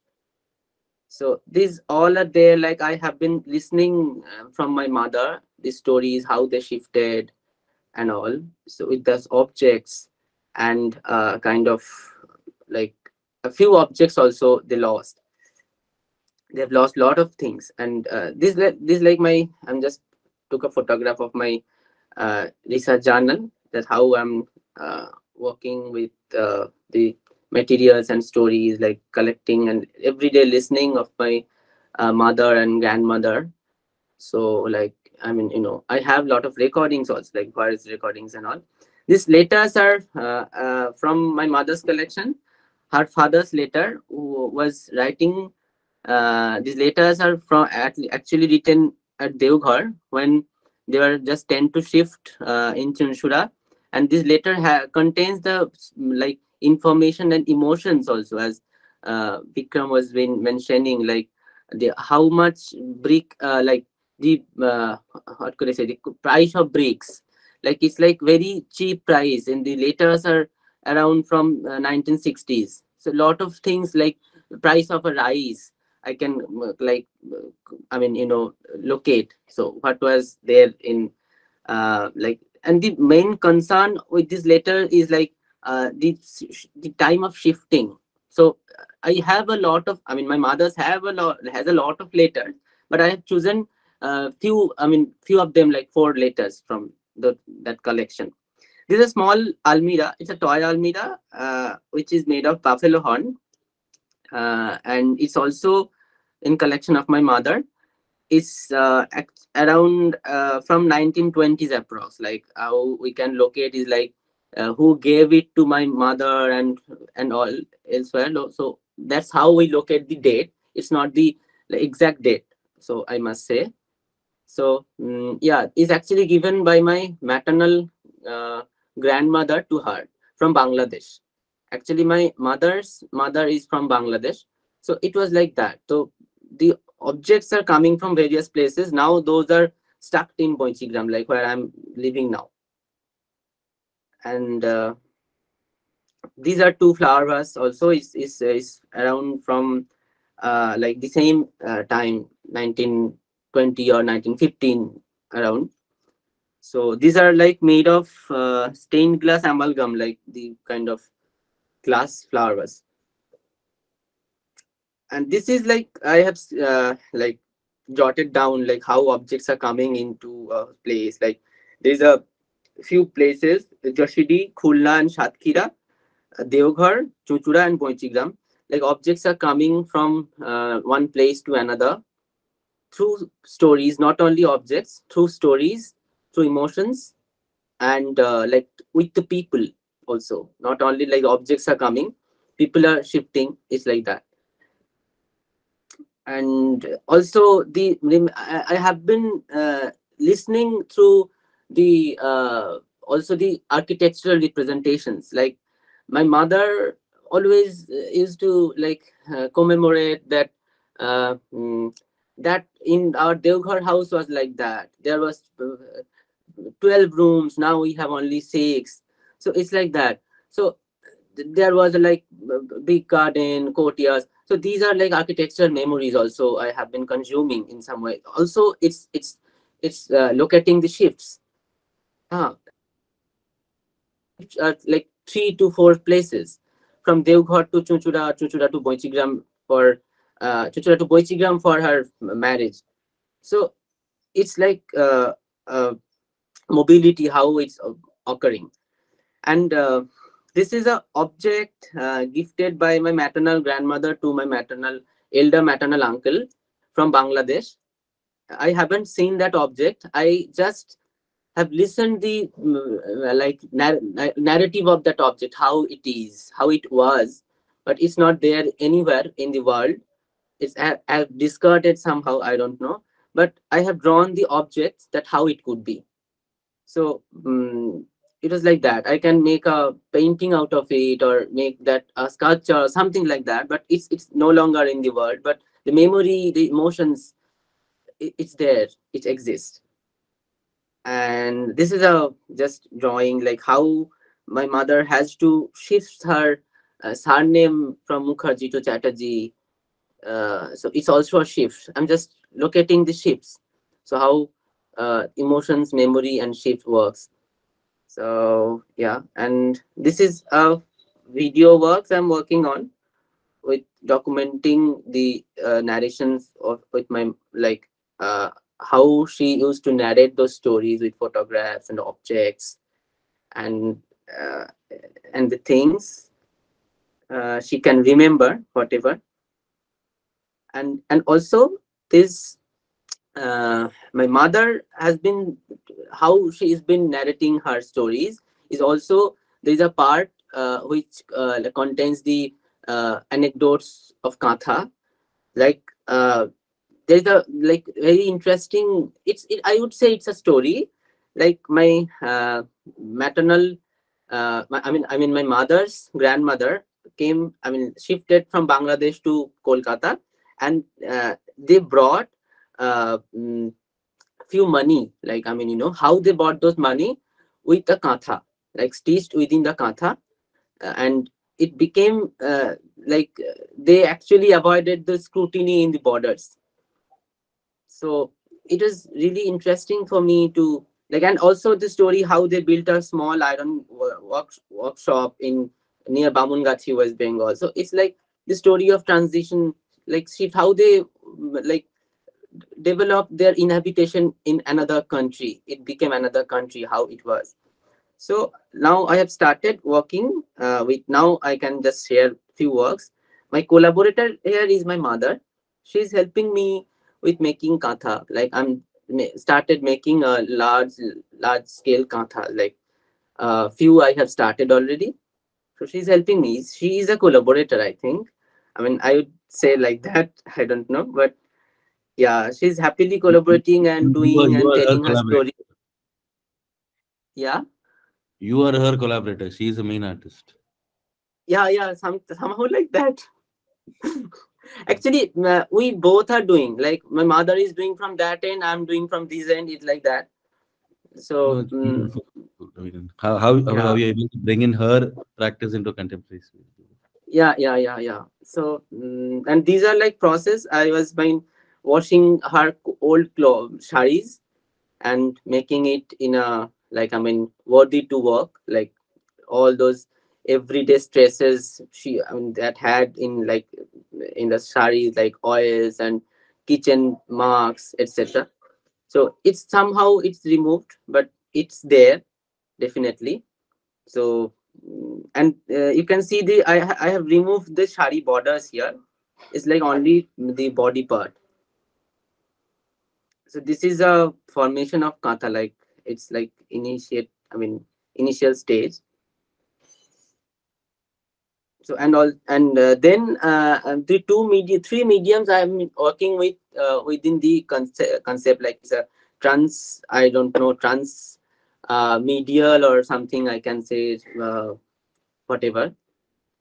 So these all are there. Like I have been listening uh, from my mother, the stories, how they shifted, and all. So with those objects and uh, kind of like a few objects also they lost. They've lost a lot of things. And uh, this this like my I'm just took a photograph of my uh, research journal. That's how I'm uh, working with uh, the materials and stories, like collecting and everyday listening of my uh, mother and grandmother. So like I mean, you know, I have a lot of recordings also, like voice recordings and all. These letters are uh, uh, from my mother's collection. Her father's letter was writing. Uh, these letters are from actually written at Deoghar when they were just tend to shift in Chinchura, and this letter contains the like information and emotions also, as uh, Vikram was been mentioning, like the how much brick uh, like the uh, what could I say the price of bricks like it's like very cheap price and the letters are around from uh, 1960s so a lot of things like price of a rice I can uh, like uh, I mean you know locate. So what was there in uh, like and the main concern with this letter is like uh, the the time of shifting. So I have a lot of I mean my mother's have a lot has a lot of letters but I have chosen uh, few i mean few of them like four letters from the that collection. This is a small almira. It's a toy almira uh, which is made of buffalo horn uh, and it's also in collection of my mother. It's uh, around uh, from 1920s approx. Like how we can locate is like uh, who gave it to my mother and and all elsewhere. So that's how we locate the date. It's not the exact date so i must say so um, yeah, is actually given by my maternal uh, grandmother to her from Bangladesh. Actually, my mother's mother is from Bangladesh. So it was like that. So the objects are coming from various places. Now those are stuck in Boichigram, like where I'm living now. And uh, these are two flower vase also is is, is around from uh, like the same uh, time 19 1920 or 1915 around. So these are like made of uh, stained glass amalgam, like the kind of glass flowers. And this is like I have uh, like jotted down like how objects are coming into a place. Like there's a few places: Jasidih, Khulna, and Satkhira, Deoghar, Chuchura, and Boichigram. Like objects are coming from uh, one place to another through stories, not only objects, through stories, through emotions, and uh, like with the people also. Not only like objects are coming, people are shifting. It's like that. And also the I have been uh, listening through the uh, also the architectural representations. Like my mother always used to like uh, commemorate that uh, mm, that in our Deoghar house was like that. There was uh, 12 rooms. Now we have only six. So it's like that. So there was like big garden, courtyards. So these are like architectural memories. Also, I have been consuming in some way. Also, it's it's it's uh, locating the shifts. Ah, like three to four places from Deoghar to Chuchura, Chuchura to Boichigram for uh, Chuchura to Boichigram for her marriage. So it's like uh, uh, mobility, how it's occurring. And uh, this is a object uh, gifted by my maternal grandmother to my maternal elder maternal uncle from Bangladesh. I haven't seen that object. I just have listened the uh, like nar narrative of that object, how it is, how it was, but it's not there anywhere in the world. It's I've discarded somehow. I don't know, but I have drawn the objects that how it could be. So um, it was like that. I can make a painting out of it or make that a sculpture or something like that. But it's it's no longer in the world. But the memory, the emotions, it, it's there. It exists. And this is a just drawing like how my mother has to shift her uh, surname from Mukherjee to Chatterjee. Uh, so it's also a shift. I'm just locating the shifts. So how uh, emotions, memory, and shift works. So yeah, and this is a video works I'm working on with documenting the uh, narrations of with my like uh, how she used to narrate those stories with photographs and objects and uh, and the things uh, she can remember whatever and and also this uh, my mother has been how she has been narrating her stories is also there is a part uh, which uh, contains the uh, anecdotes of katha. Like uh, there's a like very interesting it's it, i would say it's a story. Like my uh, maternal my, i mean i mean my mother's grandmother came i mean shifted from bangladesh to kolkata and they brought uh, mm, few money like i mean you know how they bought those money? With the katha like stitched within the katha. Uh, and it became uh, like they actually avoided the scrutiny in the borders. So it was really interesting for me to like and also the story how they built a small iron work, workshop in near Bamungachi, West Bengal. So it's like the story of transition, like shift, how they like develop their inhabitation in another country. It became another country, how it was. So now I have started working uh, with, now I can just share few works. My collaborator here is my mother. She's helping me with making katha. Like I'm started making a large, large scale katha. Like a uh, few I have started already. So she's helping me. She is a collaborator, I think. I mean, I would say like that. I don't know, but yeah she's happily collaborating and doing you and telling her, her story. Yeah? You are her collaborator. She is the main artist. Yeah yeah some, somehow like that. Actually uh, we both are doing like my mother is doing from that end i'm doing from this end it's like that. So no, um, how, how, yeah. how are you able to bring in her practice into contemporary yeah yeah yeah yeah so um, and these are like process i was been washing her old clothes, saris, and making it in a like I mean worthy to work, like all those everyday stresses she I mean that had in like in the saris like oils and kitchen marks etc. So it's somehow it's removed, but it's there definitely. So and uh, you can see the I I have removed the shari borders here. It's like only the body part so this is a formation of katha like it's like initiate i mean initial stage so and all and uh, then uh, the two media three mediums i'm working with uh, within the concept concept like it's a trans i don't know trans uh, medial or something i can say uh, whatever.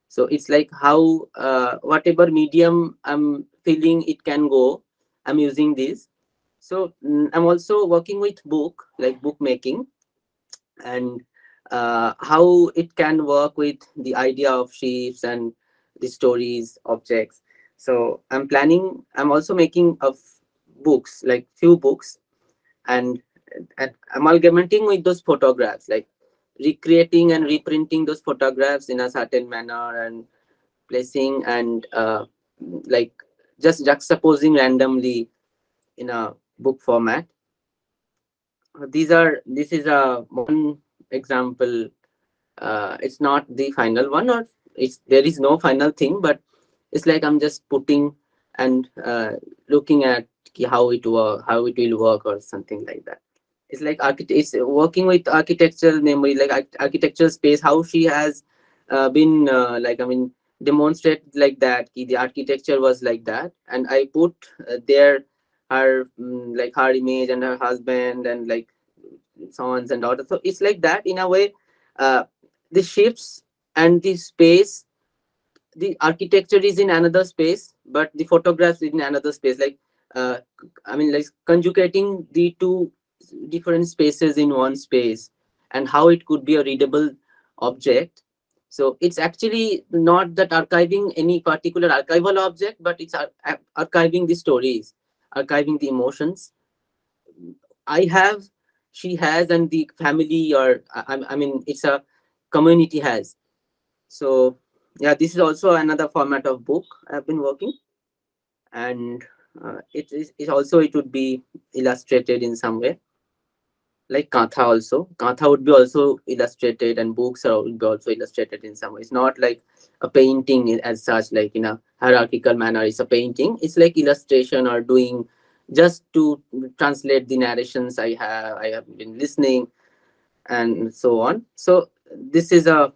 So it's like how uh, whatever medium i'm feeling it can go i'm using this. So i'm also working with book like bookmaking. And uh, how it can work with the idea of shapes and the stories objects. So i'm planning i'm also making of books like few books. And amalgamating with those photographs like recreating and reprinting those photographs in a certain manner and placing and uh, like just juxtaposing randomly in a book format. These are this is a one example uh, it's not the final one or it's there is no final thing but it's like i'm just putting and uh, looking at how it work how it will work or something like that it's like it's working with architectural memory like arch- architectural space how she has uh, been uh, like i mean demonstrate like that the architecture was like that. And i put uh, there her mm, like her image and her husband and like sons and daughters. So it's like that in a way uh, the shapes and the space the architecture is in another space but the photographs in another space. Like uh, i mean like conjugating the two different spaces in one space and how it could be a readable object. So it's actually not that archiving any particular archival object but it's ar- ar- archiving the stories archiving the emotions. I have she has and the family or I, I mean it's a community has. So yeah this is also another format of book i've been working. And uh, it is also it would be illustrated in some way like Katha also. Katha would be also illustrated and books are would be also illustrated in some way. It's not like a painting as such, like in a hierarchical manner. It's a painting. It's like illustration or doing just to translate the narrations I have I have been listening and so on. So this is a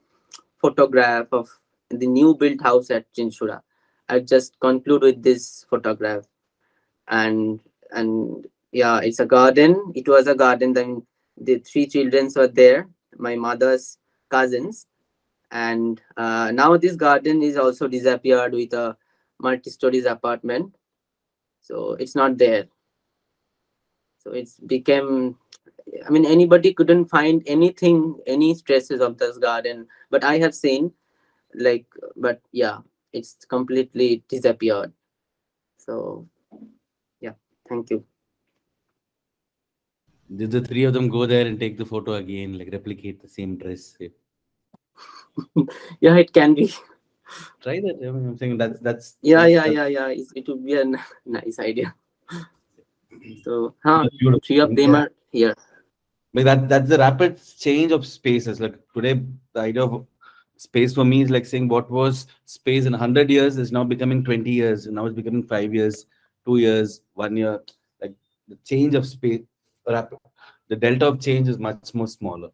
photograph of the new built house at Chinchura. I just conclude with this photograph and and yeah it's a garden. It was a garden then the three children were there my mother's cousins. And uh, now this garden is also disappeared with a multi-stories apartment. So it's not there. So it's became i mean anybody couldn't find anything any traces of this garden. But i have seen like but yeah it's completely disappeared. So yeah thank you Did the three of them go there and take the photo again, like replicate the same dress? yeah it can be Try that. I mean, I'm saying that's that's yeah that's- yeah that's- yeah yeah it, it would be a nice idea so huh, three of them are here But that that's the rapid change of spaces. Like today, the idea of space for me is like saying what was space in 100 years is now becoming 20 years, and now it's becoming five years, two years, one year. Like the change of space, the delta of change is much more smaller.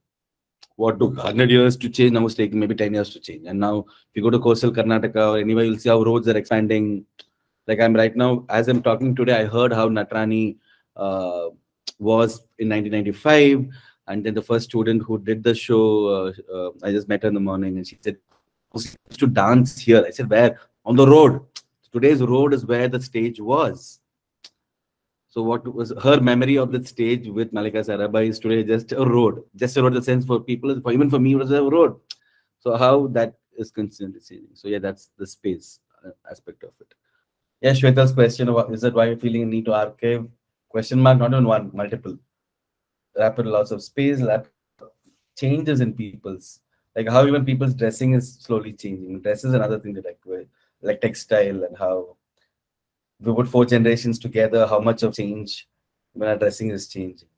What took 100 years to change now is taking maybe 10 years to change. And now, if you go to coastal Karnataka or anywhere, you'll see how roads are expanding. Like I'm right now, as I'm talking today, I heard how Natarani uh, was in 1995 and then the first student who did the show uh, uh, i just met her in the morning and she said used to dance here i said where on the road today's road is where the stage was so what was her memory of that stage with mallika sarabhai is today just a road just a road the sense for people for even for me it was a road. So how that is constantly changing so yeah that's the space uh, aspect of it. Yeah shwetal's question about is that why you're feeling a need to archive? Question mark not on one multiple. Rapid loss of space rapid changes in people's like how even people's dressing is slowly changing. Dress is another thing that like like textile and how we put four generations together how much of change when addressing dressing is changing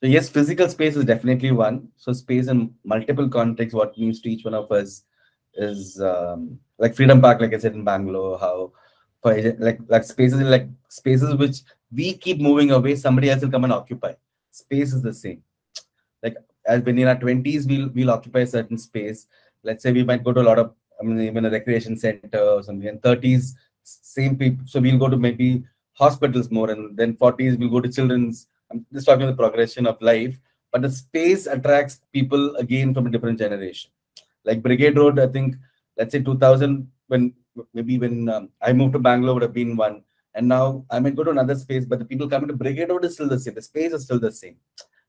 so yes physical space is definitely one. So space in multiple contexts what means to each one of us is um, like freedom park like i said in bangalore how for like like spaces like spaces which we keep moving away somebody else will come and occupy. Space is the same. Like as when in our 20s we'll we'll occupy a certain space. Let's say we might go to a lot of i mean even a recreation center or something. In 30s same people so we'll go to maybe hospitals more and then 40s we'll go to children's i'm just talking about the progression of life but the space attracts people again from a different generation like brigade road i think let's say 2000 when maybe when um, i moved to bangalore would have been one and now I might go to another space, but the people coming to Brigade Road is still the same. The space is still the same.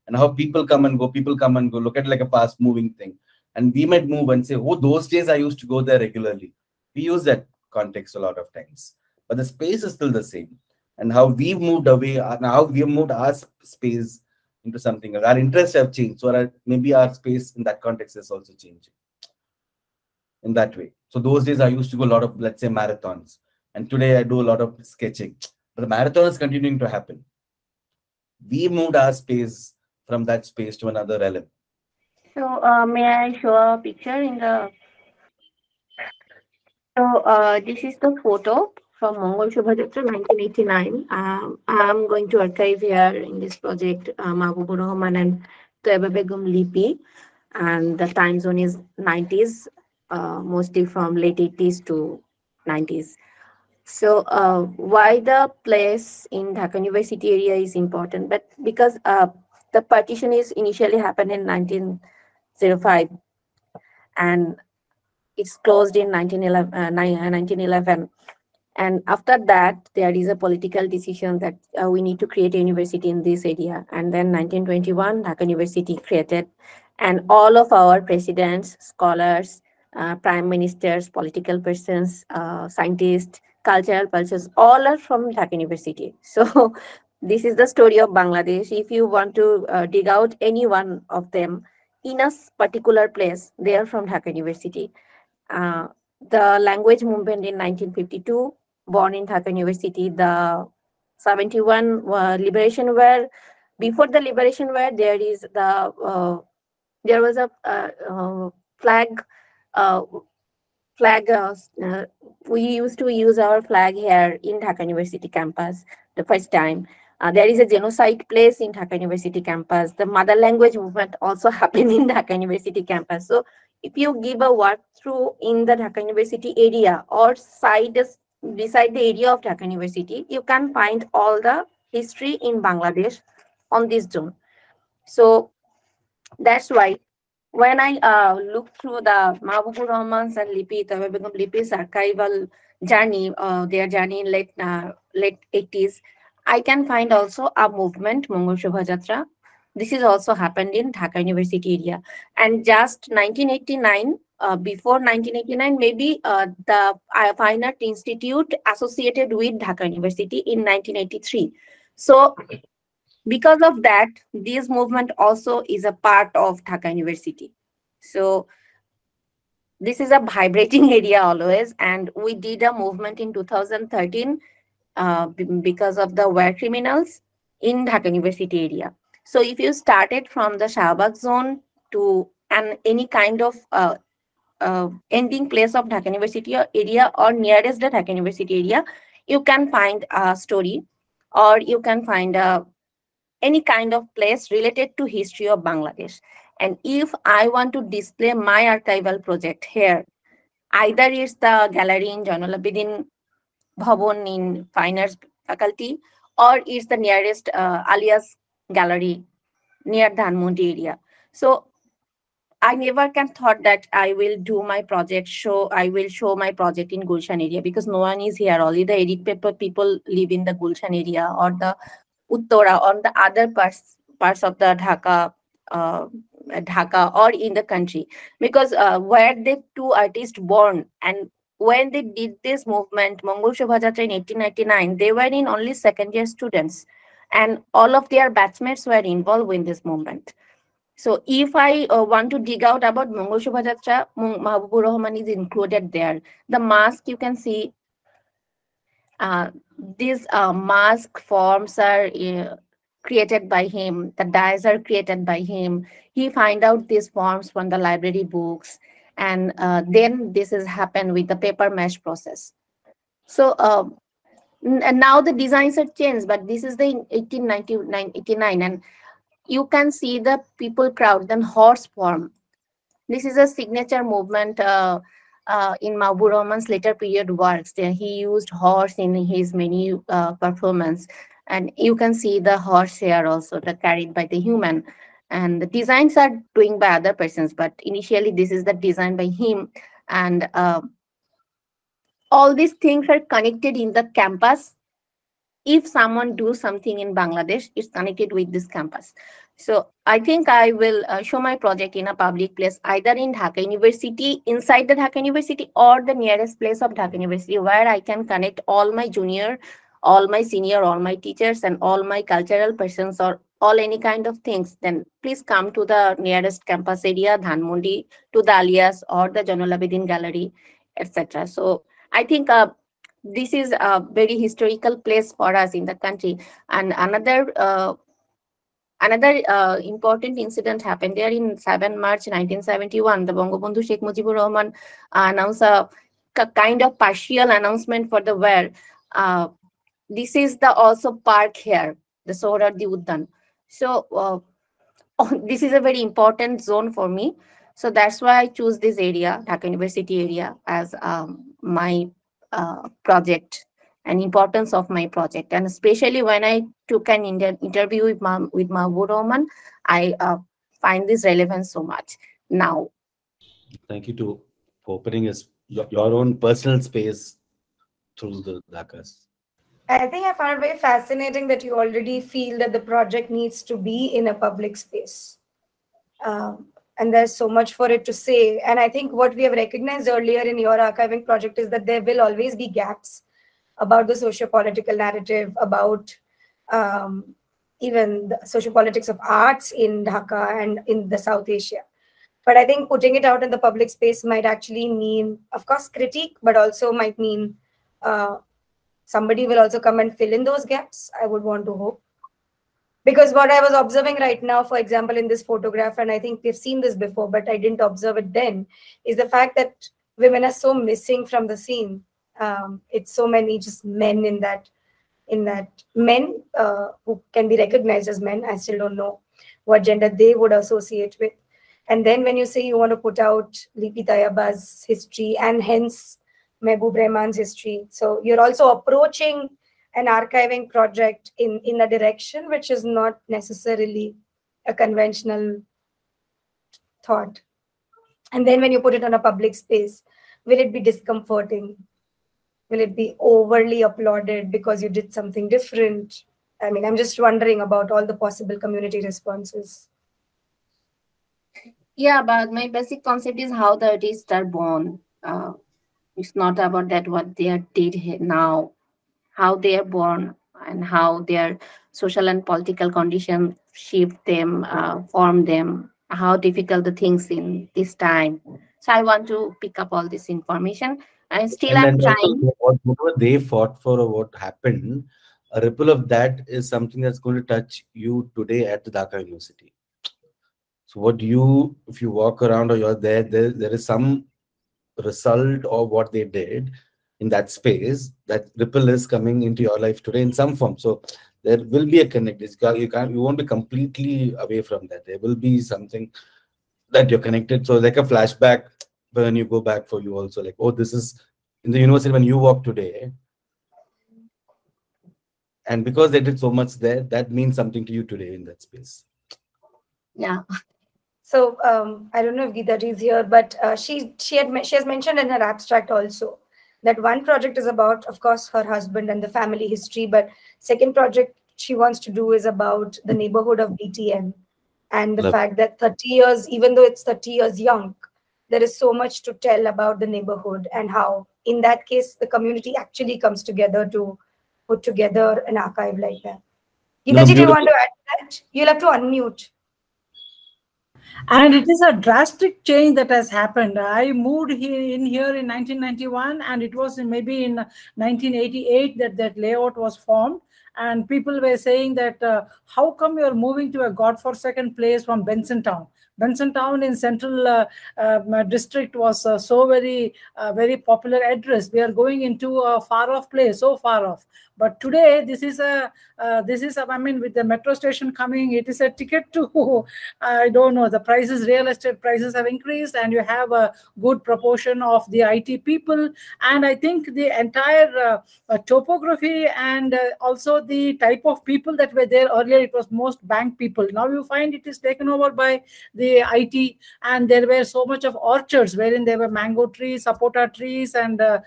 And how people come and go, people come and go, look at like a fast moving thing. And we might move and say, oh, those days I used to go there regularly. We use that context a lot of times. But the space is still the same. And how we've moved away, how we've moved our space into something else. Our interests have changed. So our, maybe our space in that context is also changing in that way. So those days I used to go a lot of, let's say, marathons. And today I do a lot of sketching. But the marathon is continuing to happen. We moved our space from that space to another realm. So uh, may I show a picture in the? So uh, this is the photo from Mongol Shobhajatra 1989. Um, I'm going to archive here in this project uh, Mahbubur Rahman and Tayeba Begum Lipi. And the time zone is 90s, uh, mostly from late 80s to 90s. So uh, why the place in Dhaka University area is important, but because uh, the partition is initially happened in 1905 and it's closed in 1911, uh, 1911 and after that there is a political decision that uh, we need to create a university in this area. And then 1921 dhaka university created. And all of our presidents scholars uh, prime ministers political persons uh, scientists cultural persons all are from dhaka university. So this is the story of bangladesh. If you want to uh, dig out any one of them in a particular place they are from dhaka university uh, the language movement in 1952 born in Dhaka University. The 71 uh, liberation war, before the liberation war, there is the uh, there was a uh, uh flag uh, flag. Uh, we used to use our flag here in Dhaka University campus the first time. there is a genocide place in Dhaka University campus. The mother language movement also happened in Dhaka University campus. So if you give a walkthrough in the Dhaka University area or side beside the area of Dhaka University, you can find all the history in Bangladesh on this zone. So that's why when I uh, look through the Mahbubur Rahman's and Lipi, Lipi's archival journey, uh, their journey in late uh, late 80s, I can find also a movement, Mongol Shobhajatra. This is also happened in Dhaka University area. And just 1989, uh, before 1989, maybe uh, the uh, Fine Art Institute associated with Dhaka University in 1983. So because of that, this movement also is a part of Dhaka University. So this is a vibrating area always. And we did a movement in 2013 uh, because of the war criminals in Dhaka University area. So if you started from the Shahbag zone to and any kind of uh, uh, ending place of Dhaka University area or nearest the Dhaka University area, you can find a story or you can find a, any kind of place related to history of Bangladesh. And if I want to display my archival project here, either it's the gallery in Jainul Abidin Bhavan in Fine Arts faculty, or it's the nearest uh, alias gallery near Dhanmondi area. So I never can thought that I will do my project show. I will show my project in Gulshan area because no one is here. Only the edit paper people live in the Gulshan area or the Uttara or the other parts parts of the Dhaka, uh, Dhaka or in the country because uh, where the two artists born and when they did this movement, Mongol Shobhajatra in 1899, they were in only second year students and all of their batchmates were involved in this movement. So if I uh, want to dig out about Mongol Shobhajatra, Mahbubur Rahman is included there. The mask you can see, uh, these uh, mask forms are uh, created by him. The dyes are created by him. He find out these forms from the library books. And uh, then this has happened with the paper mesh process. So uh, and now the designs are changed, but this is the 1899, 89, and you can see the people crowd, then horse form. This is a signature movement uh, uh, in Mahbubur Rahman's later period works. There he used horse in his many uh, performance. And you can see the horse here also, the carried by the human. And the designs are doing by other persons, but initially this is the design by him. And uh, all these things are connected in the campus if someone do something in Bangladesh, it's connected with this campus. So I think I will uh, show my project in a public place, either in Dhaka University, inside the Dhaka University, or the nearest place of Dhaka University, where I can connect all my junior, all my senior, all my teachers, and all my cultural persons, or all any kind of things, then please come to the nearest campus area, Dhanmondi, to the Alias or the Janul Abidin Gallery, etc. So I think uh, this is a very historical place for us in the country. And another uh, another uh, important incident happened there in 7 March 1971. The Bangabandhu Sheikh Mujibur Rahman announced a kind of partial announcement for the where uh, this is the also park here, the Suhrawardy Udyan. So uh, oh, this is a very important zone for me. So that's why I choose this area, Dhaka University area, as um, my uh, project and importance of my project. And especially when I took an inter interview with Ma with Mahbub Rahman, I uh, find this relevant so much now. Thank you to for opening us your, your own personal space through the Dhakas. I think I found it very fascinating that you already feel that the project needs to be in a public space. Um, and there's so much for it to say. And I think what we have recognized earlier in your archiving project is that there will always be gaps about the socio-political narrative, about um, even the socio-politics of arts in Dhaka and in the South Asia. But I think putting it out in the public space might actually mean, of course, critique, but also might mean uh, somebody will also come and fill in those gaps. I would want to hope. Because what I was observing right now, for example, in this photograph, and I think we've seen this before, but I didn't observe it then, is the fact that women are so missing from the scene. Um, it's so many just men in that, in that men uh, who can be recognized as men. I still don't know what gender they would associate with. And then when you say you want to put out Lipi Tayeba's history and hence Mehboob Rahman's history. So you're also approaching an archiving project in, in a direction which is not necessarily a conventional thought. And then when you put it on a public space, will it be discomforting? Will it be overly applauded because you did something different? I mean, I'm just wondering about all the possible community responses. Yeah, but my basic concept is how the artists are born. Uh, it's not about that what they are did now, how they are born and how their social and political conditions shape them, uh, form them, how difficult the things in this time. So I want to pick up all this information. And still And I'm trying. whatever they fought for or what happened, a ripple of that is something that's going to touch you today at the Dhaka University. So what you, if you walk around or you're there, there, there is some result of what they did in that space. That ripple is coming into your life today in some form. So there will be a connect. You can't, you won't be completely away from that. There will be something that you're connected. So like a flashback when you go back for you also like, oh, this is in the university when you walk today. And because they did so much there, that means something to you today in that space. Yeah. So um, I don't know if Gita is here, but uh, she she had she has mentioned in her abstract also that one project is about, of course, her husband and the family history, but second project she wants to do is about the neighborhood of BTM and the Love. fact that 30 years, even though it's 30 years young, there is so much to tell about the neighborhood and how, in that case, the community actually comes together to put together an archive like that. No, Geeta, do you want to add to that? You'll have to unmute. And it is a drastic change that has happened. I moved here in here in 1991 and it was maybe in 1988 that that layout was formed. And people were saying that uh, how come you're moving to a godforsaken place from benson town? Benson town in central uh, um, district was uh, so very uh, very popular address. We are going into a far off place so far off but today this is a uh, this is a, i mean with the metro station coming it is a ticket to I don't know, the prices, real estate prices have increased, and you have a good proportion of the IT people. And I think the entire uh, uh, topography and uh, also the type of people that were there earlier, it was most bank people. Now you find it is taken over by the IT, and there were so much of orchards wherein there were mango trees, sapota trees, and uh,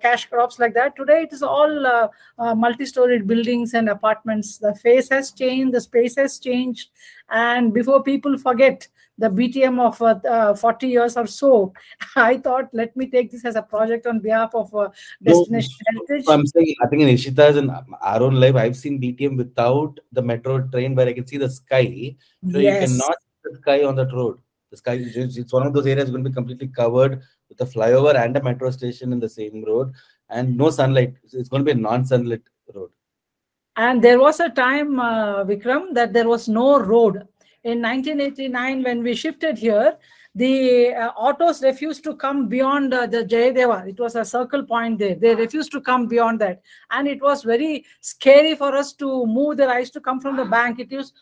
cash crops like that. Today it is all uh, multi-storied buildings and apartments. The face has changed, the space has changed, and before people forget the BTM of uh, uh, 40 years or so, I thought, let me take this as a project on behalf of uh, Destination Heritage. So I'm saying, I think in Ishita's and our own life, I've seen BTM without the metro train where I can see the sky. So you cannot see the sky on that road. The sky it's one of those areas going to be completely covered with a flyover and a metro station in the same road and no sunlight. It's going to be a non-sunlit road. And there was a time, uh, Vikram, that there was no road. In 1989, when we shifted here, the uh, autos refused to come beyond uh, the Jayadeva. It was a circle point there. They refused to come beyond that. And it was very scary for us to move the rice to come from the bank. It used,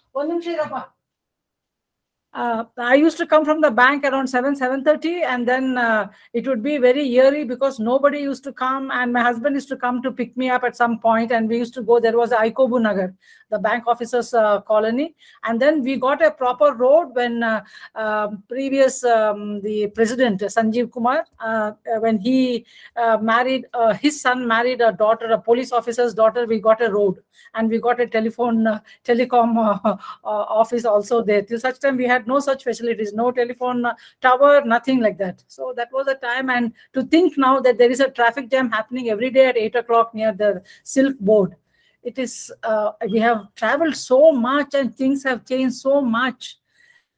uh, I used to come from the bank around 7, 7.30 and then uh, it would be very eerie because nobody used to come and my husband used to come to pick me up at some point and we used to go, there was Aikobu Nagar, the bank officers uh, colony. And then we got a proper road when uh, um, previous, um, the president, Sanjeev Kumar, uh, when he uh, married, uh, his son married a daughter, a police officer's daughter, we got a road and we got a telephone, uh, telecom uh, uh, office also there. Till such time we had no such facilities, no telephone tower, nothing like that. So that was the time. And to think now that there is a traffic jam happening every day at eight o'clock near the Silk Board, it is uh, we have traveled so much and things have changed so much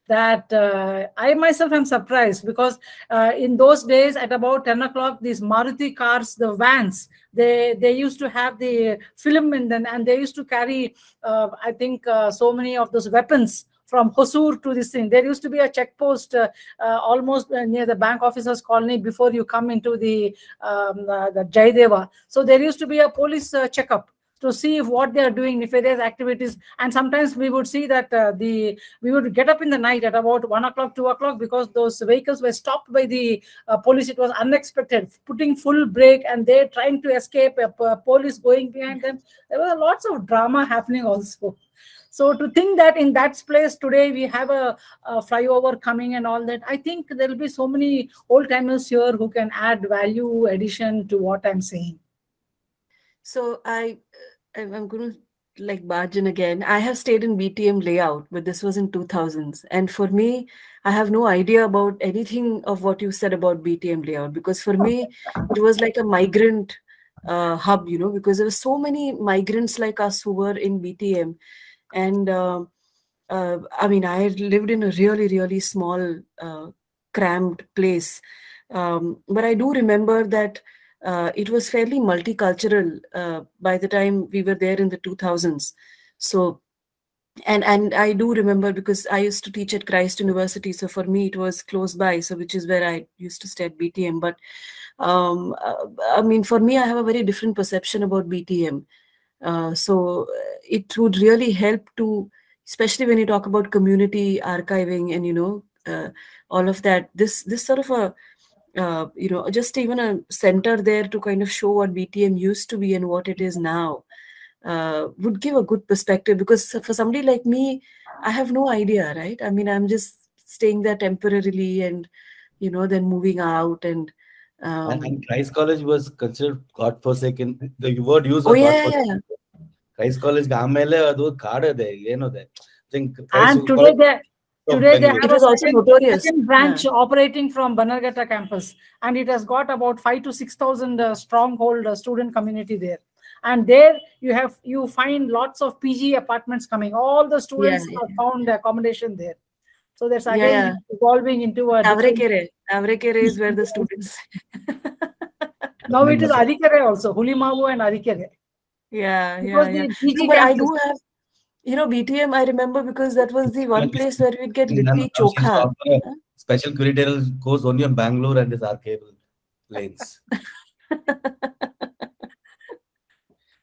that uh, I myself am surprised because uh, in those days at about 10 o'clock, these Maruti cars, the vans, they they used to have the film in them and they used to carry, uh, I think, uh, so many of those weapons from Hosur to this thing. There used to be a check post uh, uh, almost uh, near the bank officers colony before you come into the, um, uh, the Jayadeva. So there used to be a police uh, checkup to see if what they are doing, if there is activities. And sometimes we would see that uh, the we would get up in the night at about one o'clock, two o'clock, because those vehicles were stopped by the uh, police. It was unexpected, putting full brake, and they're trying to escape. A p- police going behind them. There were lots of drama happening also. So to think that in that place today we have a, a flyover coming and all that, I think there will be so many old timers here who can add value addition to what I'm saying. So I, I'm going to like barge in again. I have stayed in BTM layout, but this was in 2000s. And for me, I have no idea about anything of what you said about BTM layout because for me, it was like a migrant uh, hub, you know, because there were so many migrants like us who were in BTM. And uh, uh, I mean, I lived in a really, really small, uh, cramped place. Um, but I do remember that uh, it was fairly multicultural uh, by the time we were there in the 2000s. So, and and I do remember because I used to teach at Christ University, so for me it was close by, so which is where I used to stay at BTM. But um, uh, I mean, for me, I have a very different perception about BTM. Uh, so uh, it would really help to, especially when you talk about community archiving and you know uh, all of that. This this sort of a uh, you know, just even a center there to kind of show what BTM used to be and what it is now uh, would give a good perspective because for somebody like me, I have no idea, right? I mean, I'm just staying there temporarily and, you know, then moving out and. Um, and, and, Christ College was considered godforsaken. The word used. Oh yeah, yeah. Christ College ಆಮೇಲೆ ಅದು ಕಾಡದೆ ಏನದೆ. Think. And today they today they have a also notorious branch yeah. operating from Bannerghatta campus, and it has got about five to six thousand uh, stronghold uh, student community there. And there you have you find lots of PG apartments coming. All the students yeah, yeah. found accommodation there. So there's again evolving into a. Tavrekere. Tavrekere is where the students. now it is Arekere also, Hulimavu and Arekere. Yeah, Because yeah, yeah. PG No, but I do have, you know, BTM. I remember because that was the one place where we'd get And then litti now she's chokha. Uh, special curatorial course only on Bangalore and his archival lanes.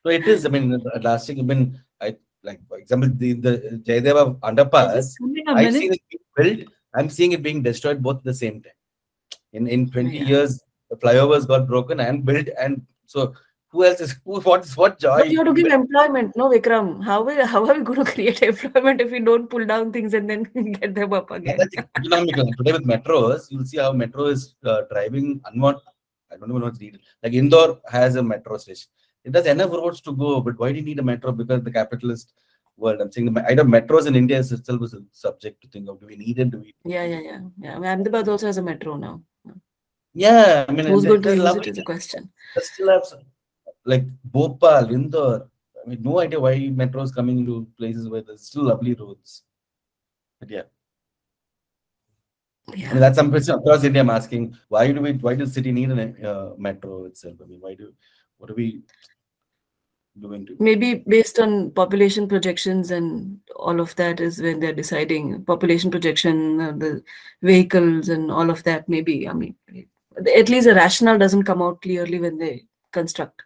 so it is, I mean, lasting, I mean, I like, for example, the, the Jayadeva underpass, Just come in a I've minute. seen it being built, I'm seeing it being destroyed both at the same time. In in 20 Yeah. years, the flyovers got broken and built, and so who else is who what's what joy? But you have to give employment, no, Vikram. How will how are we going to create employment if we don't pull down things and then get them up Yeah, again? that's economical. Today with metros, you'll see how metro is uh, driving unwanted. I don't even know what's needed. Like Indore has a metro station. It does enough roads to go, but why do you need a metro? Because the capitalist world. I'm saying the idea of metros in India is itself is a subject to think of. Do we need it? Do we? Yeah, yeah, yeah, yeah. Ahmedabad also has a metro now. Yeah, I mean, Who's going to it's use it is a question. Still have some, like Bhopal, Indore. I mean, no idea why metro is coming into places where there's still lovely roads. But yeah, I mean, that's some question across India. I'm asking why do we, why does city need a uh, metro itself? I mean, why do, what are we doing to? Maybe based on population projections and all of that is when they're deciding population projection, uh, the vehicles and all of that. Maybe, I mean, at least the rationale doesn't come out clearly when they construct.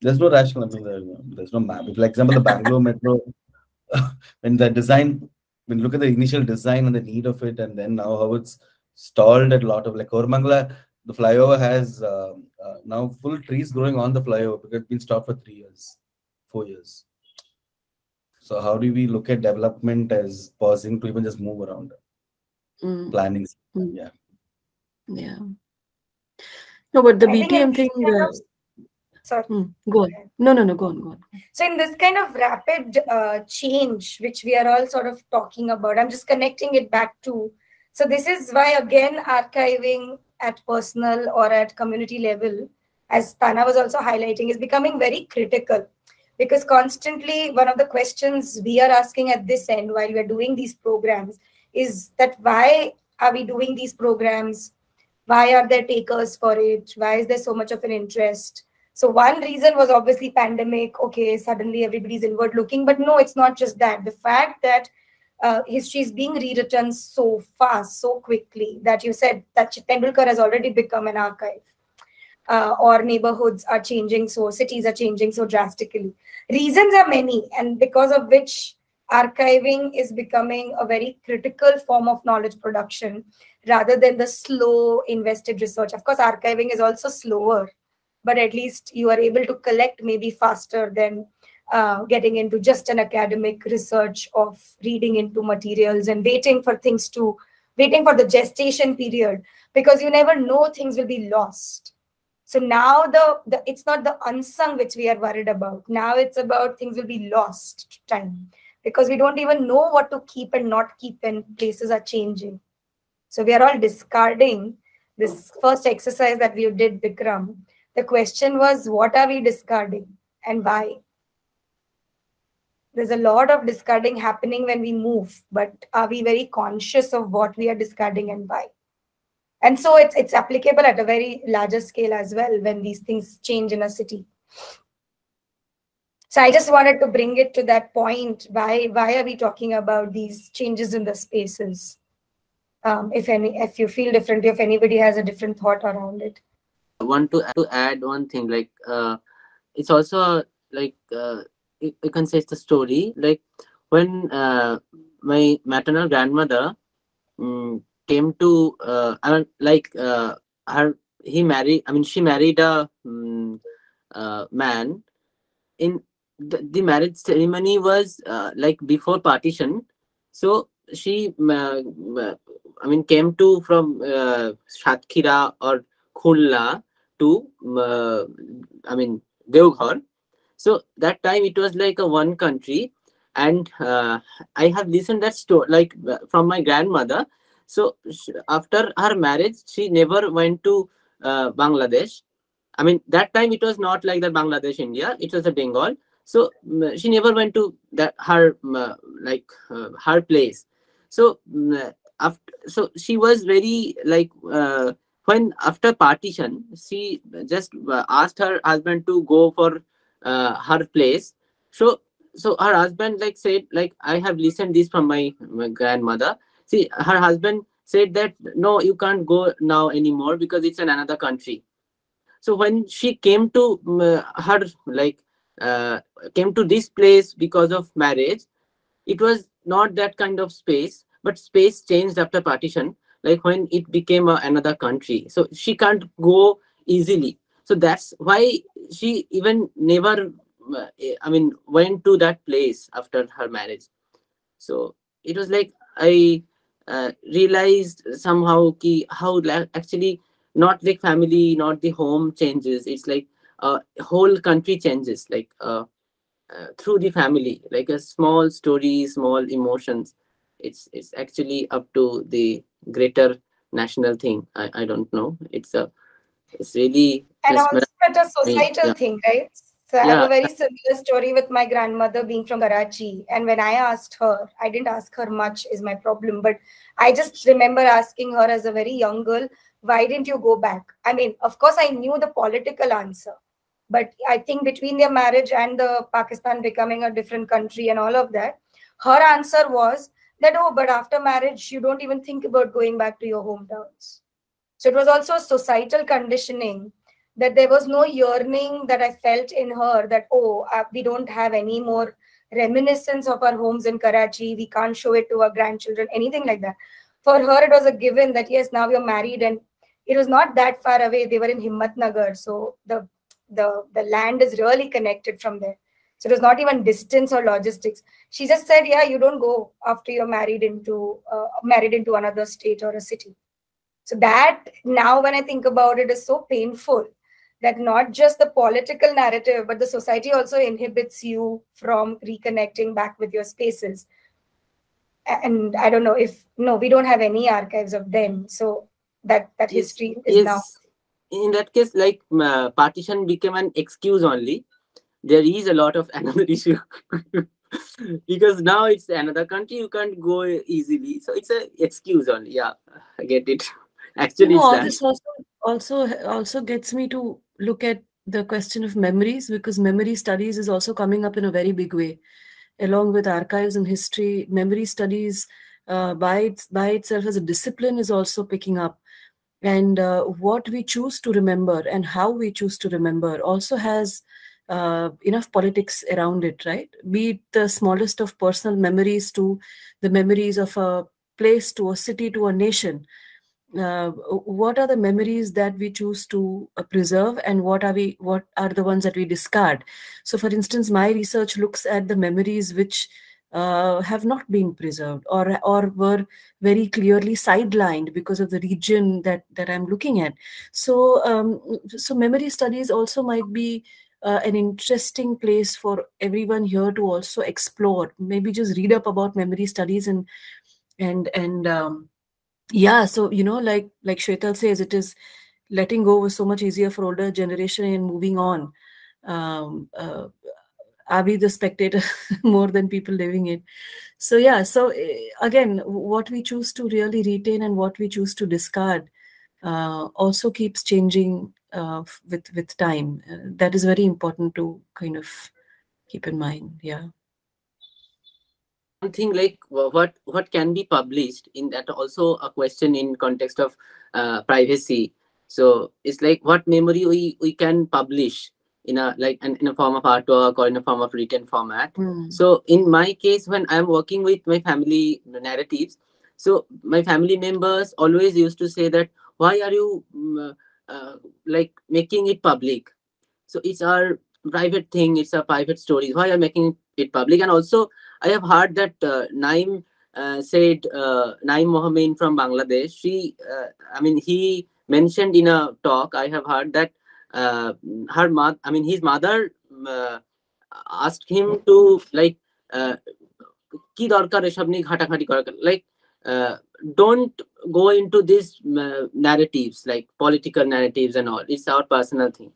There's no rational. I mean, there's no map. If, like example, the Bangalore metro, when the design, when you look at the initial design and the need of it, and then now how it's stalled at a lot of like Koramangala, the flyover has uh, uh, now full trees growing on the flyover because it's been stopped for three years, four years. So how do we look at development as pausing to even just move around Mm, planning? Mm. Yeah. Yeah. No, but the I BTM thing. kind of- sorry. mm, go on. No, no, no. Go on. Go on. So in this kind of rapid uh, change, which we are all sort of talking about, I'm just connecting it back to. So this is why again archiving at personal or at community level, as Tana was also highlighting, is becoming very critical. Because constantly, one of the questions we are asking at this end while we're doing these programs is that why are we doing these programs? Why are there takers for it? Why is there so much of an interest? So one reason was obviously pandemic. Okay, suddenly everybody's inward looking, but no, it's not just that. The fact that uh, history is being rewritten so fast, so quickly that you said that Tendulkar has already become an archive, uh, or neighborhoods are changing so, cities are changing so drastically. Reasons are many, and because of which archiving is becoming a very critical form of knowledge production rather than the slow invested research. Of course, archiving is also slower but at least you are able to collect maybe faster than uh, getting into just an academic research of reading into materials and waiting for things to waiting for the gestation period because you never know things will be lost. So now the, the it's not the unsung which we are worried about. Now it's about things will be lost time because we don't even know what to keep and not keep when places are changing. So we are all discarding this first exercise that we did vikram. The question was what are we discarding and why? There's a lot of discarding happening when we move but are we very conscious of what we are discarding and why? And so it's it's applicable at a very larger scale as well when these things change in a city so i just wanted to bring it to that point. Why why are we talking about these changes in the spaces? Um, if any if you feel differently if anybody has a different thought around it. I want to to add one thing like uh, it's also like uh, you, can say it's the story. Like when uh, my maternal grandmother um, came to uh, I mean, like uh, her he married I mean she married a um, man in the, the marriage ceremony was uh, like before partition so she uh, I mean came to from uh, Satkhira or Khulna to uh, I mean Deoghar. So that time it was like a one country, and uh, I have listened that story like uh, from my grandmother. So sh- after her marriage, she never went to uh, Bangladesh. I mean that time it was not like that Bangladesh India. It was a Bengal. So mm, she never went to that her mm, like uh, her place. So mm, after so she was very like. Uh, when after partition she just uh, asked her husband to go for uh, her place so so her husband like said like i have listened this from my, my grandmother see her husband said that no you can't go now anymore because it's in another country so when she came to um, her like uh, came to this place because of marriage. It was not that kind of space but space changed after partition like when it became a, another country. So she can't go easily. So that's why she even never uh, i mean went to that place after her marriage. So it was like i uh, realized somehow ki how actually not the family not the home changes. It's like uh, whole country changes like uh, uh, through the family, like a small story, small emotions. It's it's actually up to the greater national thing. I, I don't know. It's a it's really and also at a societal Yeah. thing, right? So I have a very similar story with my grandmother being from Karachi. And when I asked her, I didn't ask her much, is my problem, but I just remember asking her as a very young girl, why didn't you go back? I mean, of course, I knew the political answer, but I think between their marriage and the Pakistan becoming a different country and all of that, her answer was that, oh, but after marriage, you don't even think about going back to your hometowns. So it was also a societal conditioning that there was no yearning that I felt in her that, oh, uh, we don't have any more reminiscence of our homes in Karachi. We can't show it to our grandchildren, anything like that. For her, it was a given that, yes, now you're married and it was not that far away. They were in Himmatnagar. So the, the, the land is really connected from there. So it was not even distance or logistics. She just said, yeah, you don't go after you're married into, uh, married into another state or a city. So that now, when I think about it, is so painful that not just the political narrative, but the society also inhibits you from reconnecting back with your spaces. And I don't know if no, we don't have any archives of them, so that that history is now. In that case, like uh, partition became an excuse only. There is a lot of another issue because now it's another country. You can't go easily, so it's an excuse only. Yeah, I get it. Actually, you know, all this also also also gets me to look at the question of memories because memory studies is also coming up in a very big way along with archives and history memory studies uh, by its, by itself as a discipline is also picking up and uh, what we choose to remember and how we choose to remember also has uh, enough politics around it right? Be it the smallest of personal memories to the memories of a place to a city to a nation. Uh, what are the memories that we choose to uh, preserve and what are we what are the ones that we discard? So for instance my research looks at the memories which uh, have not been preserved or or were very clearly sidelined because of the region that that i'm looking at. So um, so memory studies also might be uh, an interesting place for everyone here to also explore. Maybe just read up about memory studies and and and um, yeah so you know like like Shwetal says it is letting go was so much easier for older generation and moving on. Um uh, are we the spectator more than people living it so yeah so eh, again what we choose to really retain and what we choose to discard uh, also keeps changing uh, with with time. Uh, that is very important to kind of keep in mind yeah. One thing like what what can be published in that also a question in context of uh, privacy. So it's like what memory we we can publish in a like an, in a form of artwork or in a form of written format. Hmm. so in my case when i'm working with my family narratives so my family members always used to say that why are you mm, uh, like making it public? So it's our private thing it's a private story why are you making it public? And also i have heard that uh, Naeem uh, said uh, Naeem Mohaiemen from bangladesh she uh, i mean he mentioned in a talk i have heard that uh, her mother i mean his mother uh, asked him to like uh, ki dorkar eshob niye ঘাটাঘাটি like uh, don't go into these uh, narratives like political narratives and all. It's our personal thing.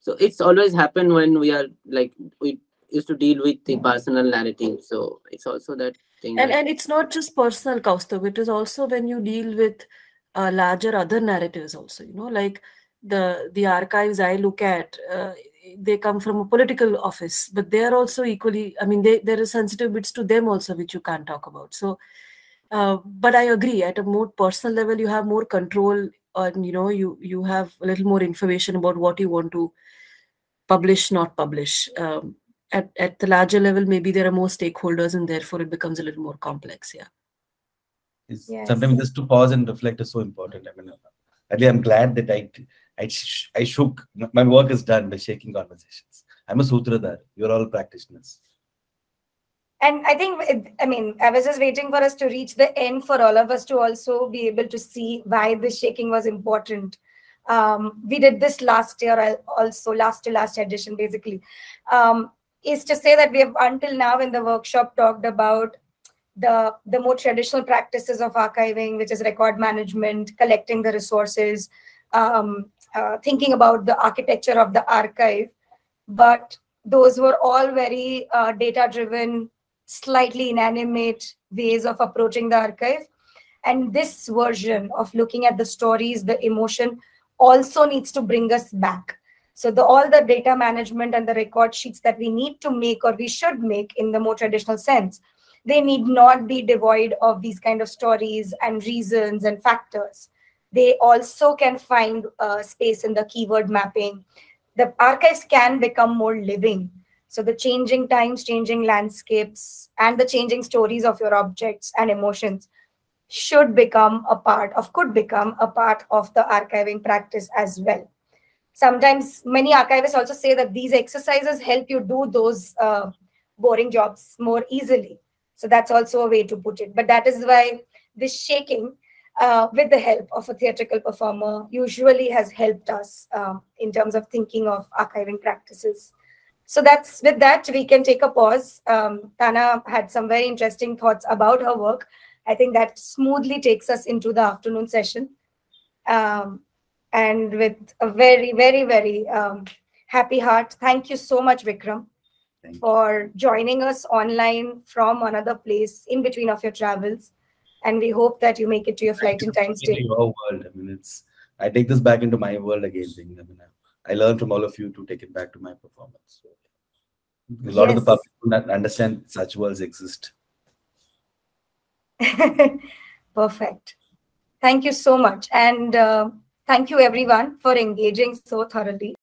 So it's always happened when we are like we used to deal with the personal narrative. So it's also that thing and, and it's not just personal Kaustav it is also when you deal with uh, larger other narratives also you know like the the archives i look at uh, they come from a political office but they are also equally i mean they, there are sensitive bits to them also which you can't talk about so uh, but i agree at a more personal level you have more control and you know you you have a little more information about what you want to publish not publish um, at, at the larger level maybe there are more stakeholders and therefore it becomes a little more complex yeah It's- Yes. Sometimes just to pause and reflect is so important. I mean, I'm glad that I, I, sh- I shook. My work is done by shaking conversations. I'm a sutradhar. You're all practitioners. And I think, I mean, I was just waiting for us to reach the end for all of us to also be able to see why this shaking was important. Um, we did this last year al- also, last to last edition, basically. Um, is to say that we have until now in the workshop talked about the the more traditional practices of archiving, which is record management, collecting the resources, um, uh, thinking about the architecture of the archive. But those were all very uh, data driven, slightly inanimate ways of approaching the archive. And this version of looking at the stories, the emotion, also needs to bring us back. So the all the data management and the record sheets that we need to make or we should make in the more traditional sense, they need not be devoid of these kind of stories and reasons and factors. They also can find uh, space in the keyword mapping. The archives can become more living. So the changing times, changing landscapes, and the changing stories of your objects and emotions should become a part of, could become a part of the archiving practice as well. Sometimes many archivists also say that these exercises help you do those uh, boring jobs more easily. So that's also a way to put it. But that is why this shaking uh, with the help of a theatrical performer usually has helped us uh, in terms of thinking of archiving practices. So that's with that, we can take a pause. Um, Tana had some very interesting thoughts about her work. I think that smoothly takes us into the afternoon session. Um, and with a very, very, very um, happy heart, thank you so much, Vikram, for joining us online from another place in between of your travels. And we hope that you make it to your flight in time. Stay. your world. I mean, it's I take this back into my world again. Thing. I mean, I, I learn from all of you to take it back to my performance. So, a lot of the Yes. public do not understand such worlds exist. Perfect. Thank you so much. And uh, thank you, everyone, for engaging so thoroughly.